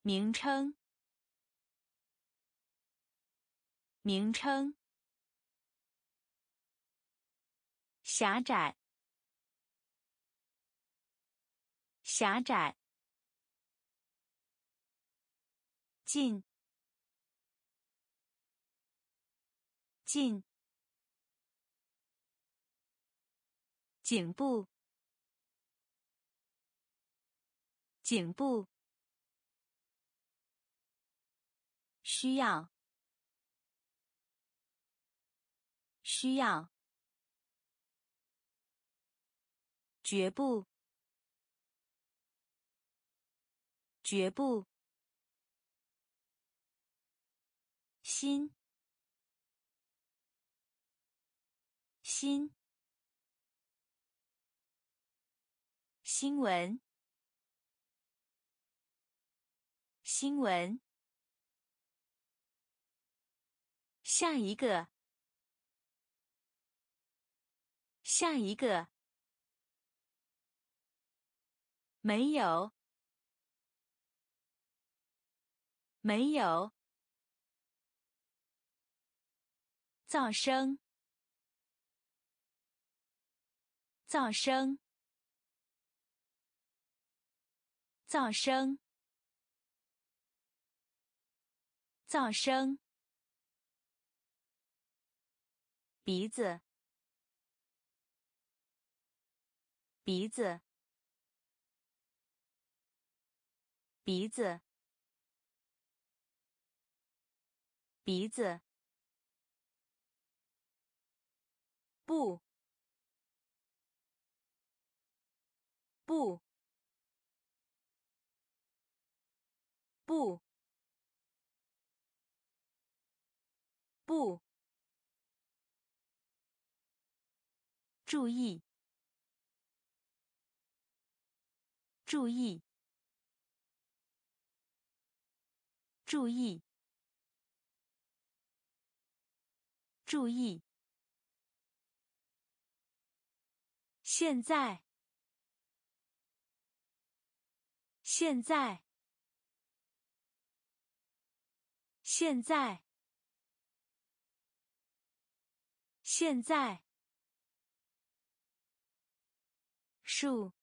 Speaker 1: 名称，名称。狭窄，狭窄。近，近。颈部，颈部。需要，需要。绝不，绝不。心，心。新闻，新闻。下一个，下一个。没有，没有。噪声，噪声，噪声，噪声。鼻子，鼻子，鼻子，鼻子。不，不，不，不。注意，注意，注意，注意。现在，现在，现在，现在。树，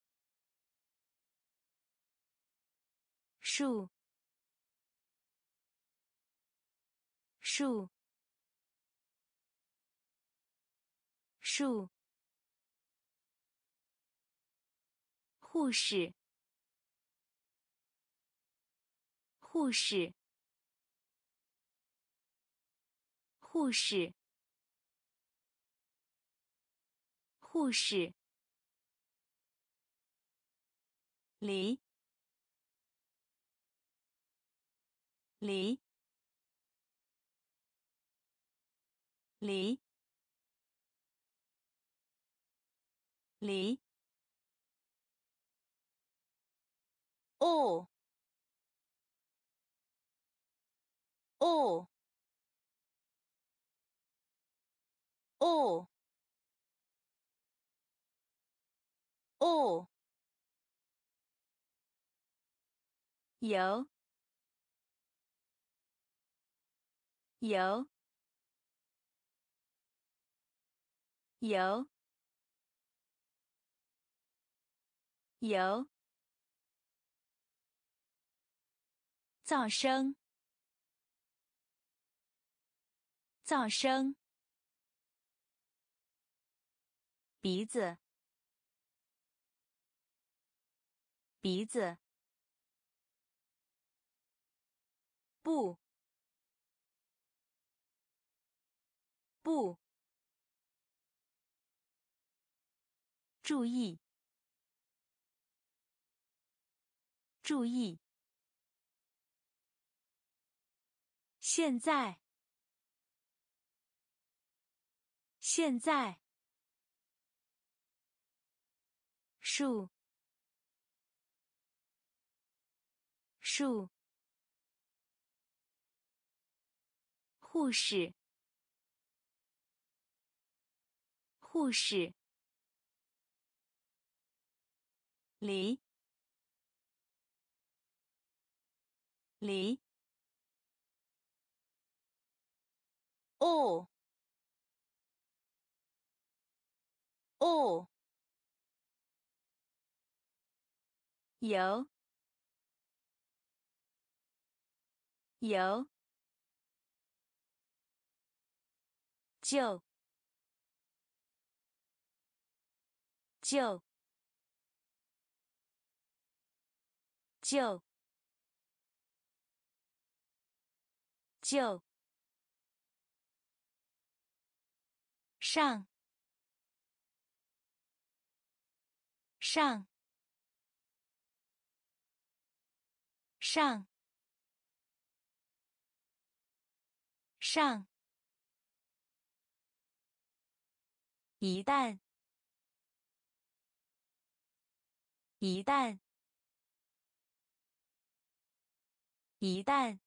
Speaker 1: 树，树，树。护士，护士，护士，护士。离，离，离，离。哦，哦，哦，哦。有，有，有，有。噪声，噪声。鼻子，鼻子。不，不，注意，注意，现在，现在，数，数。护士，护士，离，离，哦，哦，有，有。就就就就上。上。上。上。一旦，一旦，一旦，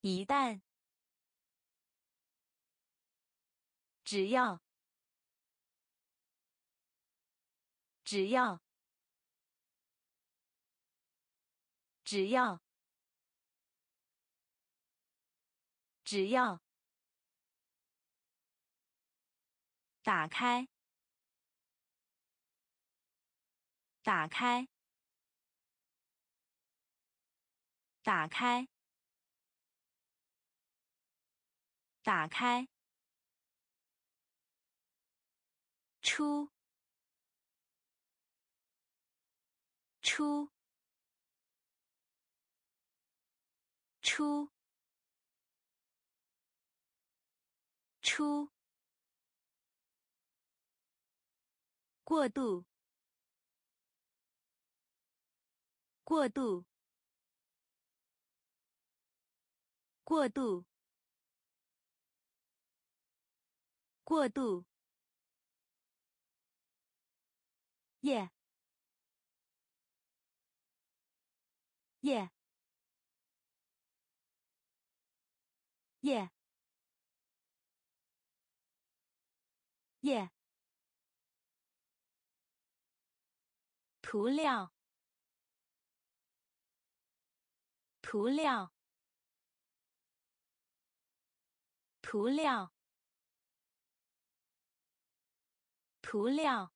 Speaker 1: 一旦，只要，只要，只要，只要。打开，打开，打开，打开，出，出，出，出。过度，过度，过度，过度。耶，耶，耶，耶。涂料，涂料，涂料，涂料。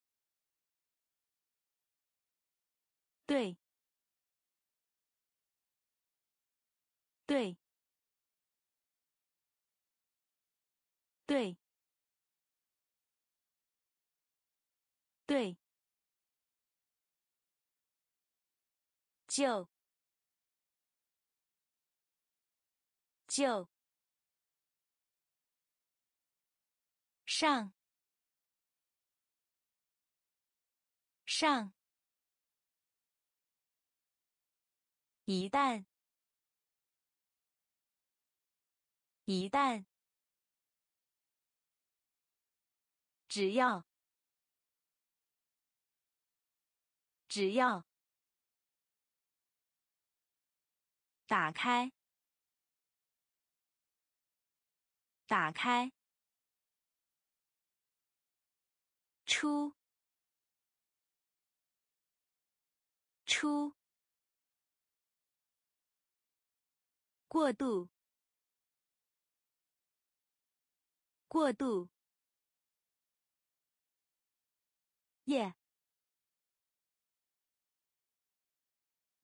Speaker 1: 对，对，对，对。就就上上，一旦一旦，只要。只要。打开，打开，出，出，过度，过度，耶，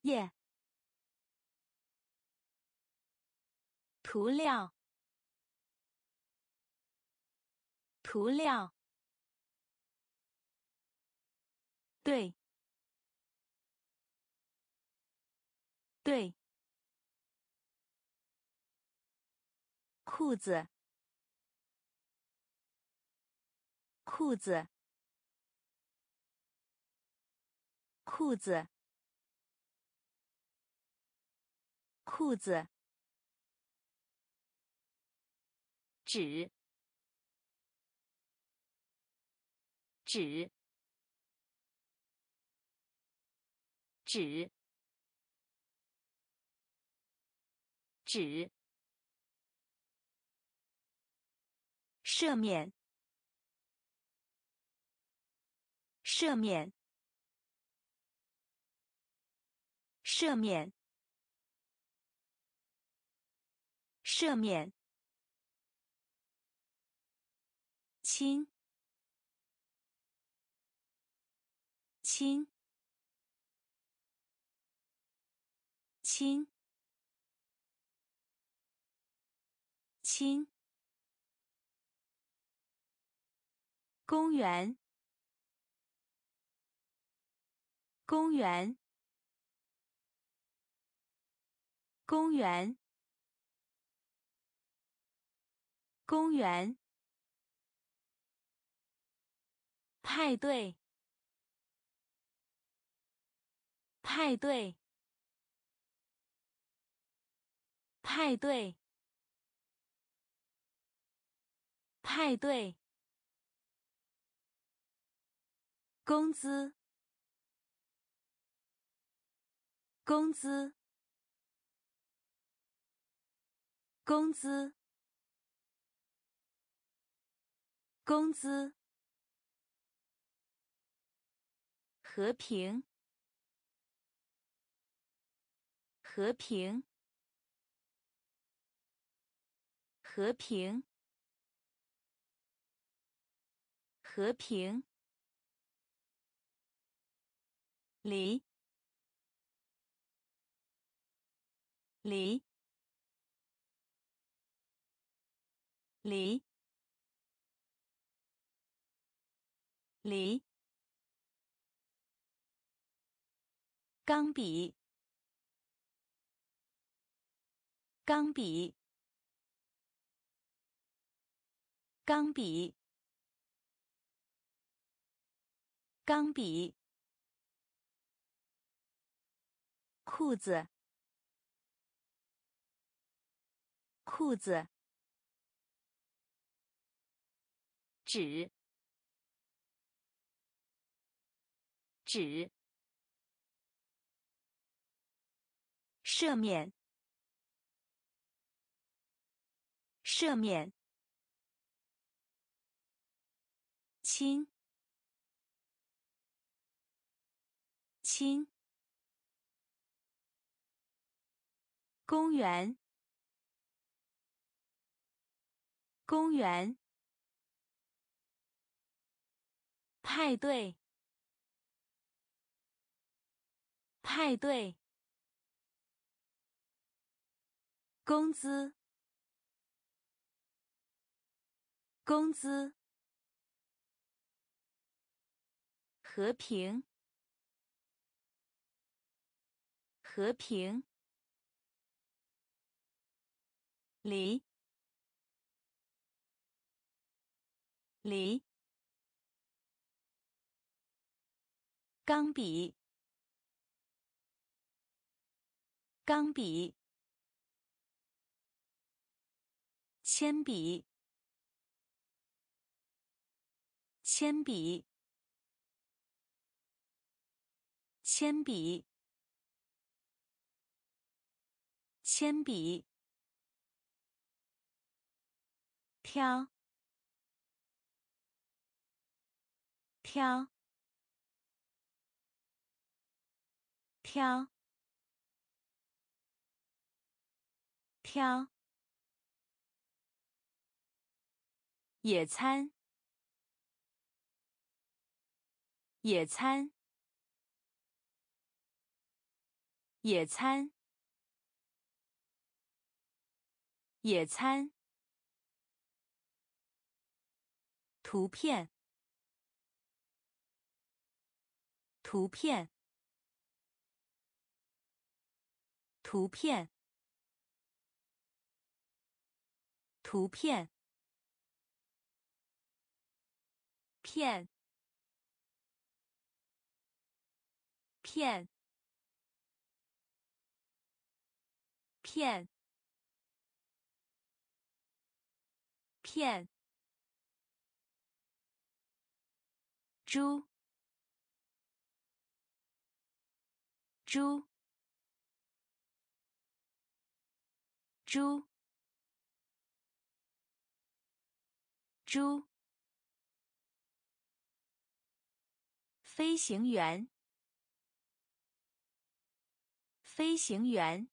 Speaker 1: 耶。涂料，涂料，对，对，裤子，裤子，裤子，裤子，纸，纸，纸，纸。赦免，赦免，赦免，赦免，亲，亲，亲，亲。公园，公园，公园，公园。派对，派对，派对，派对。工资，工资，工资，工资。和平，和平，和平，和平。离，离，离，离。钢笔，钢笔，钢笔，钢笔。裤子，裤子，纸，纸，赦免，赦免，亲，亲。公园，公园，派对，派对，工资，工资，和平，和平。离，离，钢笔，钢笔，铅笔，铅笔，铅笔，铅笔。挑，挑，挑，挑。野餐，野餐，野餐，野餐。图片，图片，图片，图片，片，片，片，片，猪，猪。猪，猪，飞行员，飞行员，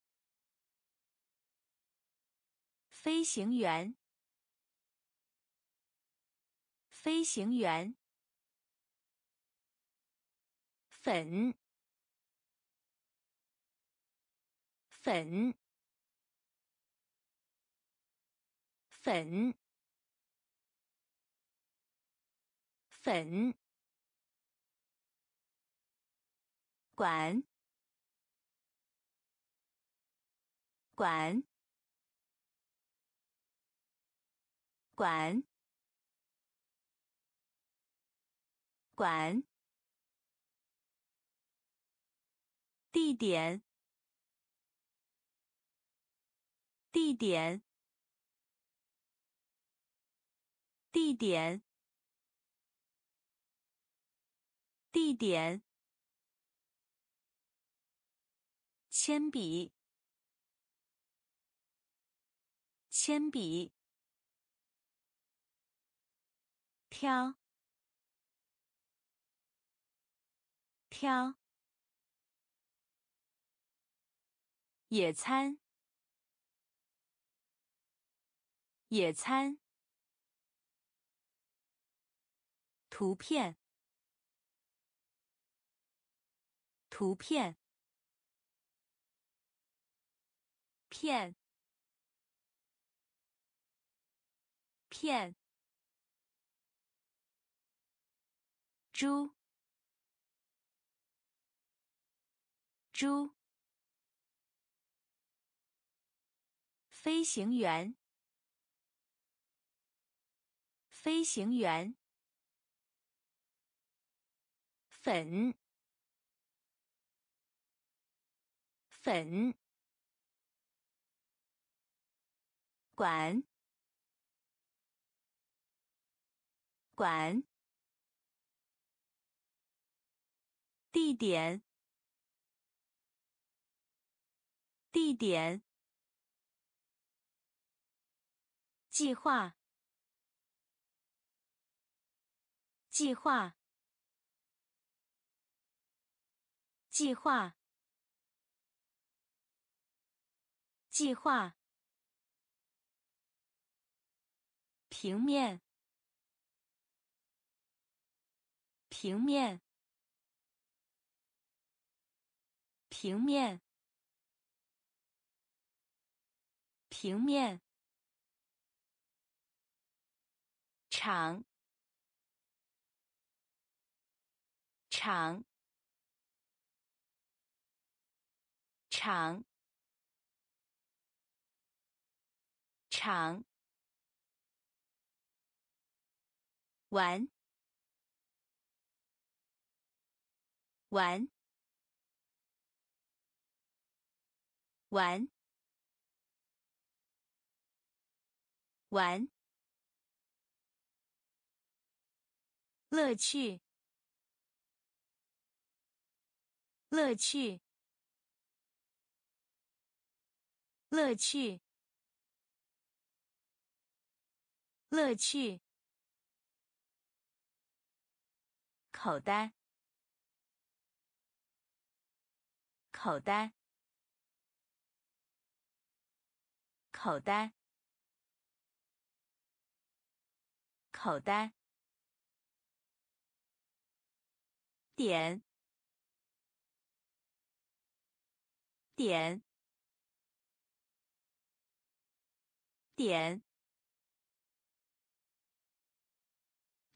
Speaker 1: 飞行员，飞行员，粉，粉。粉，粉，管，管，管，管，地点，地点。地点，地点。铅笔，铅笔。挑，挑。野餐，野餐。图片，图片，片，片，猪，猪，飞行员，飞行员。粉，粉，管，管，地点，地点，计划，计划。计划，计划。平面，平面，平面，平面。场，场。场，场，玩，玩，玩，玩，乐趣，乐趣。乐趣，乐趣。口袋，口袋，口袋，口袋。点，点。点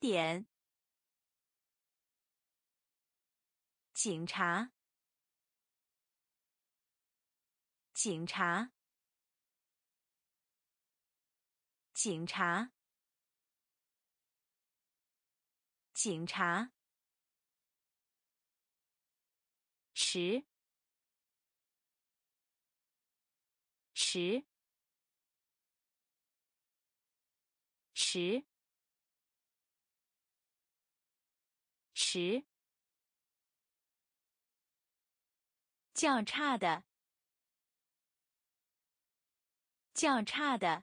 Speaker 1: 点，警察，警察，警察，警察，迟，迟，迟，迟，较差的，较差的。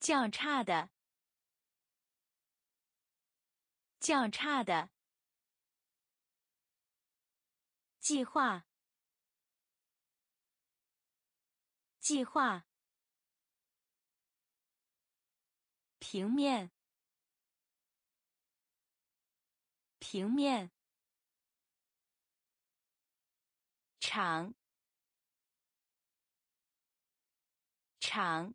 Speaker 1: 较差的，较差的。计划，计划。平面，平面。长，长。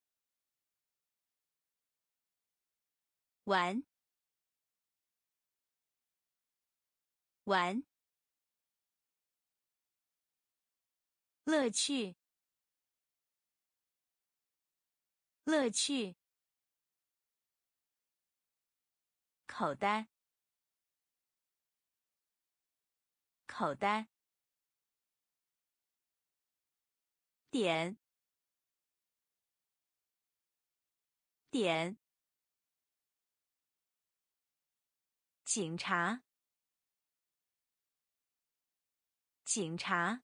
Speaker 1: 玩，玩，乐趣，乐趣，口袋，口袋，点，点。警察，警察，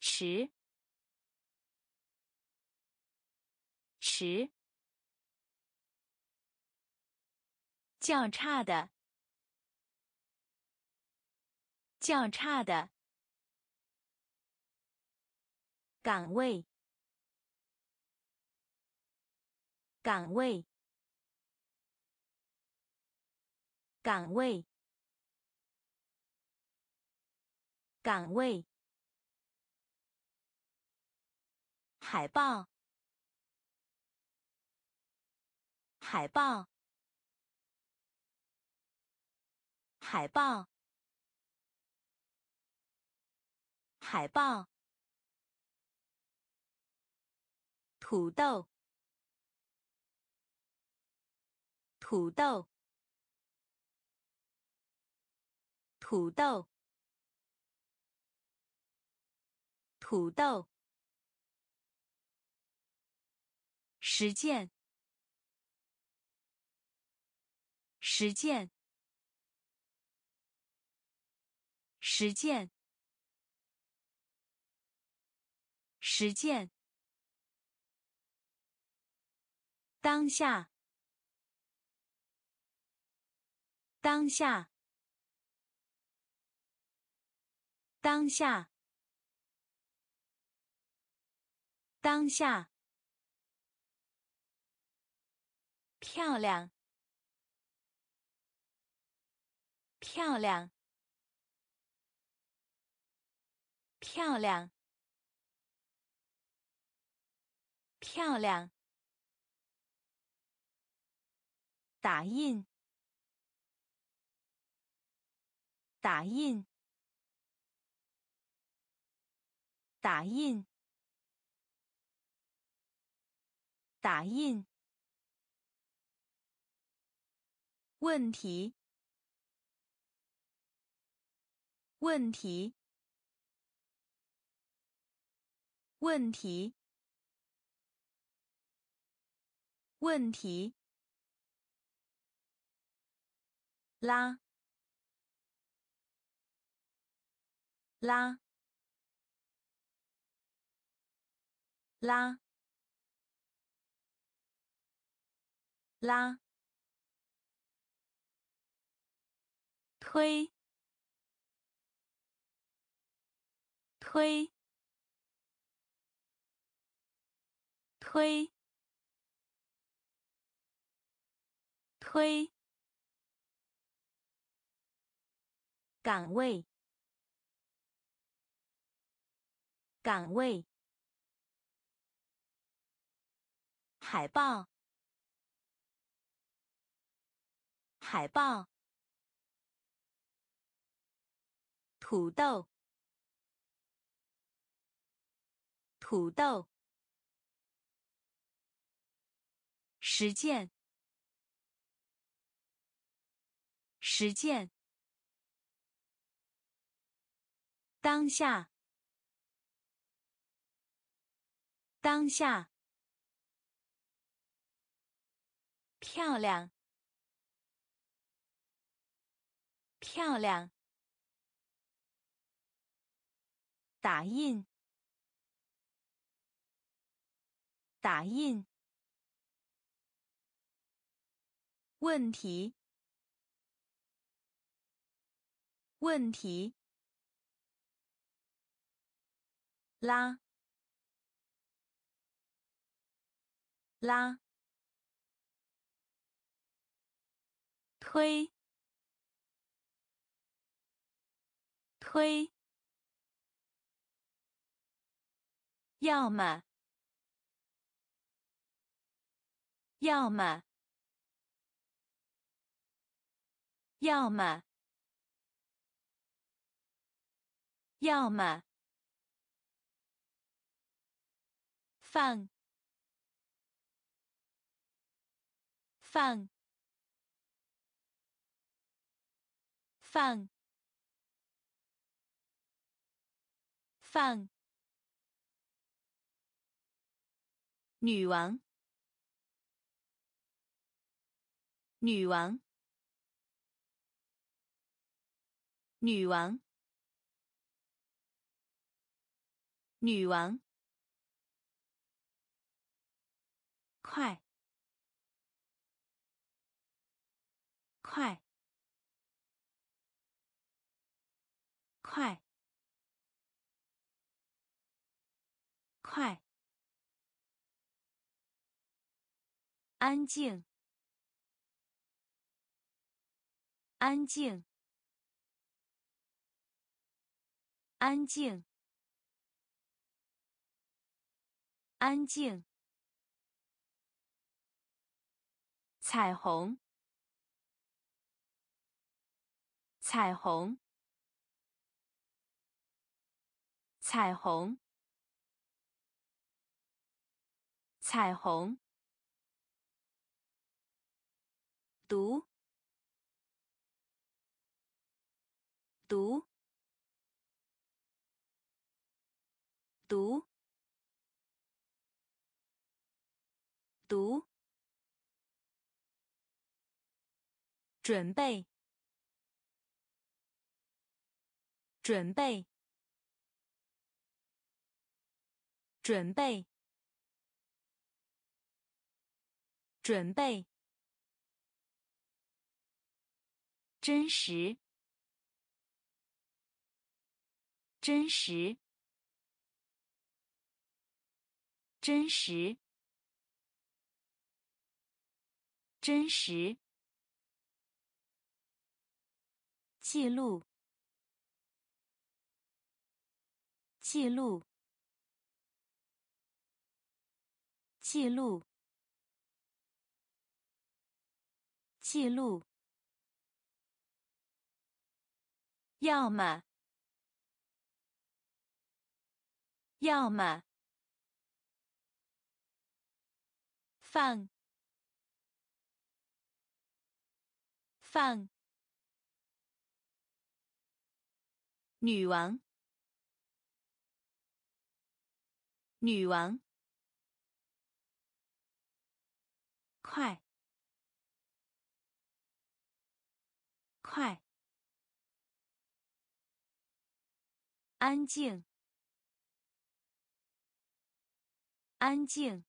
Speaker 1: 迟，迟，较差的，较差的，岗位，岗位。岗位，岗位，海报，海报，海报，海报，土豆，土豆。土豆，土豆，实践，实践，实践，实践，当下，当下。当下，当下，漂亮，漂亮，漂亮，漂亮，打印，打印。打印，打印。问题，问题，问题，问题。拉，拉。拉，拉，推，推，推，推，岗位，岗位。海报，海报，土豆，土豆。实践，实践。当下，当下。漂亮，漂亮。打印，打印。问题，问题。拉，拉。推，推。要么，要么，要么，要么，放，放，放，放。女王，女王，女王，女王，快，快，快，快。安静，安静，安静，安静。彩虹，彩虹，彩虹，彩虹。读，读，读，读，准备，准备，准备，准备。真实，真实，真实，真实。记录，记录，记录，记录。要么，要么，放，放，女王，女王，快，快。安静，安静。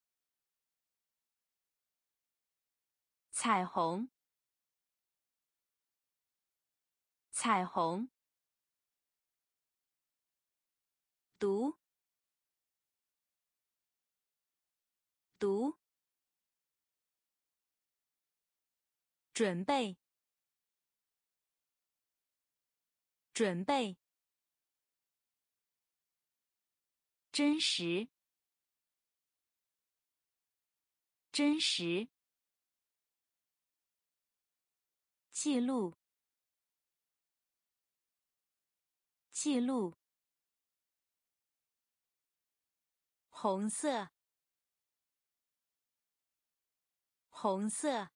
Speaker 1: 彩虹，彩虹。读，读。准备，准备。真实，真实。记录，记录。红色，红色，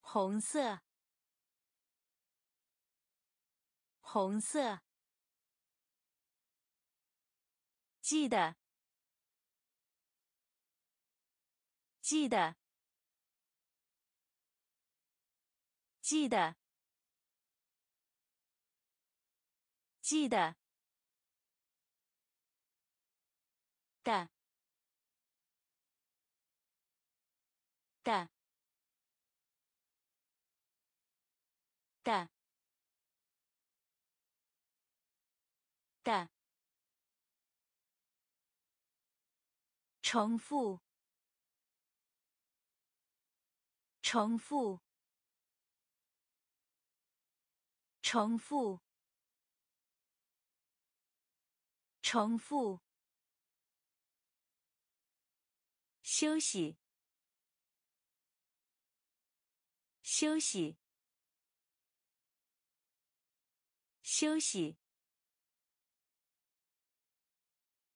Speaker 1: 红色，红色。记得，记得，记得，记得。的，的，的，的。重复，重复，重复，重复。休息，休息，休息，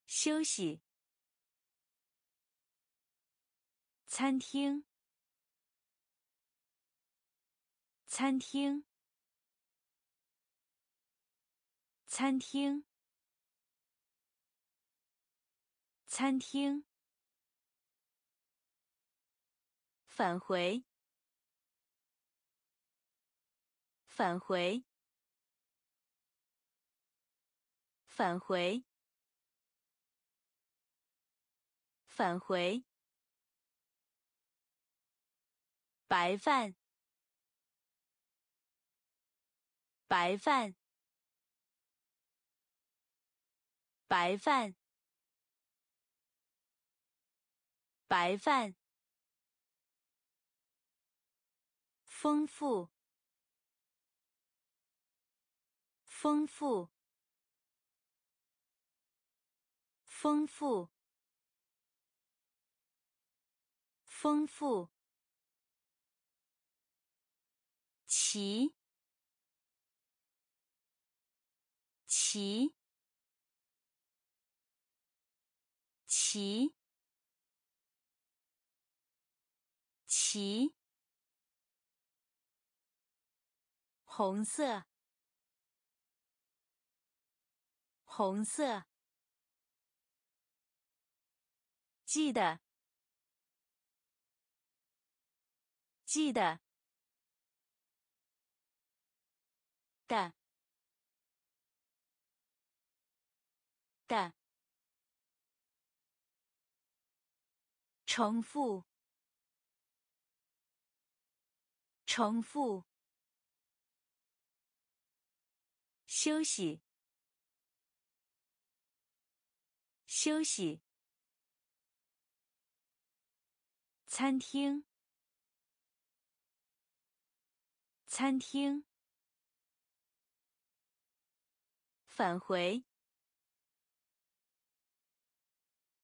Speaker 1: 休息。餐厅，餐厅，餐厅，餐厅。返回，返回，返回，返回。白饭，白饭，白饭，白饭。丰富，丰富，丰富，丰富。齐，齐，齐，齐。红色，红色。记得，记得。的，的。重复，重复。休息，休息。餐厅，餐厅。返回，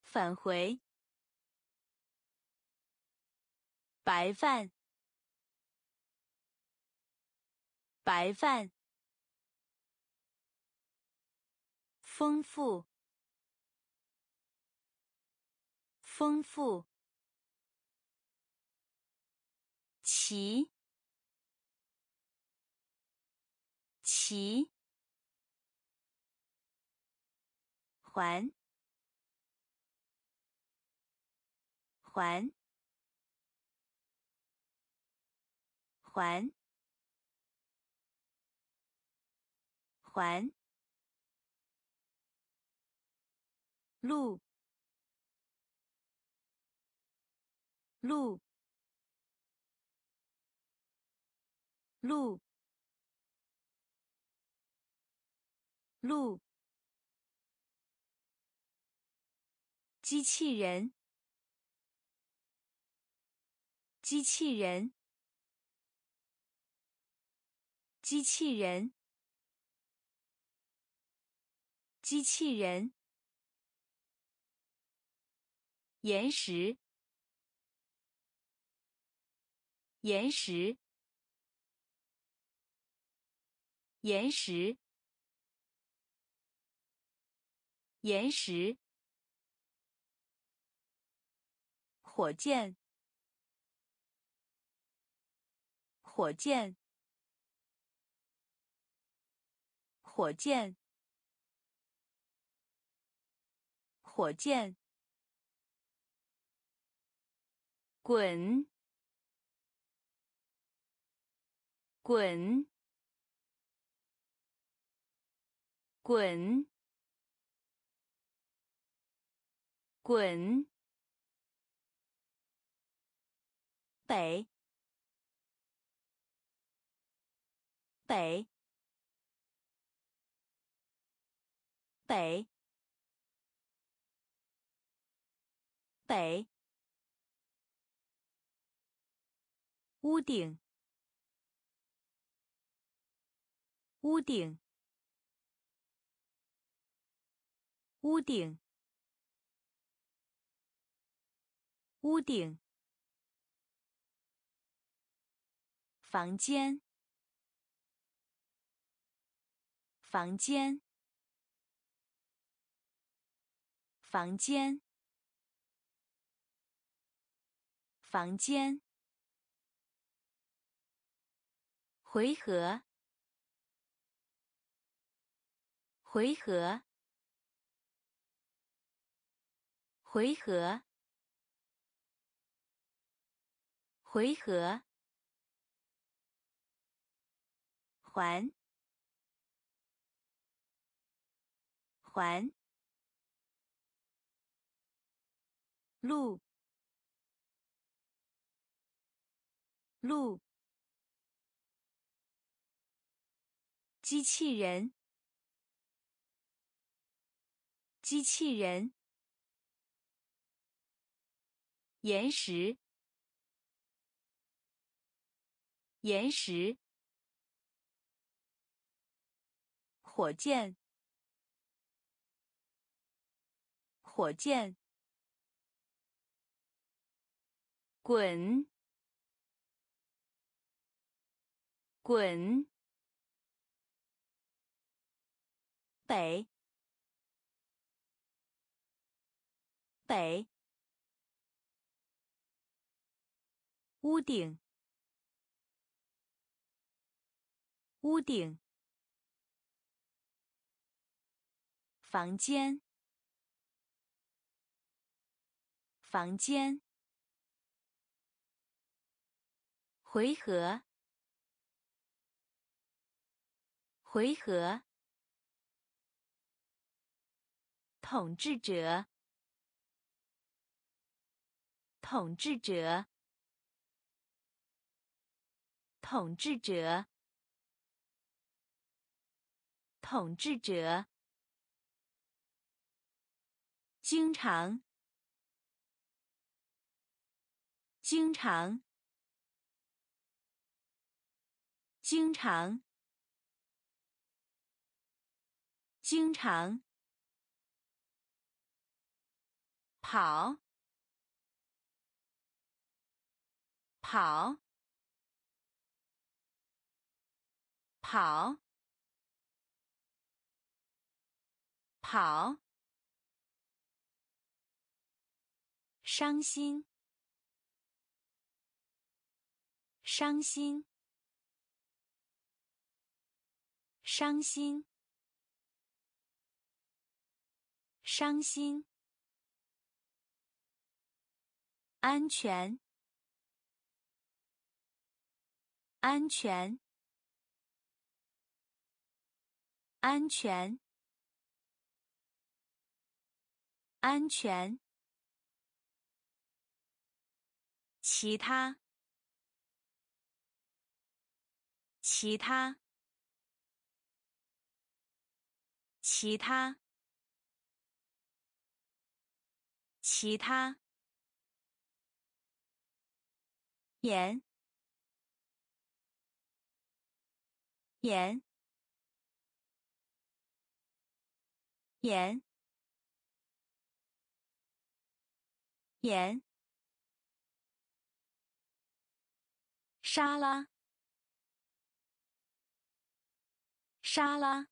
Speaker 1: 返回。白饭，白饭。丰富，丰富。齐，齐。环，环，环，环。路，路，路，路。机器人，机器人，机器人，机器人。岩石，岩石，岩石，岩石，火箭，火箭，火箭，火箭，滚，滚，滚。滚，北，北，北，北，屋顶，屋顶，屋顶。屋顶，房间，房间，房间，房间，回合，回合，回合。回合，环，环，路，路，机器人，机器人，岩石。岩石，火箭，火箭，滚，滚，北，北，屋顶。屋顶，房间，房间，回合，回合，统治者，统治者，统治者。统治者，经常，经常，经常，经常，跑，跑，跑。跑，伤心，伤心，伤心，伤心，安全，安全，安全。安全，其他，其他，其他，其他，盐，盐，盐。盐，沙拉，沙拉，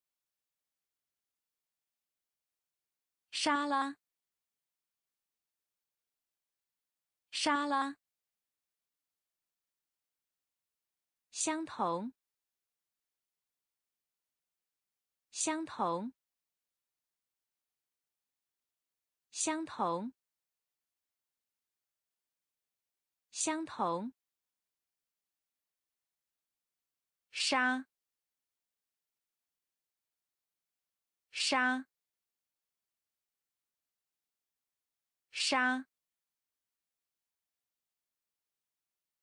Speaker 1: 沙拉，沙拉，相同，相同，相同，相同，沙，沙。杀，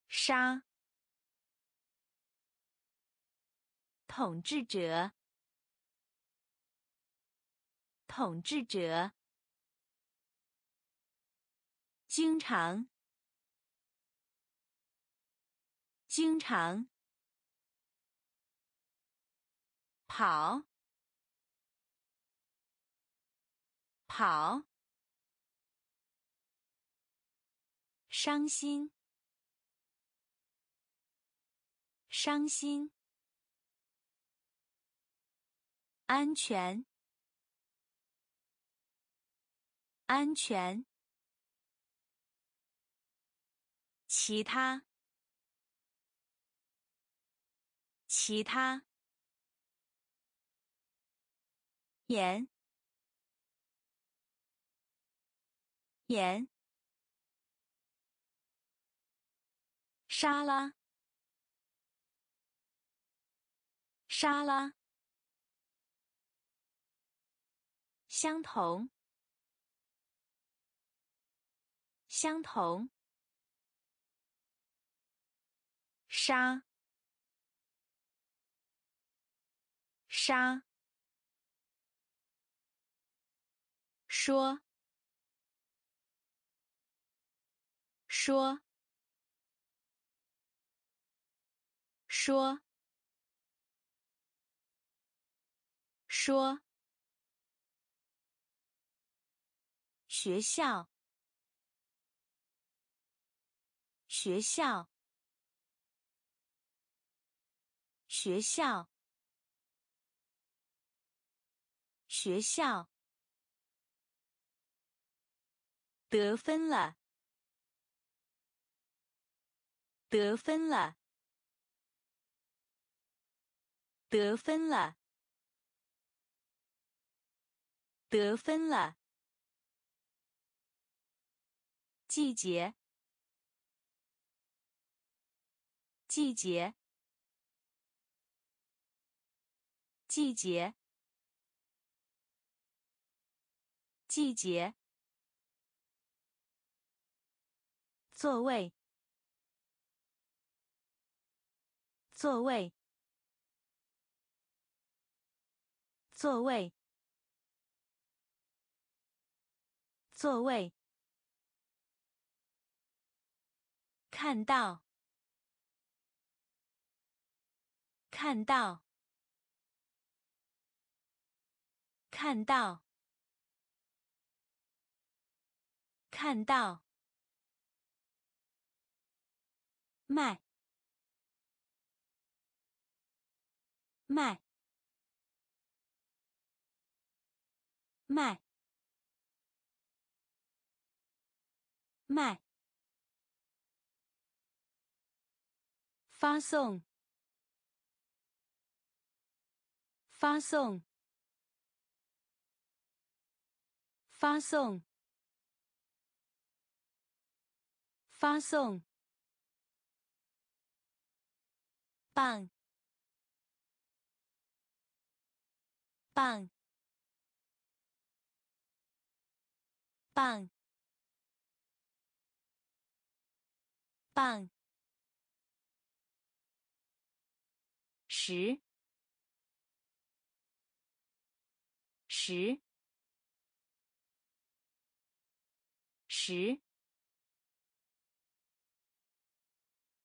Speaker 1: 杀，统治者，统治者，经常，经常，跑，跑。伤心，伤心。安全，安全。其他，其他。盐，盐。沙拉，沙拉，相同，相同，沙，沙，说，说。说，说，学校，学校，学校，学校，得分了，得分了。得分了，得分了。季节，季节，季节，季节。座位，座位。座位，座位，看到，看到，看到，看到，卖，卖。卖，卖，发送，发送，发送，发送，棒，棒。棒，棒，十，十，十，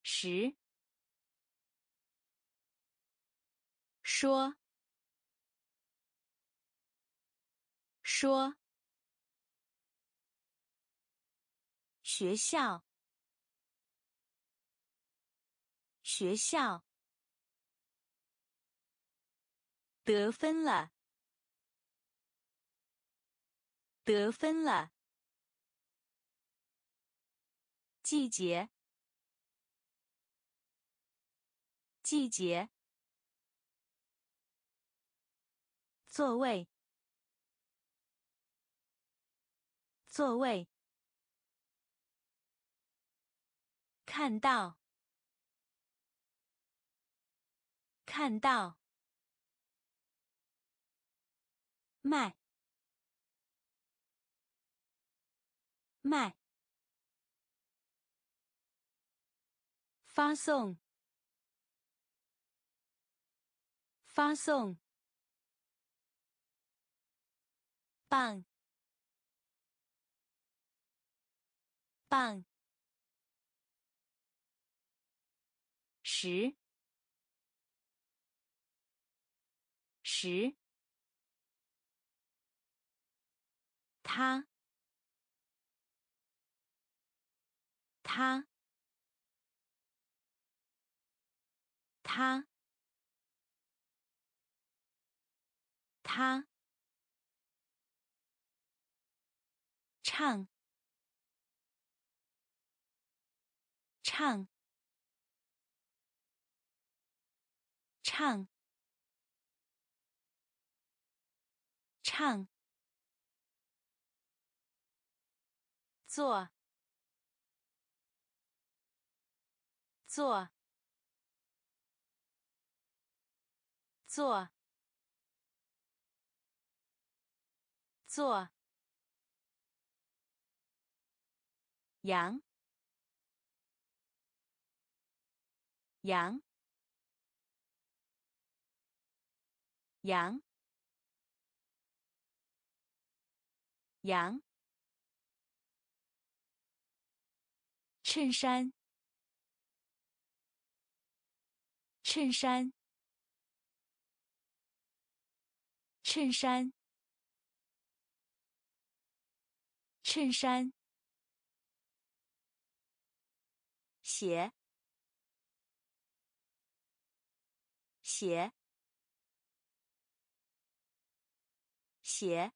Speaker 1: 十，说，说。学校，学校，得分了，得分了。季节，季节。座位，座位。看到，看到。卖，卖。发送，发送。棒，棒。十，十。他，他，他，他。唱，唱，唱，唱。做，做，做，做。羊，羊，羊，羊。衬衫，衬衫，衬衫，衬衫。鞋，鞋，鞋，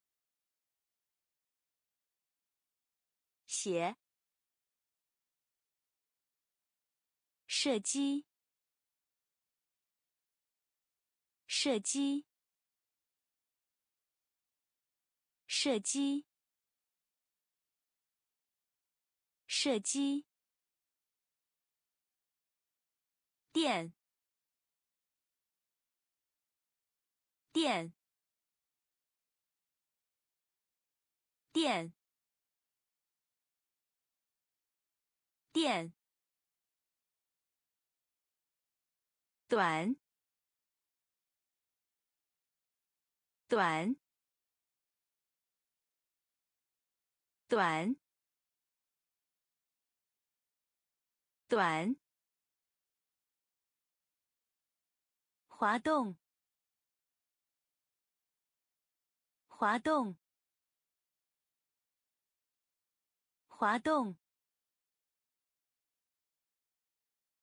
Speaker 1: 鞋。射击，射击，射击，射击。电，电，电，电。短，短，短，短。滑动，滑动，滑动，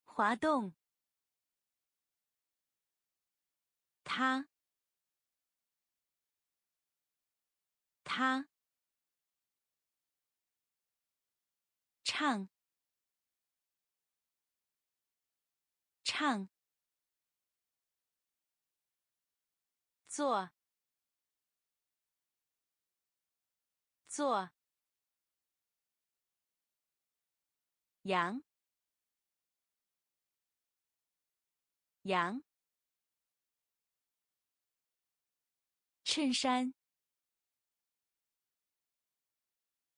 Speaker 1: 滑动。他，他，唱，唱。做，做，羊，羊，衬衫，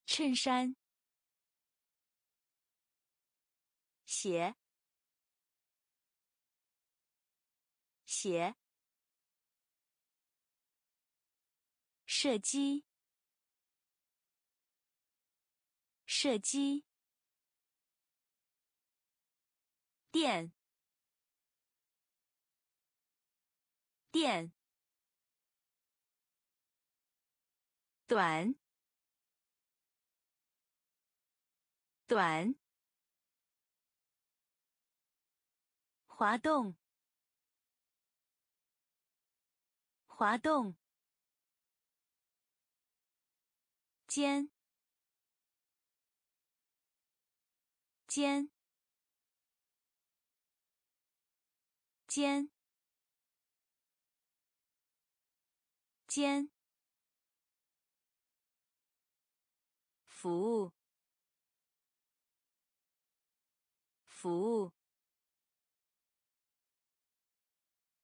Speaker 1: 衬衫，鞋，鞋。射击，射击，电，电，短，短，滑动，滑动。尖，尖，尖，尖。服务。服务。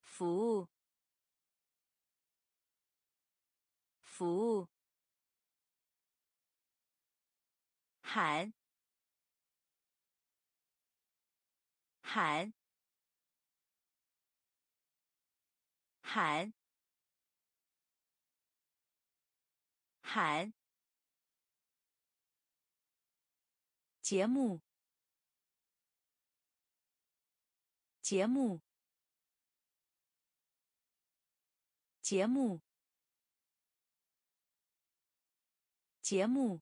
Speaker 1: 服务。服务。喊喊喊喊节目。节目。节目。节目。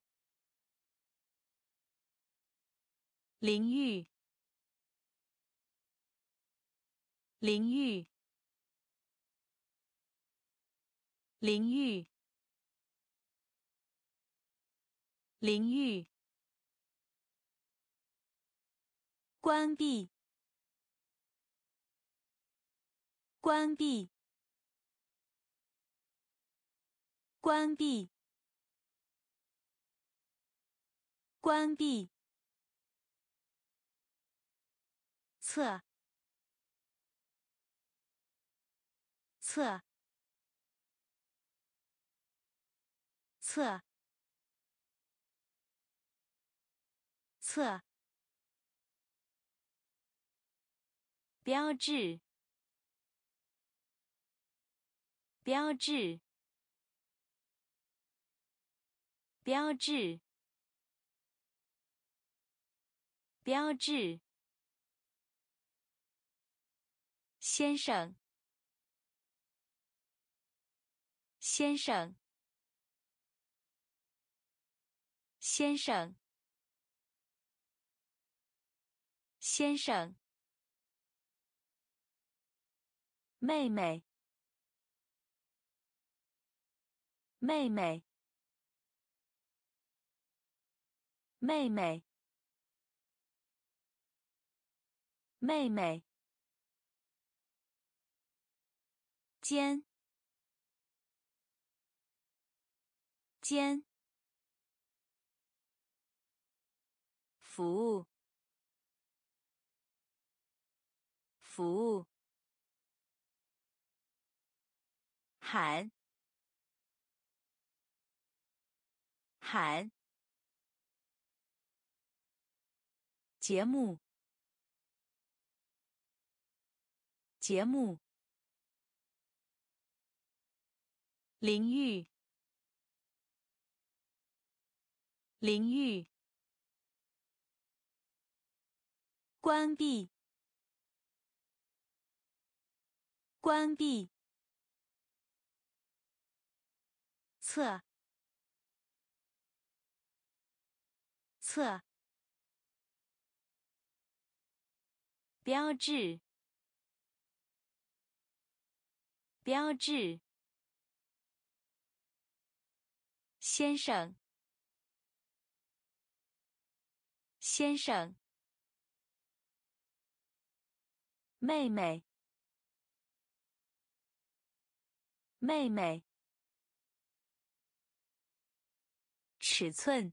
Speaker 1: 淋浴淋浴淋浴淋浴关闭。关闭。关闭。关闭。测。测。测。测。标志。标志。标志。标志。先生，先生，先生，先生，妹妹，妹妹，妹妹，妹妹。间间服务。服务。喊喊节目节目淋浴，淋浴，关闭，关闭，测，测，标志，标志。先生，先生，妹妹，妹妹，尺寸，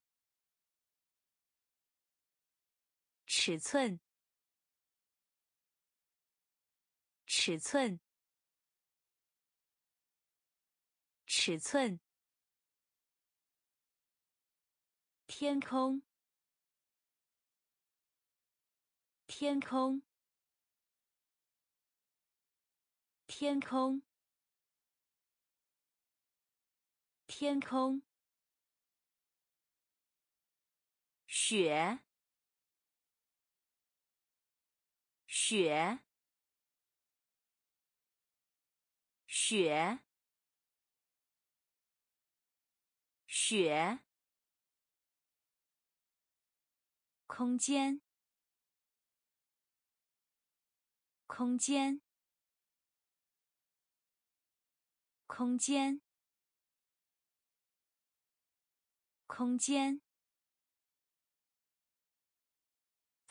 Speaker 1: 尺寸，尺寸，尺寸。天空，天空，天空，天空，雪，雪，雪，雪。空间，空间，空间，空间，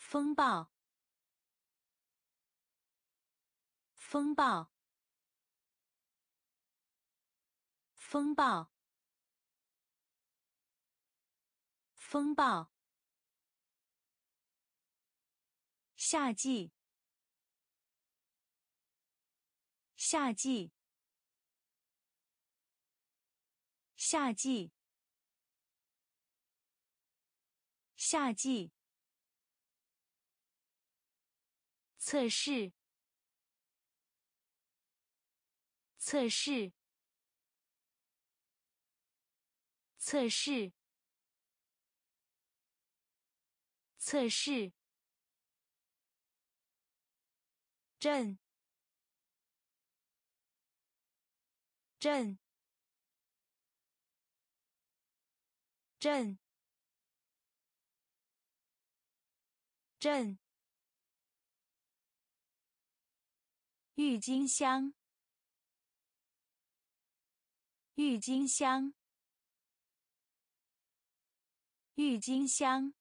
Speaker 1: 风暴，风暴，风暴，风暴。夏季，夏季，夏季。夏季测试，测试，测试，测试，震，震，震。镇，郁金香，郁金香，郁金香，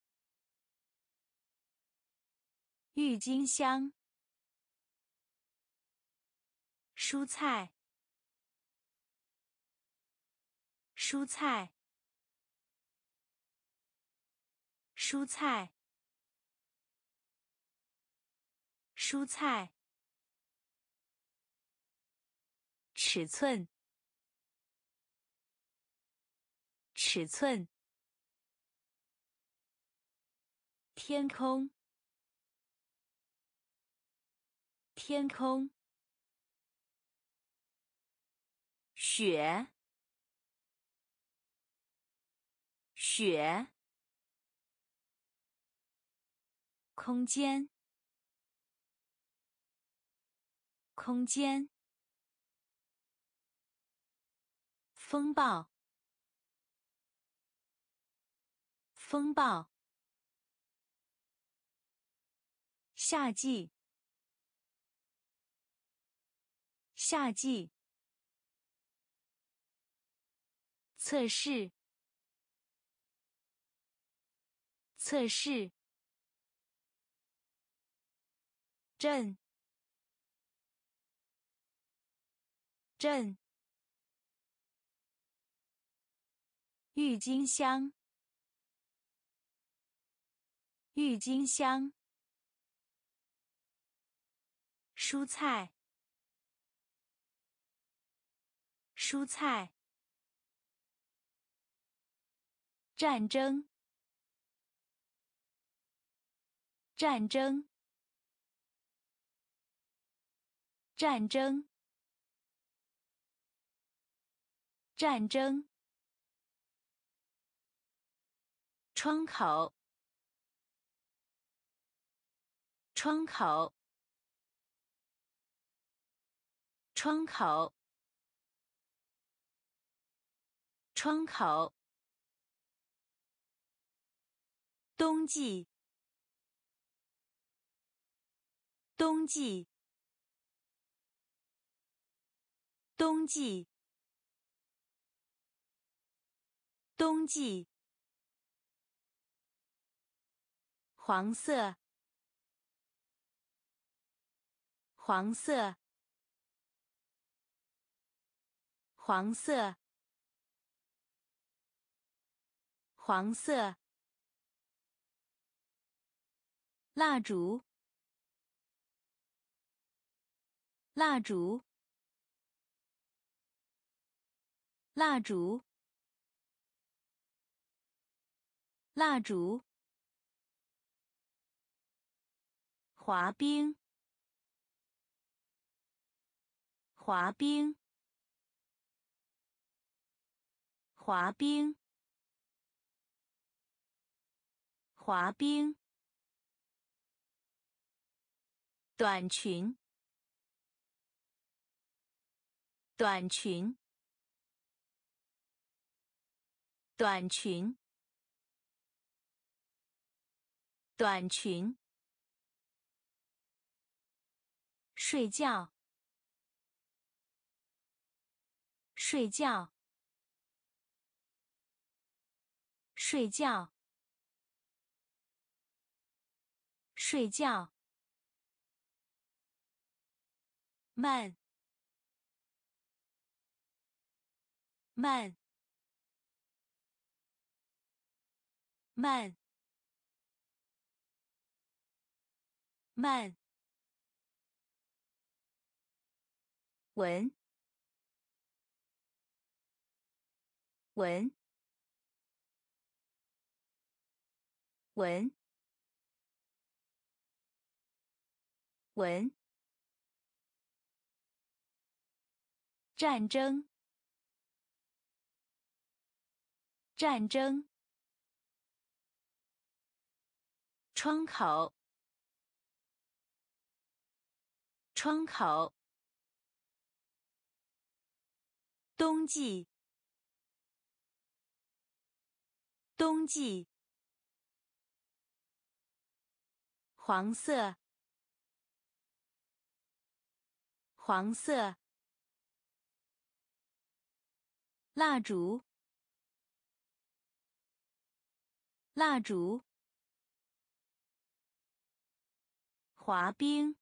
Speaker 1: 郁金香，蔬菜，蔬菜，蔬菜。蔬菜，尺寸，尺寸，天空，天空，雪，雪，空间。空间，风暴，风暴，夏季，夏季，测试，测试，震。镇，郁金香，郁金香，蔬菜，蔬菜，战争，战争，战争。战争。窗口。窗口。窗口。窗口。冬季。冬季。冬季。冬季，黄色，黄色，黄色，黄色，蜡烛，蜡烛，蜡烛。蜡烛，滑冰，滑冰，滑冰，滑冰，短裙，短裙，短裙。短裙，睡觉，睡觉，睡觉，睡觉，慢，慢，慢，慢，文。文。文。文，战争，战争，窗口，窗口，冬季，冬季。黄色，黄色，蜡烛，蜡烛，滑冰，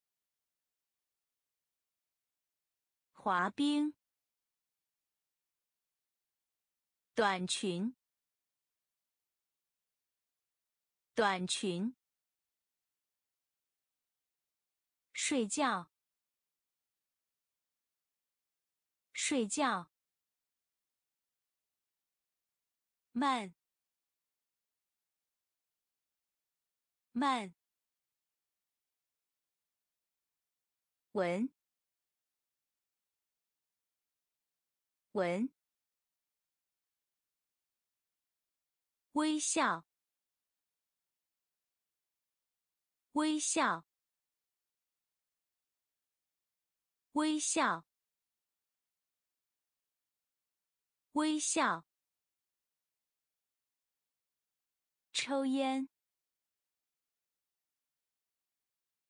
Speaker 1: 滑冰，短裙，短裙。睡觉，睡觉，慢，慢，闻，闻，微笑，微笑。微笑，微笑。抽烟，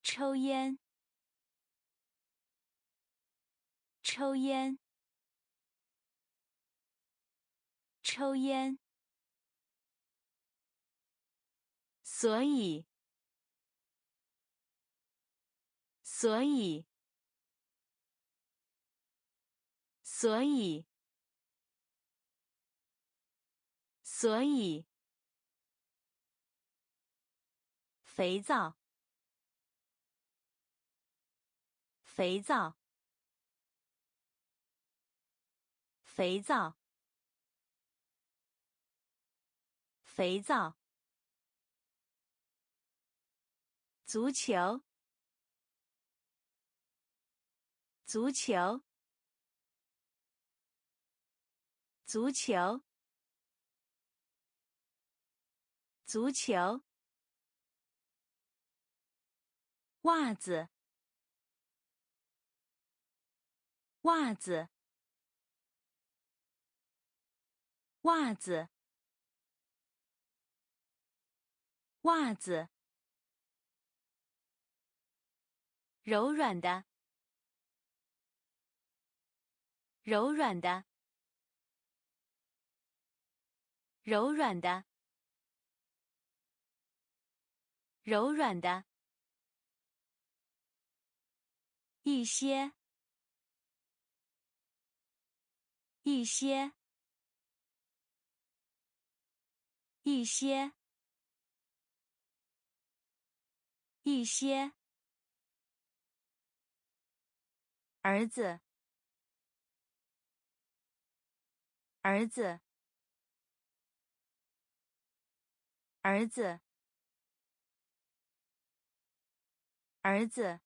Speaker 1: 抽烟，抽烟，抽烟。所以，所以。所以，所以，肥皂，肥皂，肥皂，肥皂，足球，足球。足球，足球，袜子，袜子，袜子，袜子，柔软的，柔软的。柔软的，柔软的，一些，一些，一些，一些，儿子，儿子。儿子，儿子，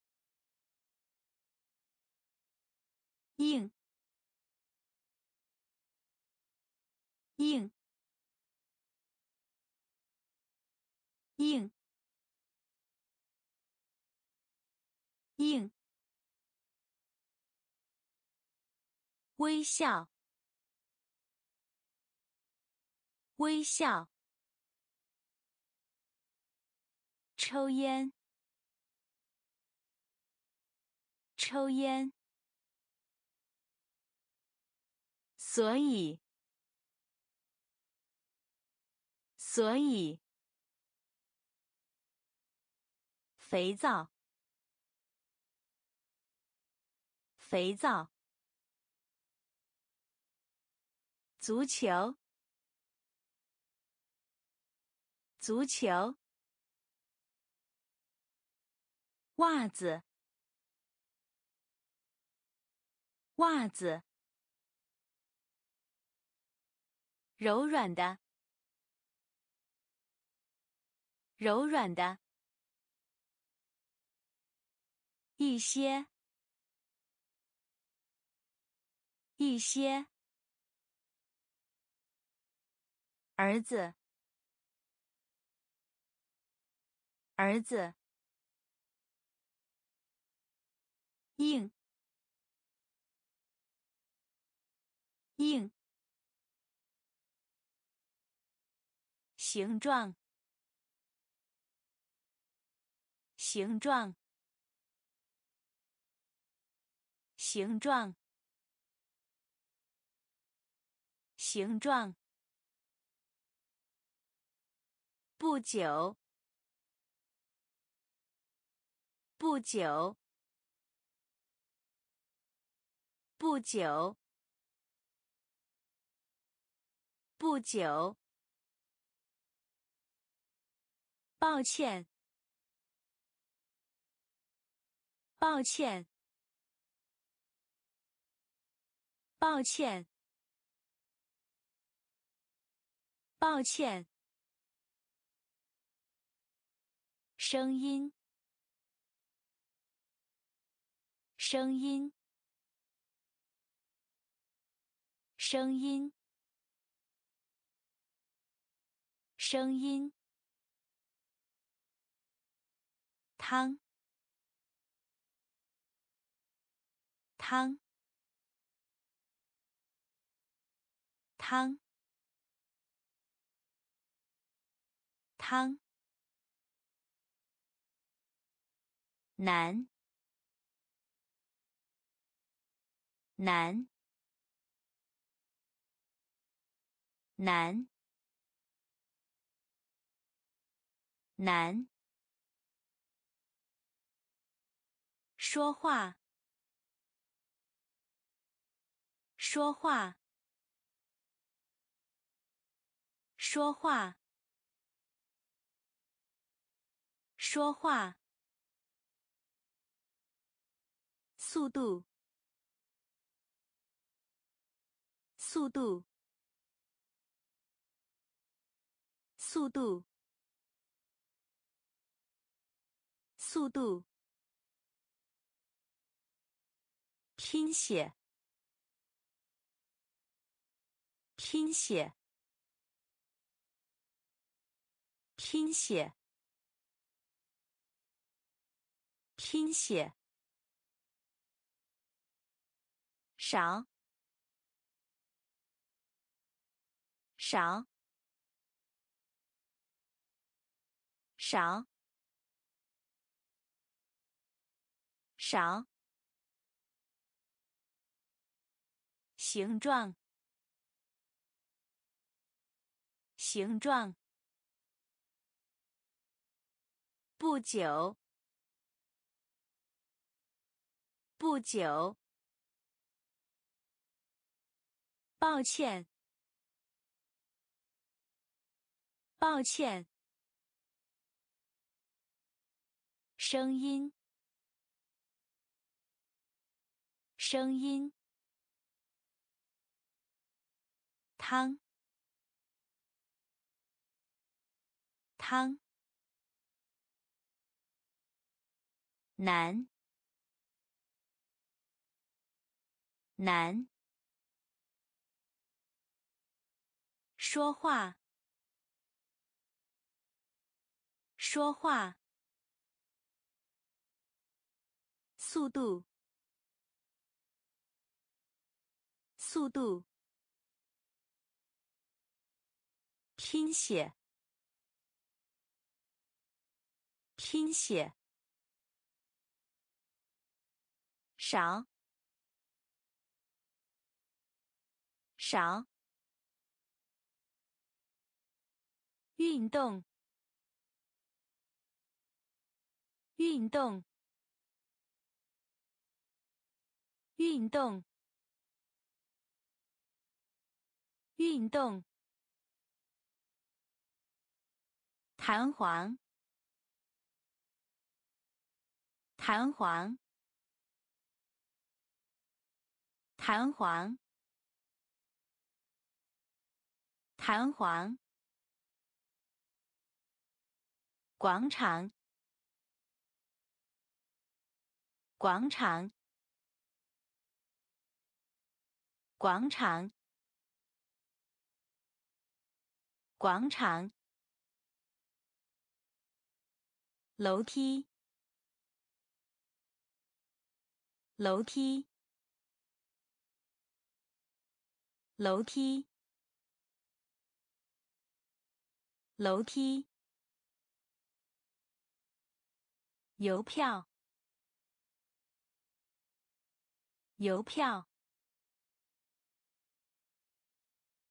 Speaker 1: 硬，硬，硬，硬，微笑，微笑。抽烟，抽烟。所以，所以，肥皂，肥皂，足球，足球，袜子，袜子，柔软的。柔软的，一些，一些，儿子，儿子，硬，硬，形状。形状，形状，形状。不久，不久，不久，不久。抱歉。抱歉，抱歉，抱歉。声音，声音，声音，声音。汤。汤，汤，汤，难，难，难，难，说话。说话，说话，说话。速度，速度，速度，速度。拼写。拼写，拼写，拼写。少，少，少，少。形状。形状。不久，不久。抱歉，抱歉。声音，声音。汤。汤，难，难，说话，说话，速度，速度，拼写。拼写，少，少，运动，运动，运动，运动。弹簧，弹簧，弹簧，弹簧。广场，广场，广场，广场。楼梯，楼梯，楼梯，楼梯。邮票，邮票，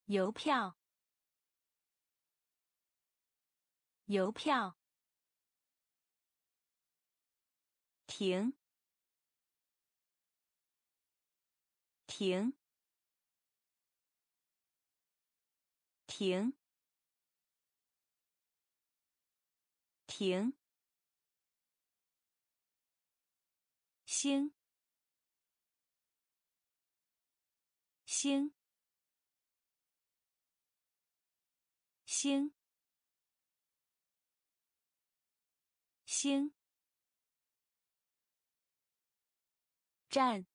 Speaker 1: 邮票，邮票。停，停，停，停。星，星，星，星。站，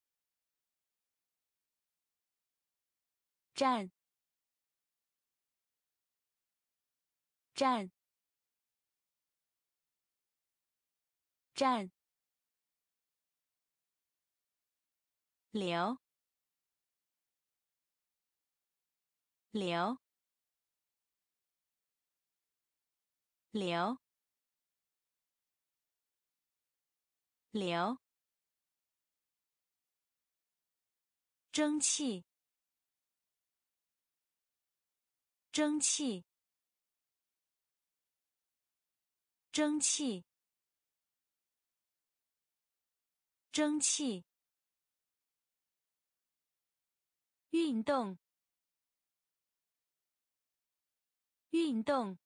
Speaker 1: 站，站，站。流，流，流，流。蒸汽，蒸汽，蒸汽，蒸汽。运动，运动。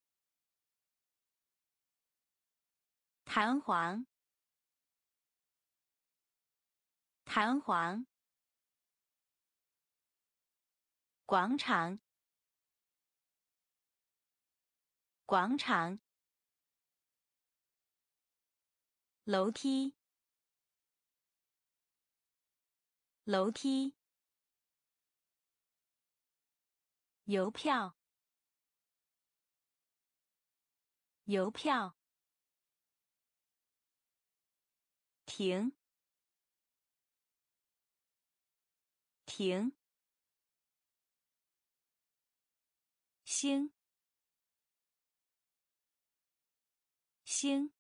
Speaker 1: 弹簧，弹簧。广场，广场。楼梯，楼梯。邮票，邮票。停，停。星，星。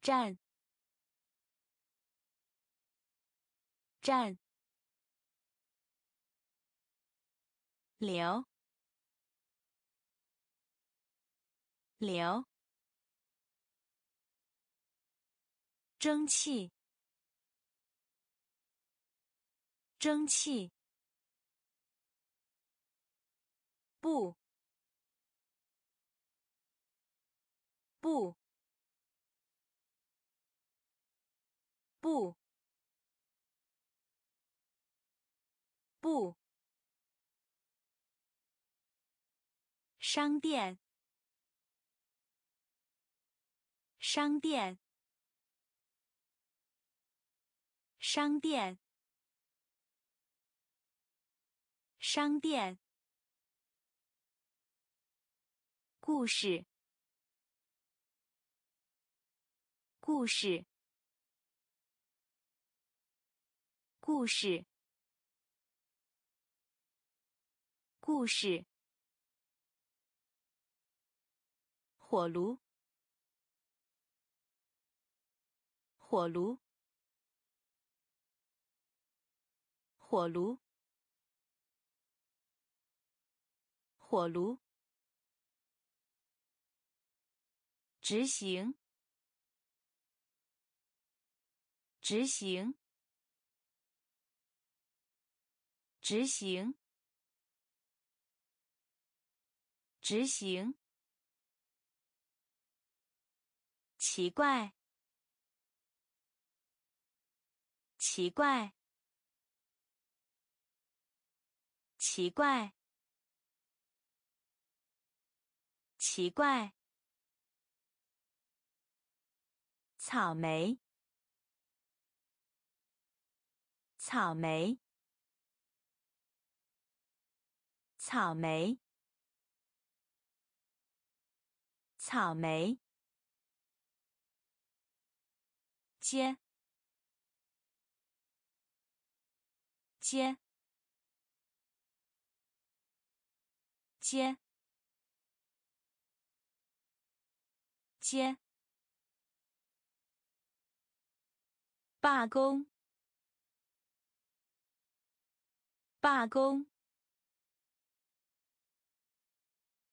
Speaker 1: 站，站。流，流，蒸汽，蒸汽，不，不，不，不。商店，商店，商店，商店。故事，故事，故事，故事。火炉，火炉，火炉，火炉，执行，执行，执行，执行。奇怪，奇怪，奇怪，奇怪。草莓，草莓，草莓，草莓。接，接，接，接。罢工，罢工，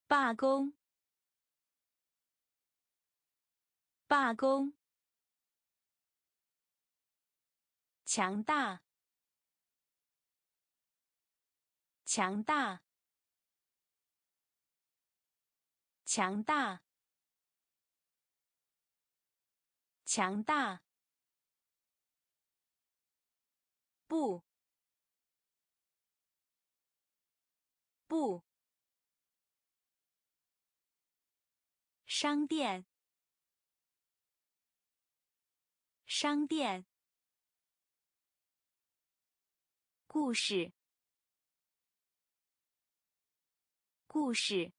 Speaker 1: 罢工，罢工。强大，强大，强大，强大。不，不，商店，商店。故事，故事。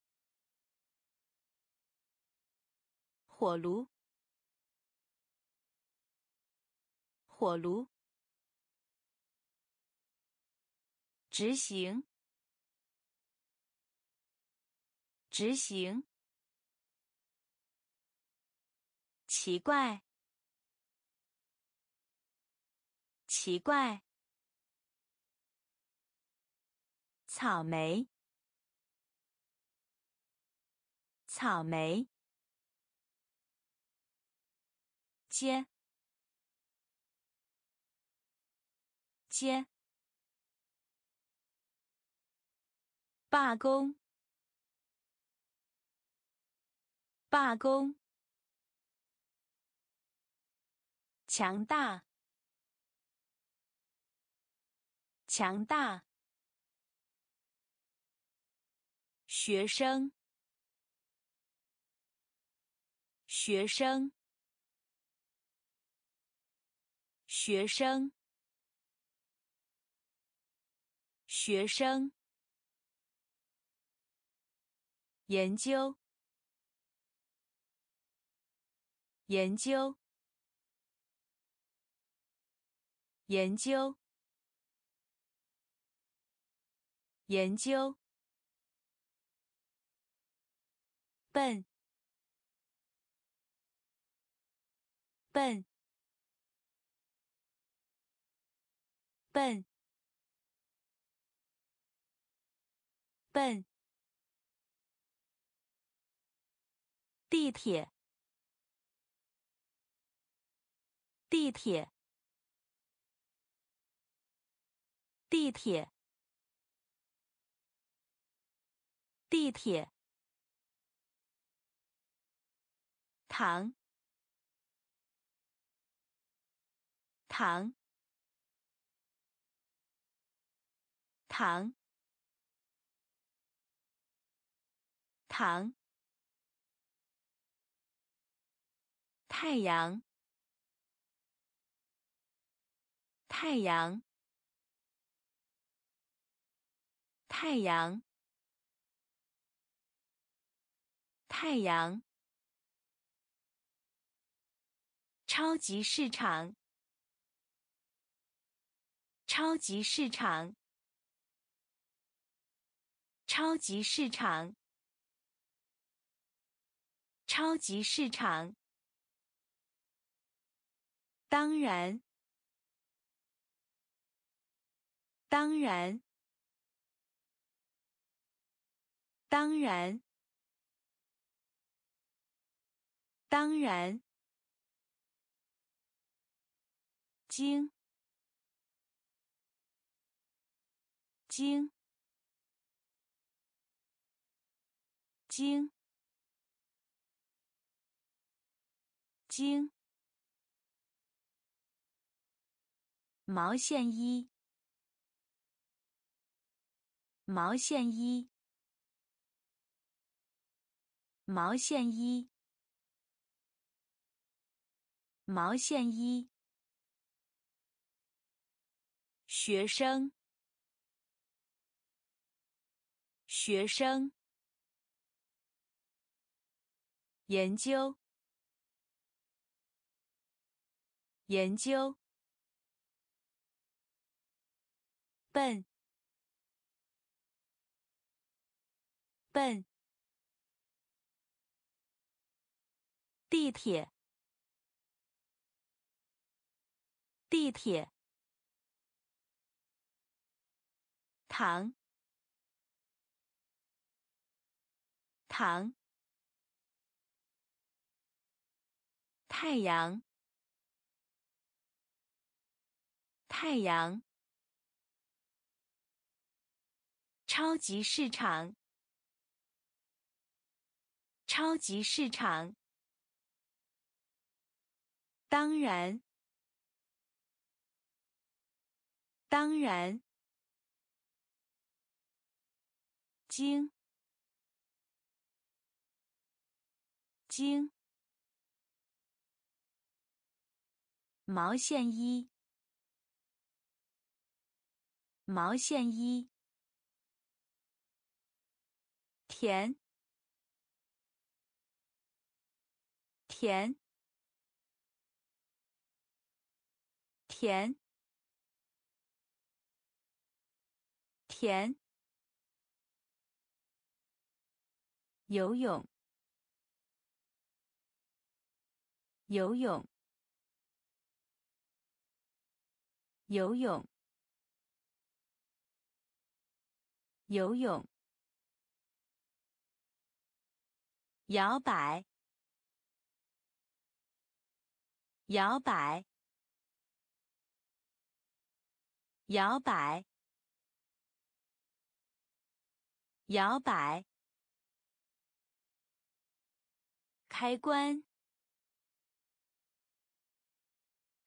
Speaker 1: 火炉，火炉。执行，执行。奇怪，奇怪。草莓，草莓，接，接，罢工，罢工，强大，强大。学生，学生，学生，学生。研究，研究，研究，研究。笨，笨，笨，笨。地铁，地铁，地铁，地铁。糖，糖，糖，糖。太阳，太阳，太阳，太阳。超级市场，超级市场，超级市场，超级市场。当然，当然，当然，当然，经，经，经，经，毛线衣，毛线衣。毛线衣，毛线衣。学生，学生。研究，研究。笨，笨。地铁，地铁，糖，糖，太阳，太阳，超级市场，超级市场。当然，当然，经，经，毛线衣，毛线衣，甜，甜。甜，甜，游泳，游泳，游泳，游泳，摇摆，摇摆。摇摆，摇摆，开关，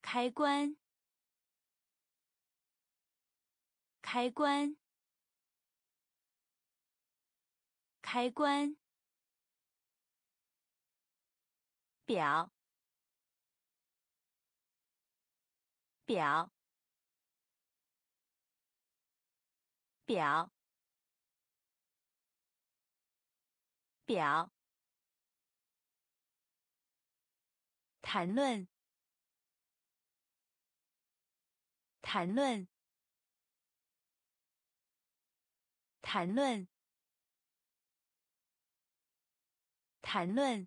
Speaker 1: 开关，开关，开关，表，表。表，表，谈论，谈论，谈论，谈论，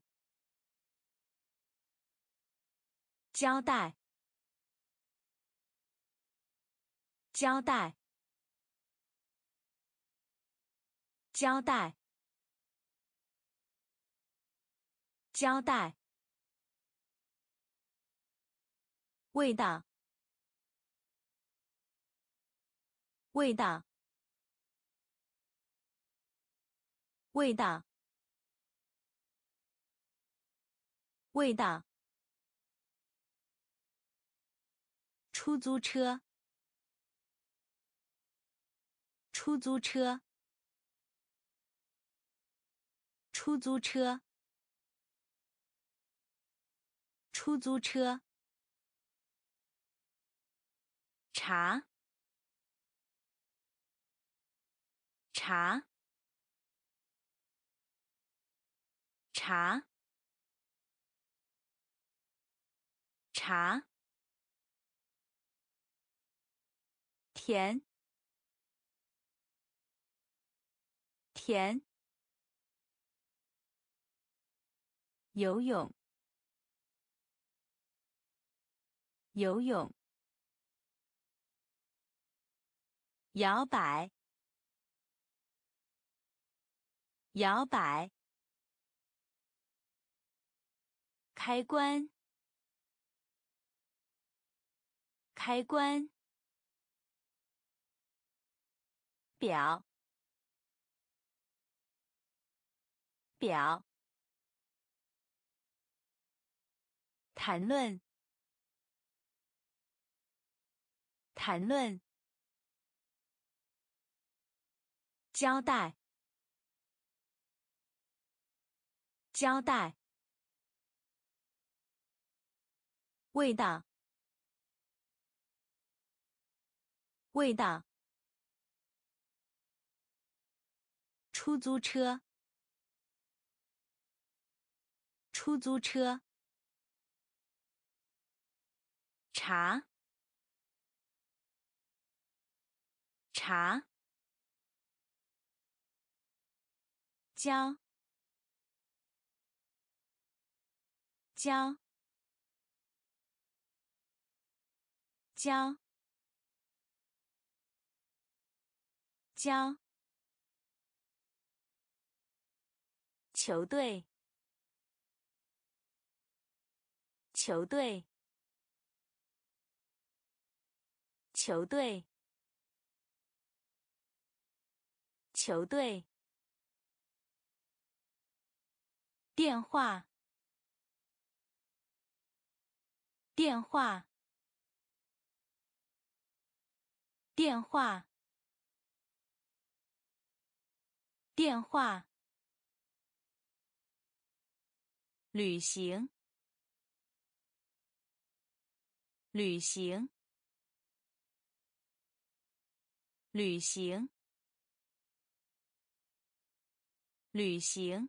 Speaker 1: 交代，交代。胶带，胶带，味道，味道，味道，味道，出租车，出租车。出租车，出租车，茶，茶，茶，茶，甜，甜。游泳，游泳，摇摆，摇摆，开关，开关，表，表，谈论，谈论，交代，交代，味道，味道，出租车，出租车，茶，茶，教，教，教，教，球队，球队，球队，球队，电话，电话，电话，电话，旅行，旅行，旅行，旅行，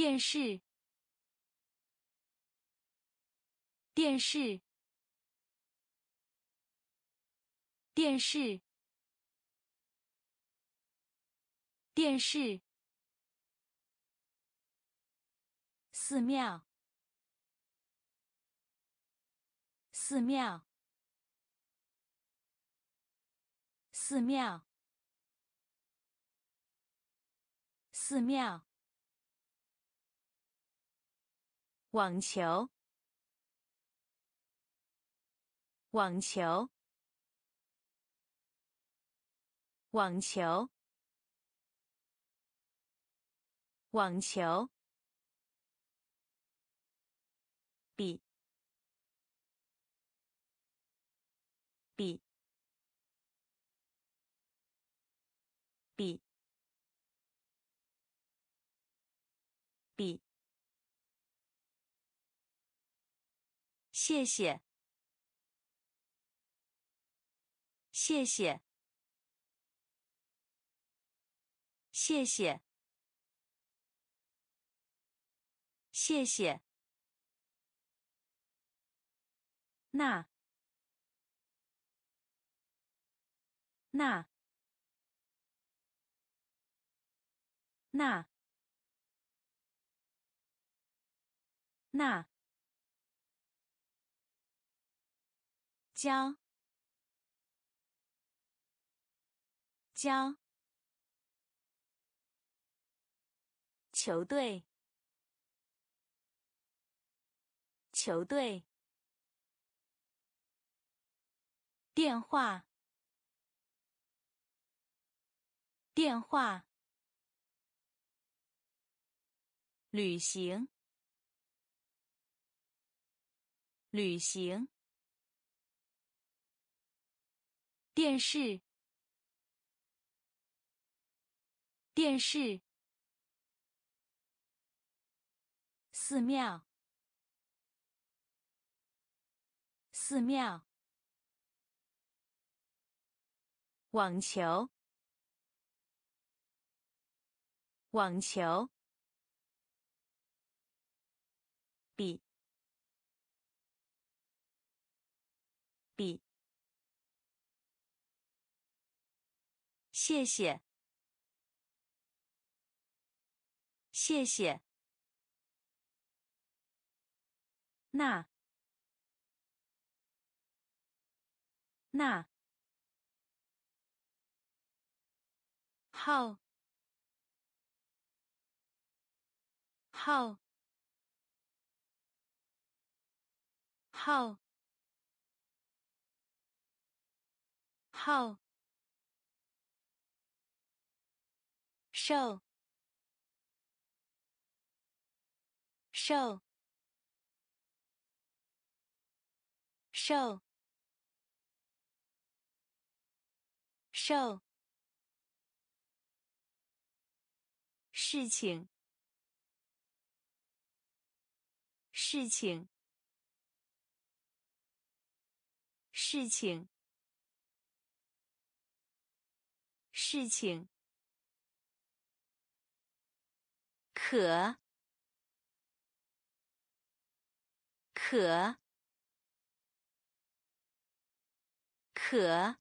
Speaker 1: 电视，电视，电视，电视，寺庙，寺庙，寺庙，寺庙，网球，网球，网球，网球，谢谢，谢谢，谢谢，谢谢，那，那，那，那，教，教，球队，球队，电话，电话，旅行，旅行，电视，电视，寺庙，寺庙，网球，网球，谢谢，谢谢，那，那，号，号，号，号，瘦，瘦，瘦，瘦。事情，事情，事情，事情，可，可，可，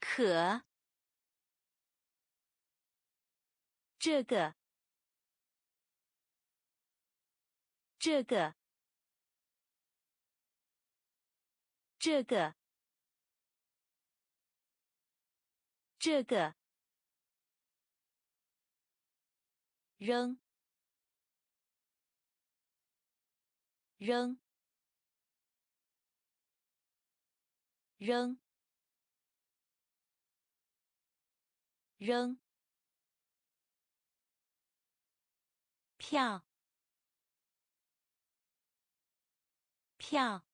Speaker 1: 可。这个，这个，这个，这个，扔，扔，扔，扔。票，票，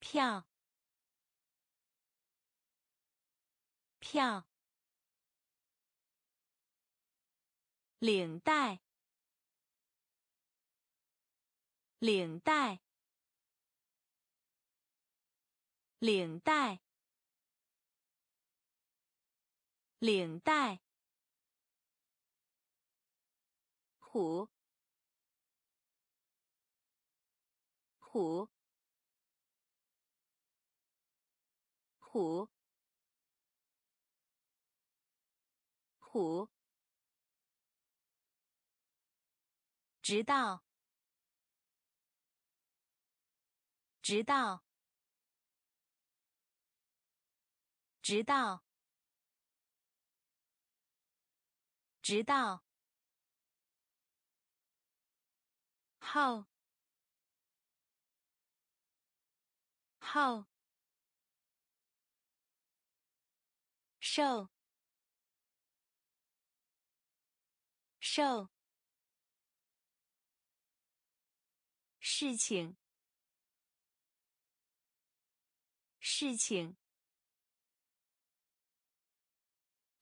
Speaker 1: 票，票，领带，领带，领带，领带。虎，虎，虎，虎，直到，直到，直到，直到。号，号，瘦，瘦，事情，事情，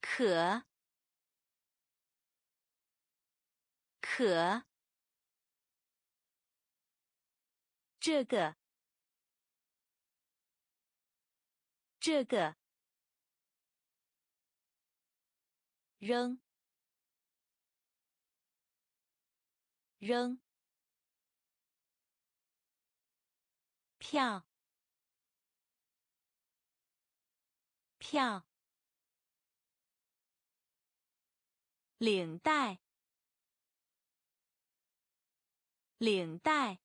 Speaker 1: 可，可。这个，这个，扔，扔，票，票，领带，领带。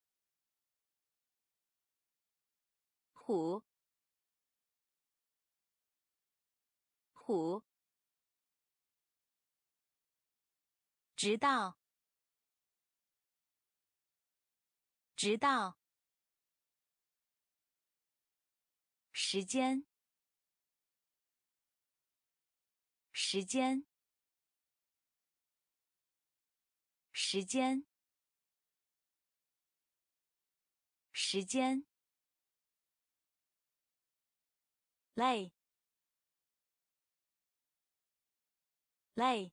Speaker 1: 虎，虎，直到，直到，时间，时间，时间，时间。累，累，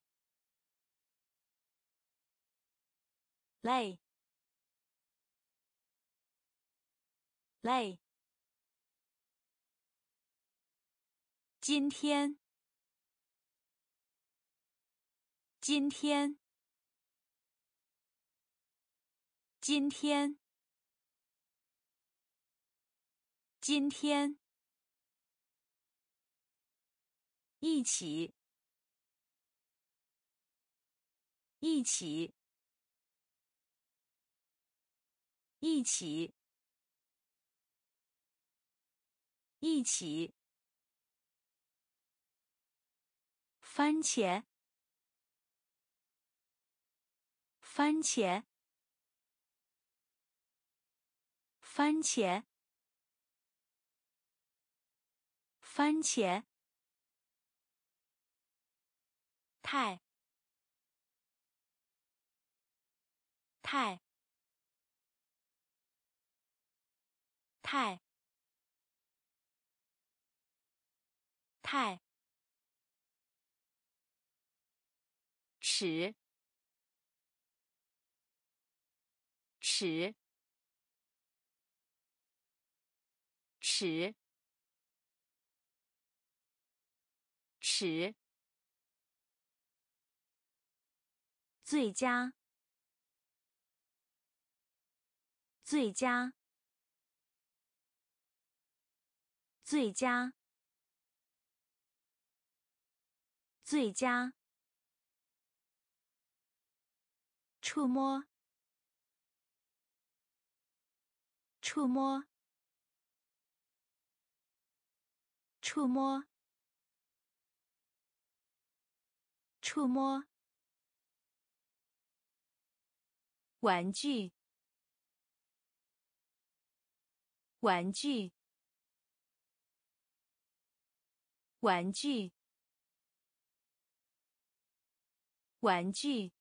Speaker 1: 累，累。今天，今天，今天，今天。一起，一起，一起，一起，番茄，番茄，番茄，番茄，太，太。太，太，尺，尺，尺，尺，最佳，最佳。最佳，最佳，触摸，触摸，触摸，触摸，玩具，玩具。玩具，玩具。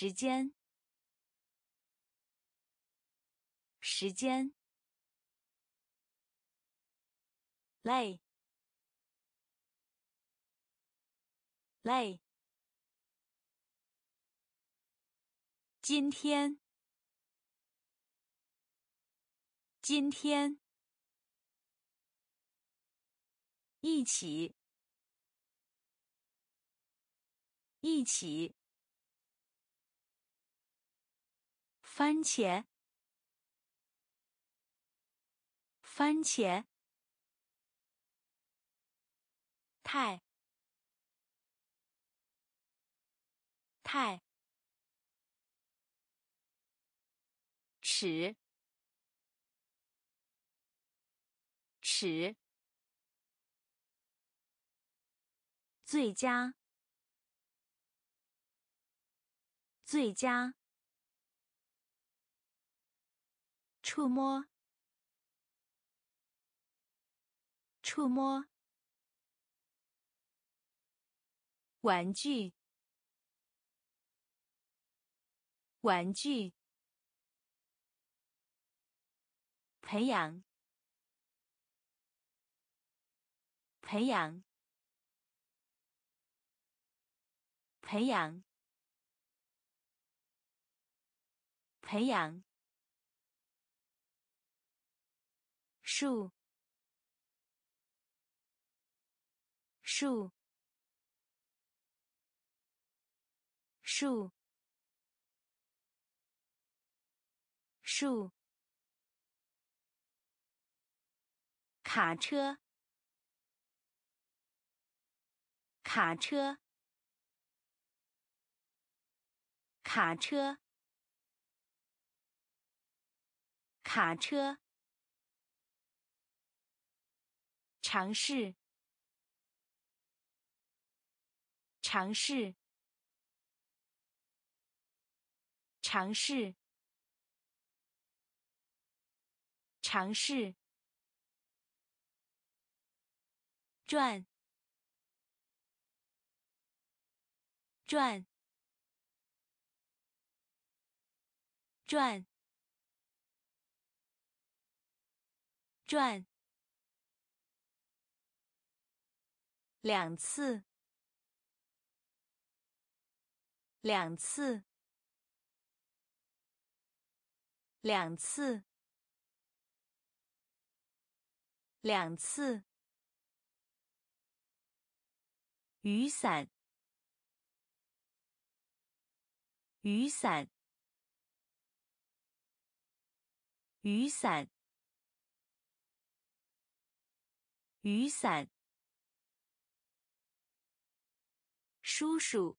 Speaker 1: 时间，时间。累，累。今天，今天。一起，一起，番茄，番茄，太，太，尺，尺。最佳，最佳，触摸，触摸，玩具，玩具，培养，培养。培养，培养，树，树，树，树，卡车，卡车。卡车，卡车，尝试，尝试，尝试，尝试，转，转。转，转，两次，两次，两次，两次，雨伞，雨伞。雨伞，雨伞。叔叔，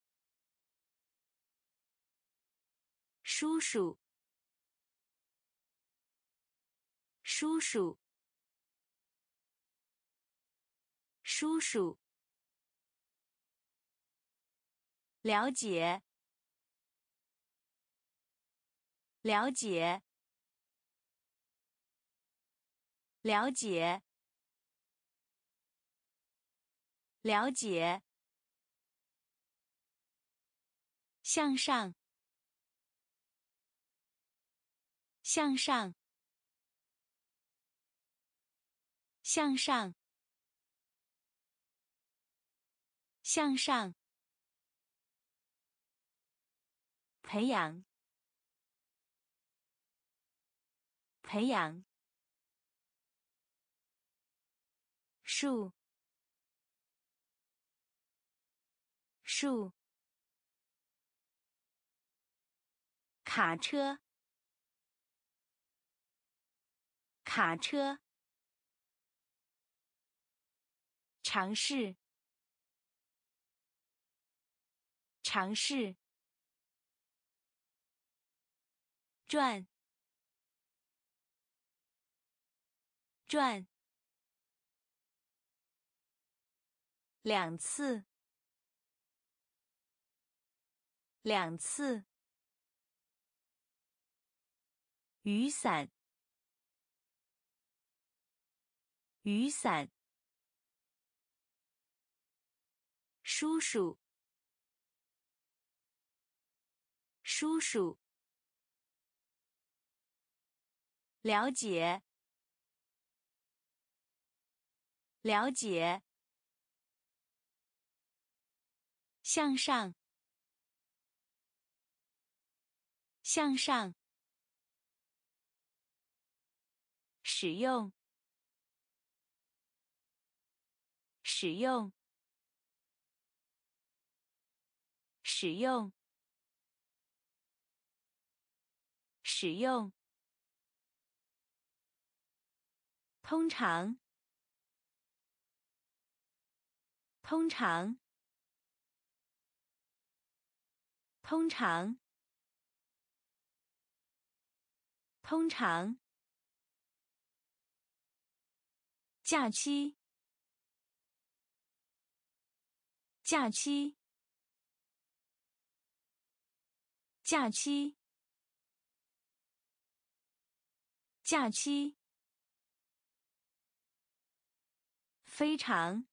Speaker 1: 叔叔，叔叔，叔叔，了解，了解，了解，了解，向上，向上。向上，向上，培养，培养，树，树，卡车，卡车。尝试，尝试，转，转，两次，两次，雨伞，雨伞。叔叔，叔叔，了解，了解，向上，向上，使用，使用。使用，使用。通常，通常，通常，通常。假期，假期。假期，假期，非常，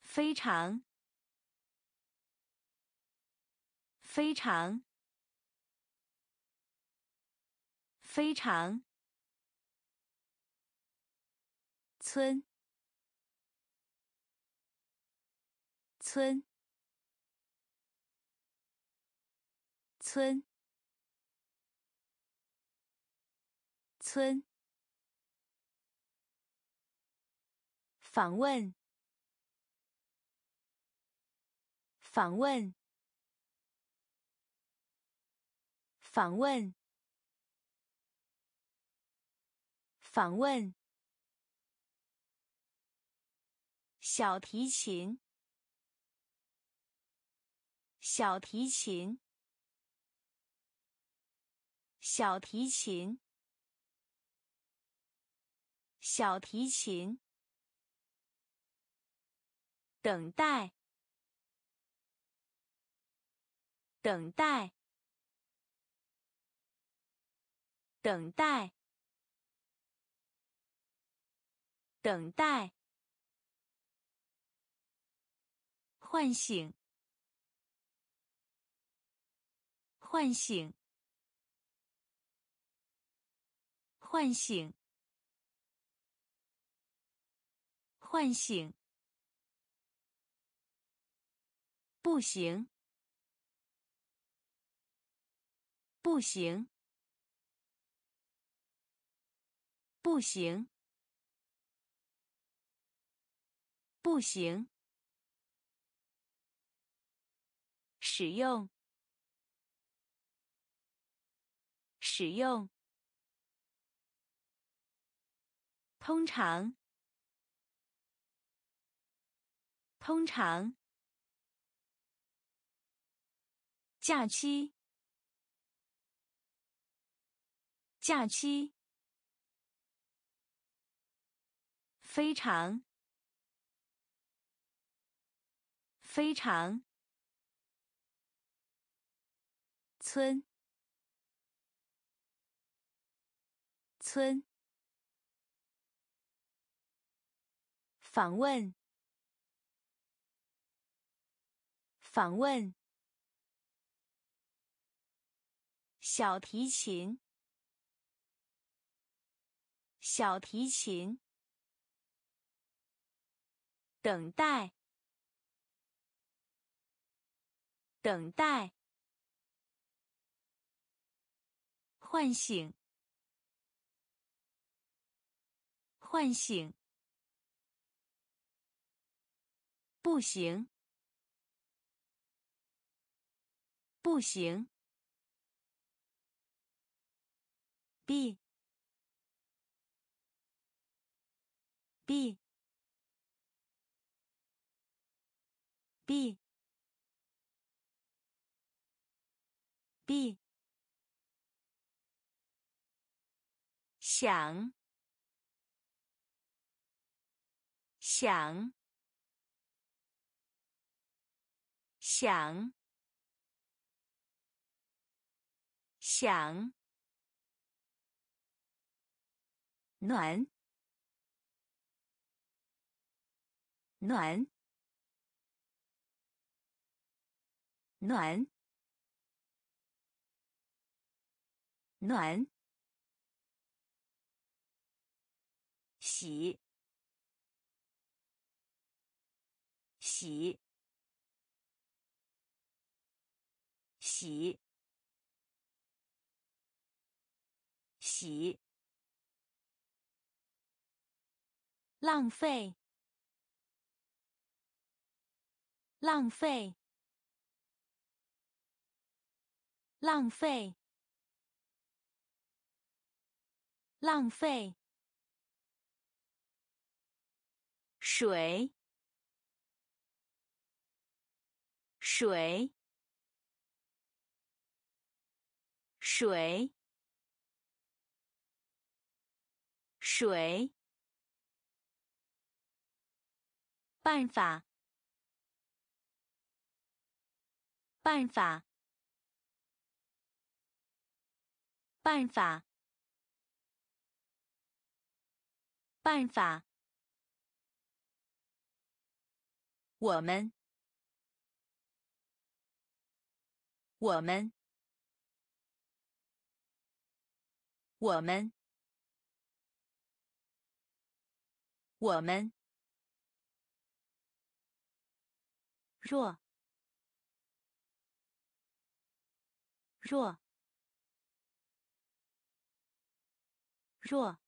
Speaker 1: 非常，非常，非常，村，村。村，村，访问，访问，访问，访问，小提琴，小提琴。小提琴，小提琴，等待，等待，等待，等待，唤醒，唤醒。唤醒，唤醒，不行，不行，不行，不行，使用，使用。通常，通常，假期，假期，非常，非常，村，村，访问，访问。小提琴，小提琴，等待，等待，唤醒，唤醒，不行，不行。b b b b 想。想。想。想。暖，暖，暖，暖，洗，洗，洗，洗。浪费，浪费，浪费，浪费。水，水，水，水。办法，办法，办法，办法。我们，我们，我们，我们。若，若，若，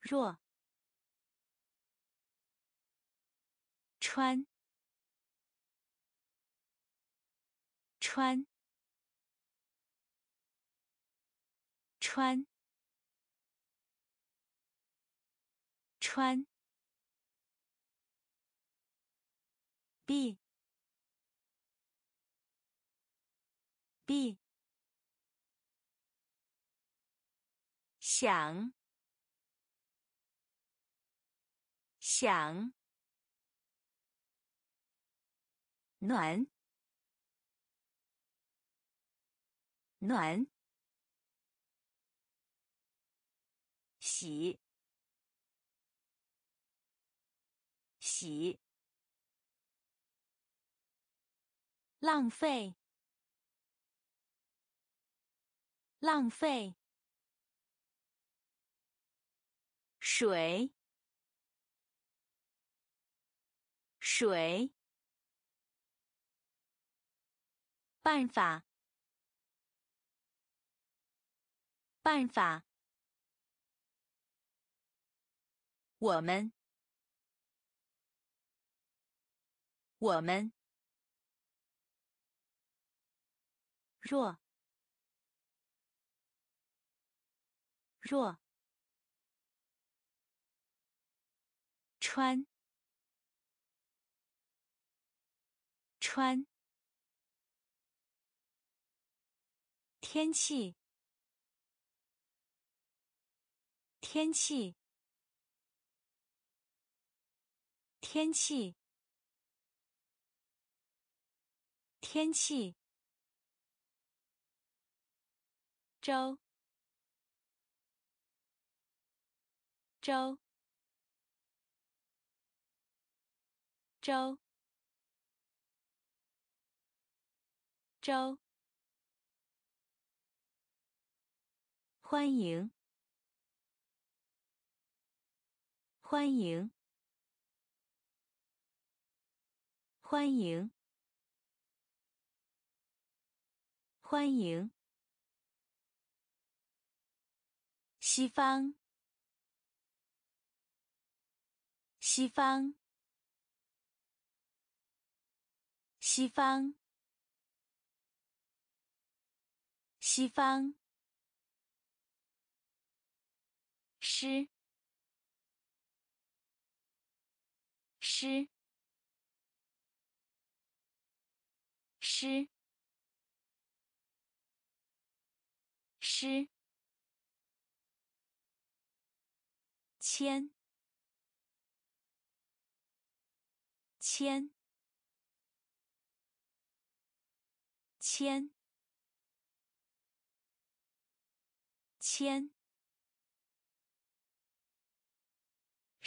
Speaker 1: 若。穿，穿，穿，穿。b b 想想暖。暖。洗。洗。浪费，浪费。水，水。办法，办法。我们，我们。若，若，穿，穿，天气，天气，天气，天气。周，周，周，周。欢迎，欢迎，欢迎，欢迎。西方，西方，西方，西方。诗，诗，诗，诗。千，千，千，千。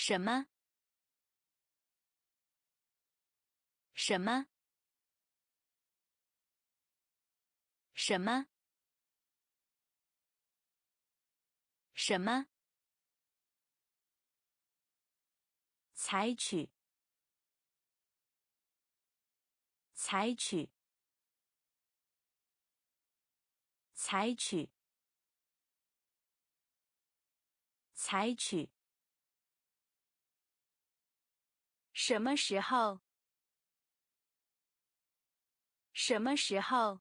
Speaker 1: 什么？什么？什么？什么？采取，采取，采取，采取。什么时候？什么时候？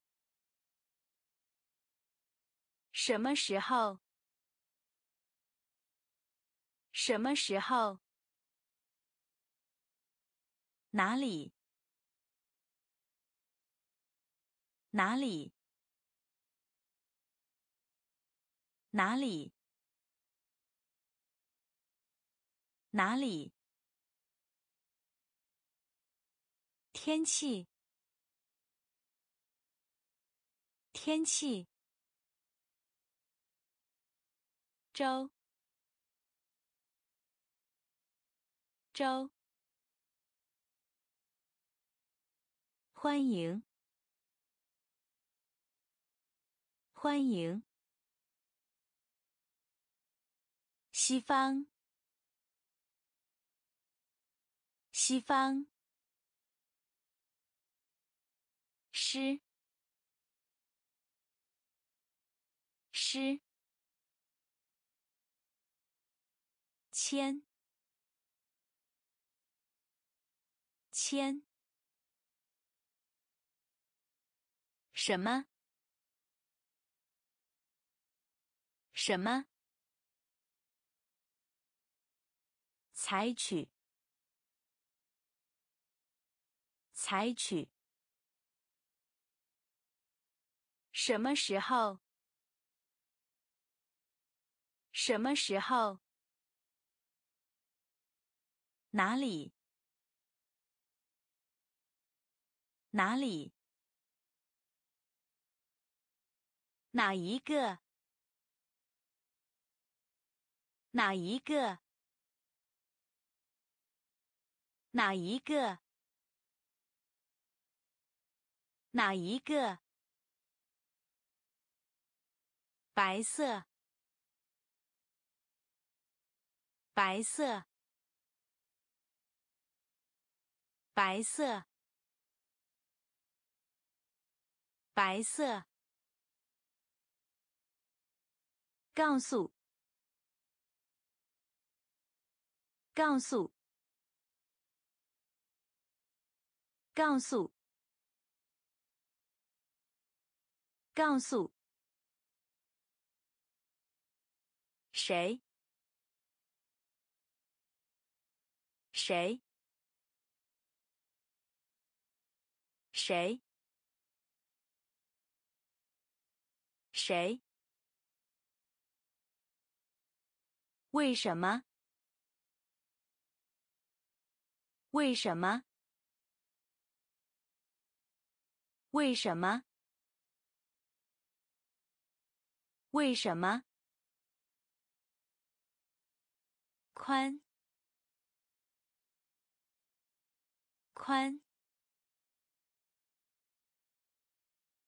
Speaker 1: 什么时候？什么时候？哪里？哪里？哪里？哪里？天气，天气。周，周。欢迎，欢迎。西方，西方。诗，诗。千，千。什么？什么？采取，采取。什么时候？什么时候？哪里？哪里？哪一个？哪一个？哪一个？哪一个？白色，白色，白色，白色。告诉，告诉，告诉，告诉。谁？谁？谁？谁？为什么？为什么？为什么？为什么？宽，宽，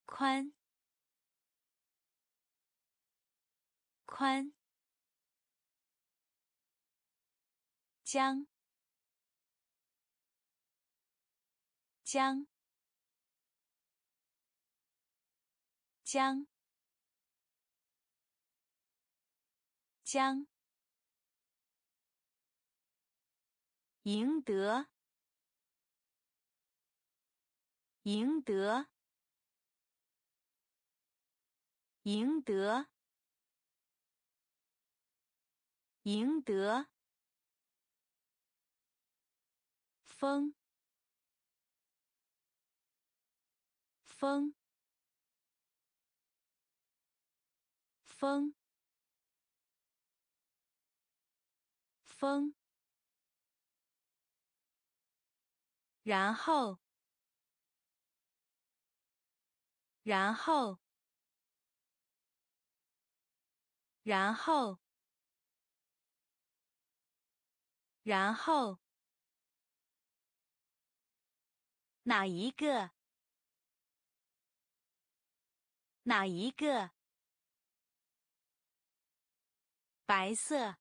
Speaker 1: 宽，宽。江，江，江，江，赢得，赢得，赢得，赢得。风，风，风，风。然后，然后，然后，然后。哪一个？哪一个？白色，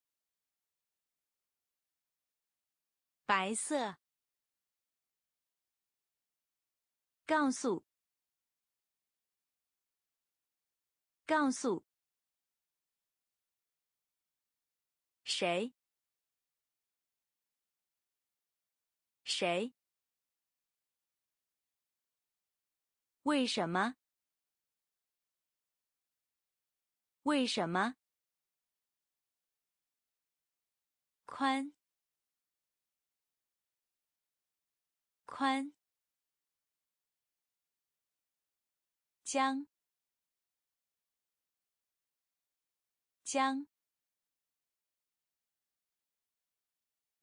Speaker 1: 白色。告诉，告诉，谁？谁？为什么？为什么？宽，宽，将，将，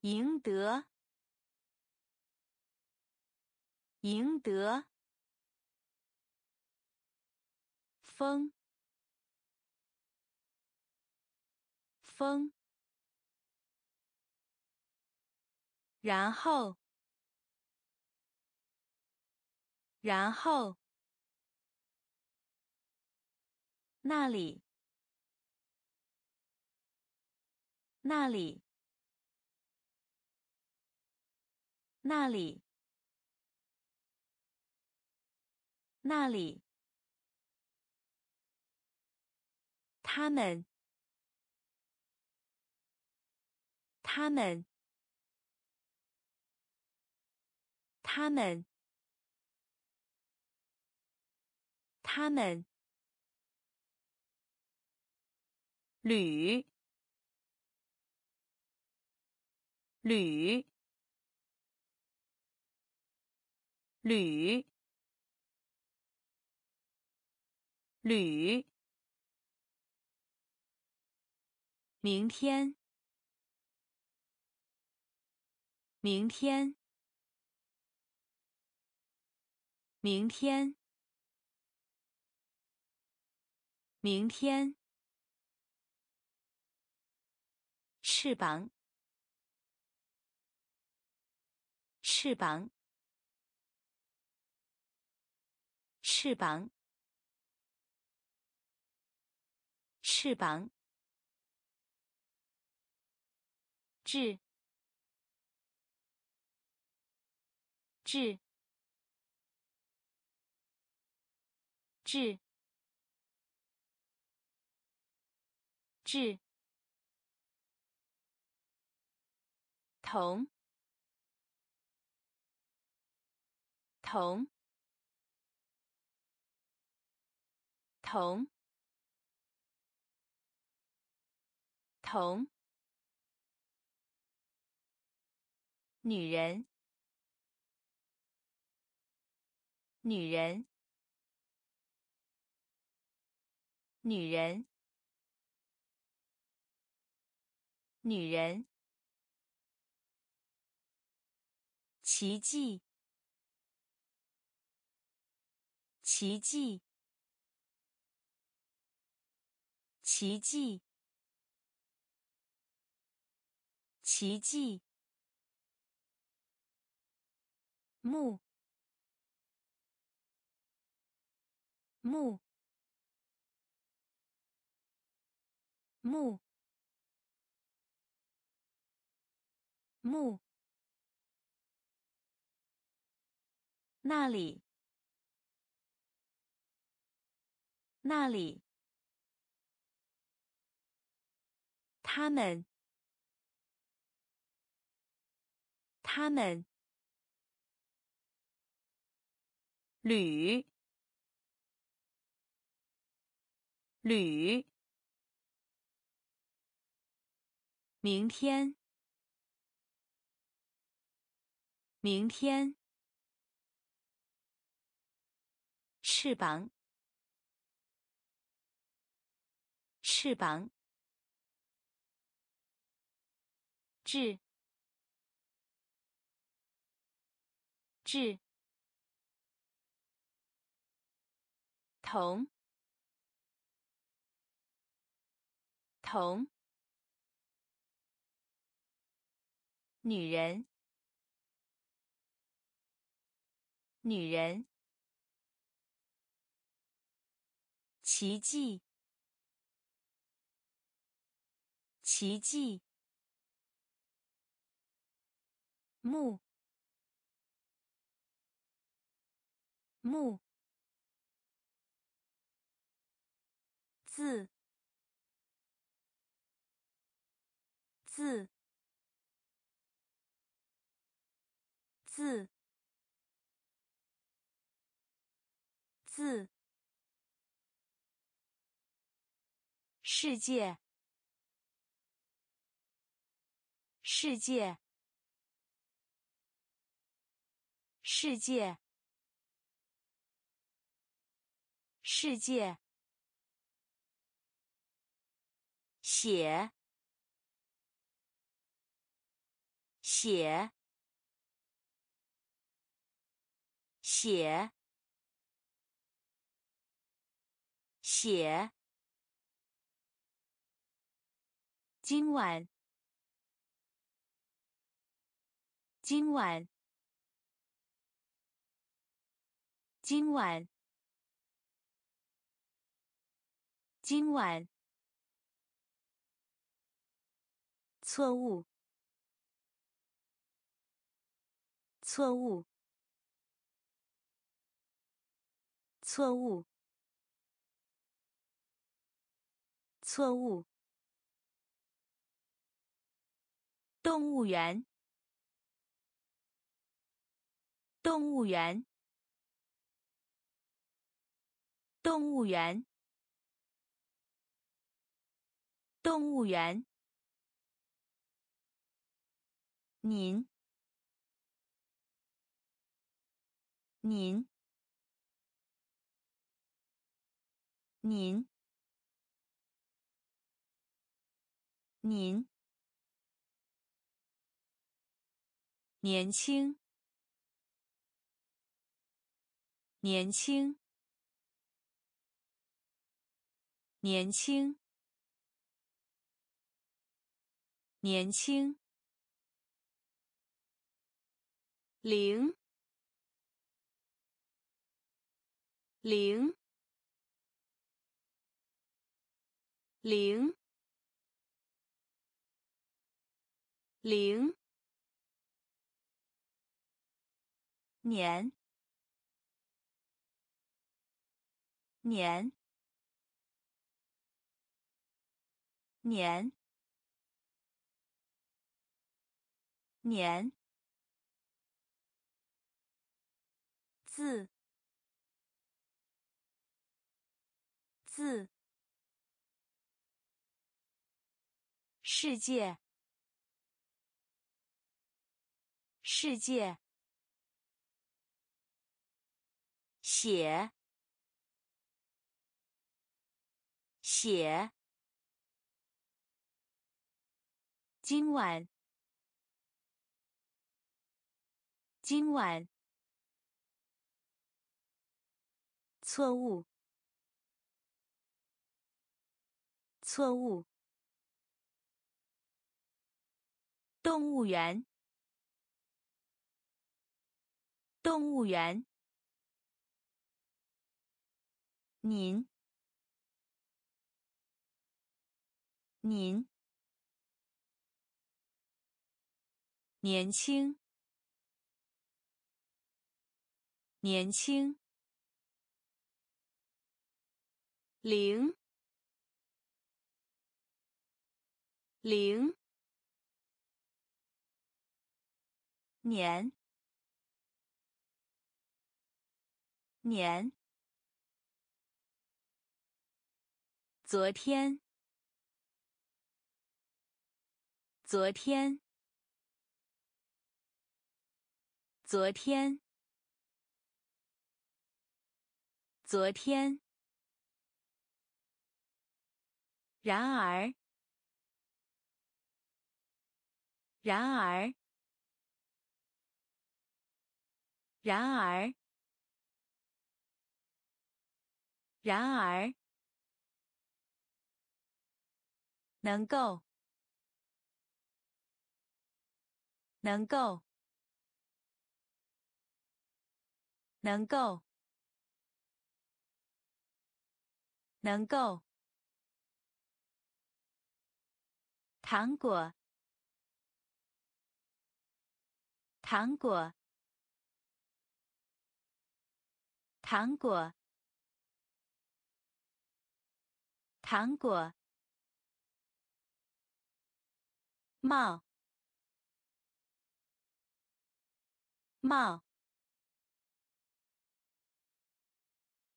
Speaker 1: 赢得，赢得。风，风，然后，然后，那里，那里，那里，那里。他们，他们，他们，他们，铝，铝，铝，铝。明天，明天，明天，明天。翅膀，翅膀，翅膀，翅膀。智，智，智，智，同，同，同，同。女人，女人，女人，女人，奇迹，奇迹，奇迹，奇迹，木，木。木木那里那里他们他们铝铝明天，明天，翅膀，翅膀，智，智，同，同。女人，女人，奇迹，奇迹，木，木，字，字。字，字，世界，世界，世界，世界，写，写。写，写。今晚，今晚，今晚，今晚。错误，错误。错误，错误。动物园，动物园，动物园，动物园。您，您。您，您，年轻，年轻，年轻，年轻，零，零。零，零，年，年，年，年，字，字。世界，世界，写，写。今晚，今晚，错误，错误。动物园，动物园。您，您，年轻，年轻，零，零，年，年。昨天，昨天，昨天，昨天。然而，然而，然而，然而。能够，能够，能够，能够。糖果，糖果，糖果，糖果。帽，帽，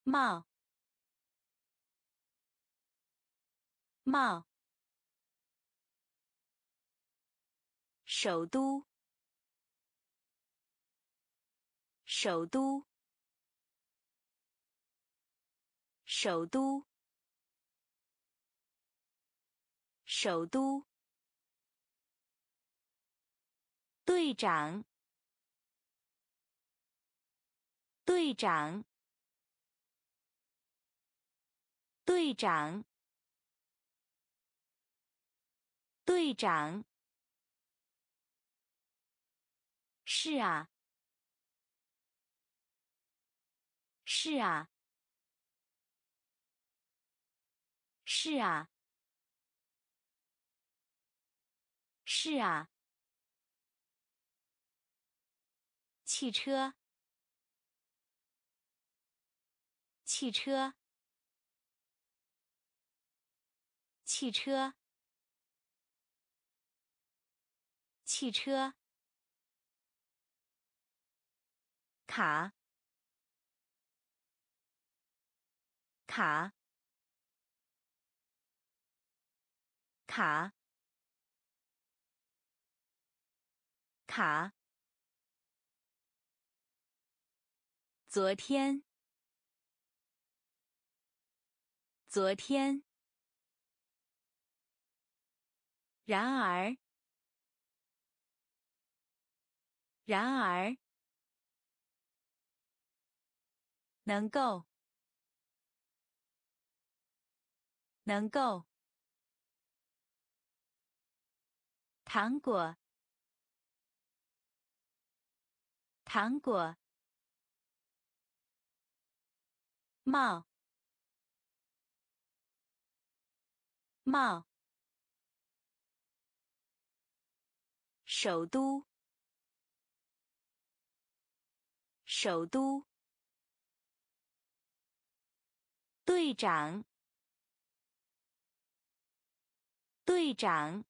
Speaker 1: 帽，帽。首都，首都，首都，首都。队长，队长，队长，队长。是啊，是啊，是啊，是啊。汽车，汽车，汽车，汽车。卡，卡，卡，卡。昨天，昨天。然而，然而，能够，能够。糖果，糖果。帽，帽，首都，首都，队长，队长，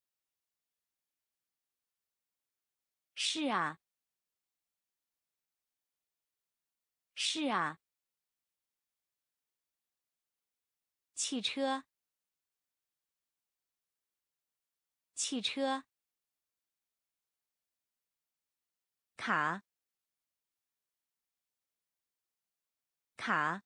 Speaker 1: 是啊，是啊。汽车，汽车，卡，卡，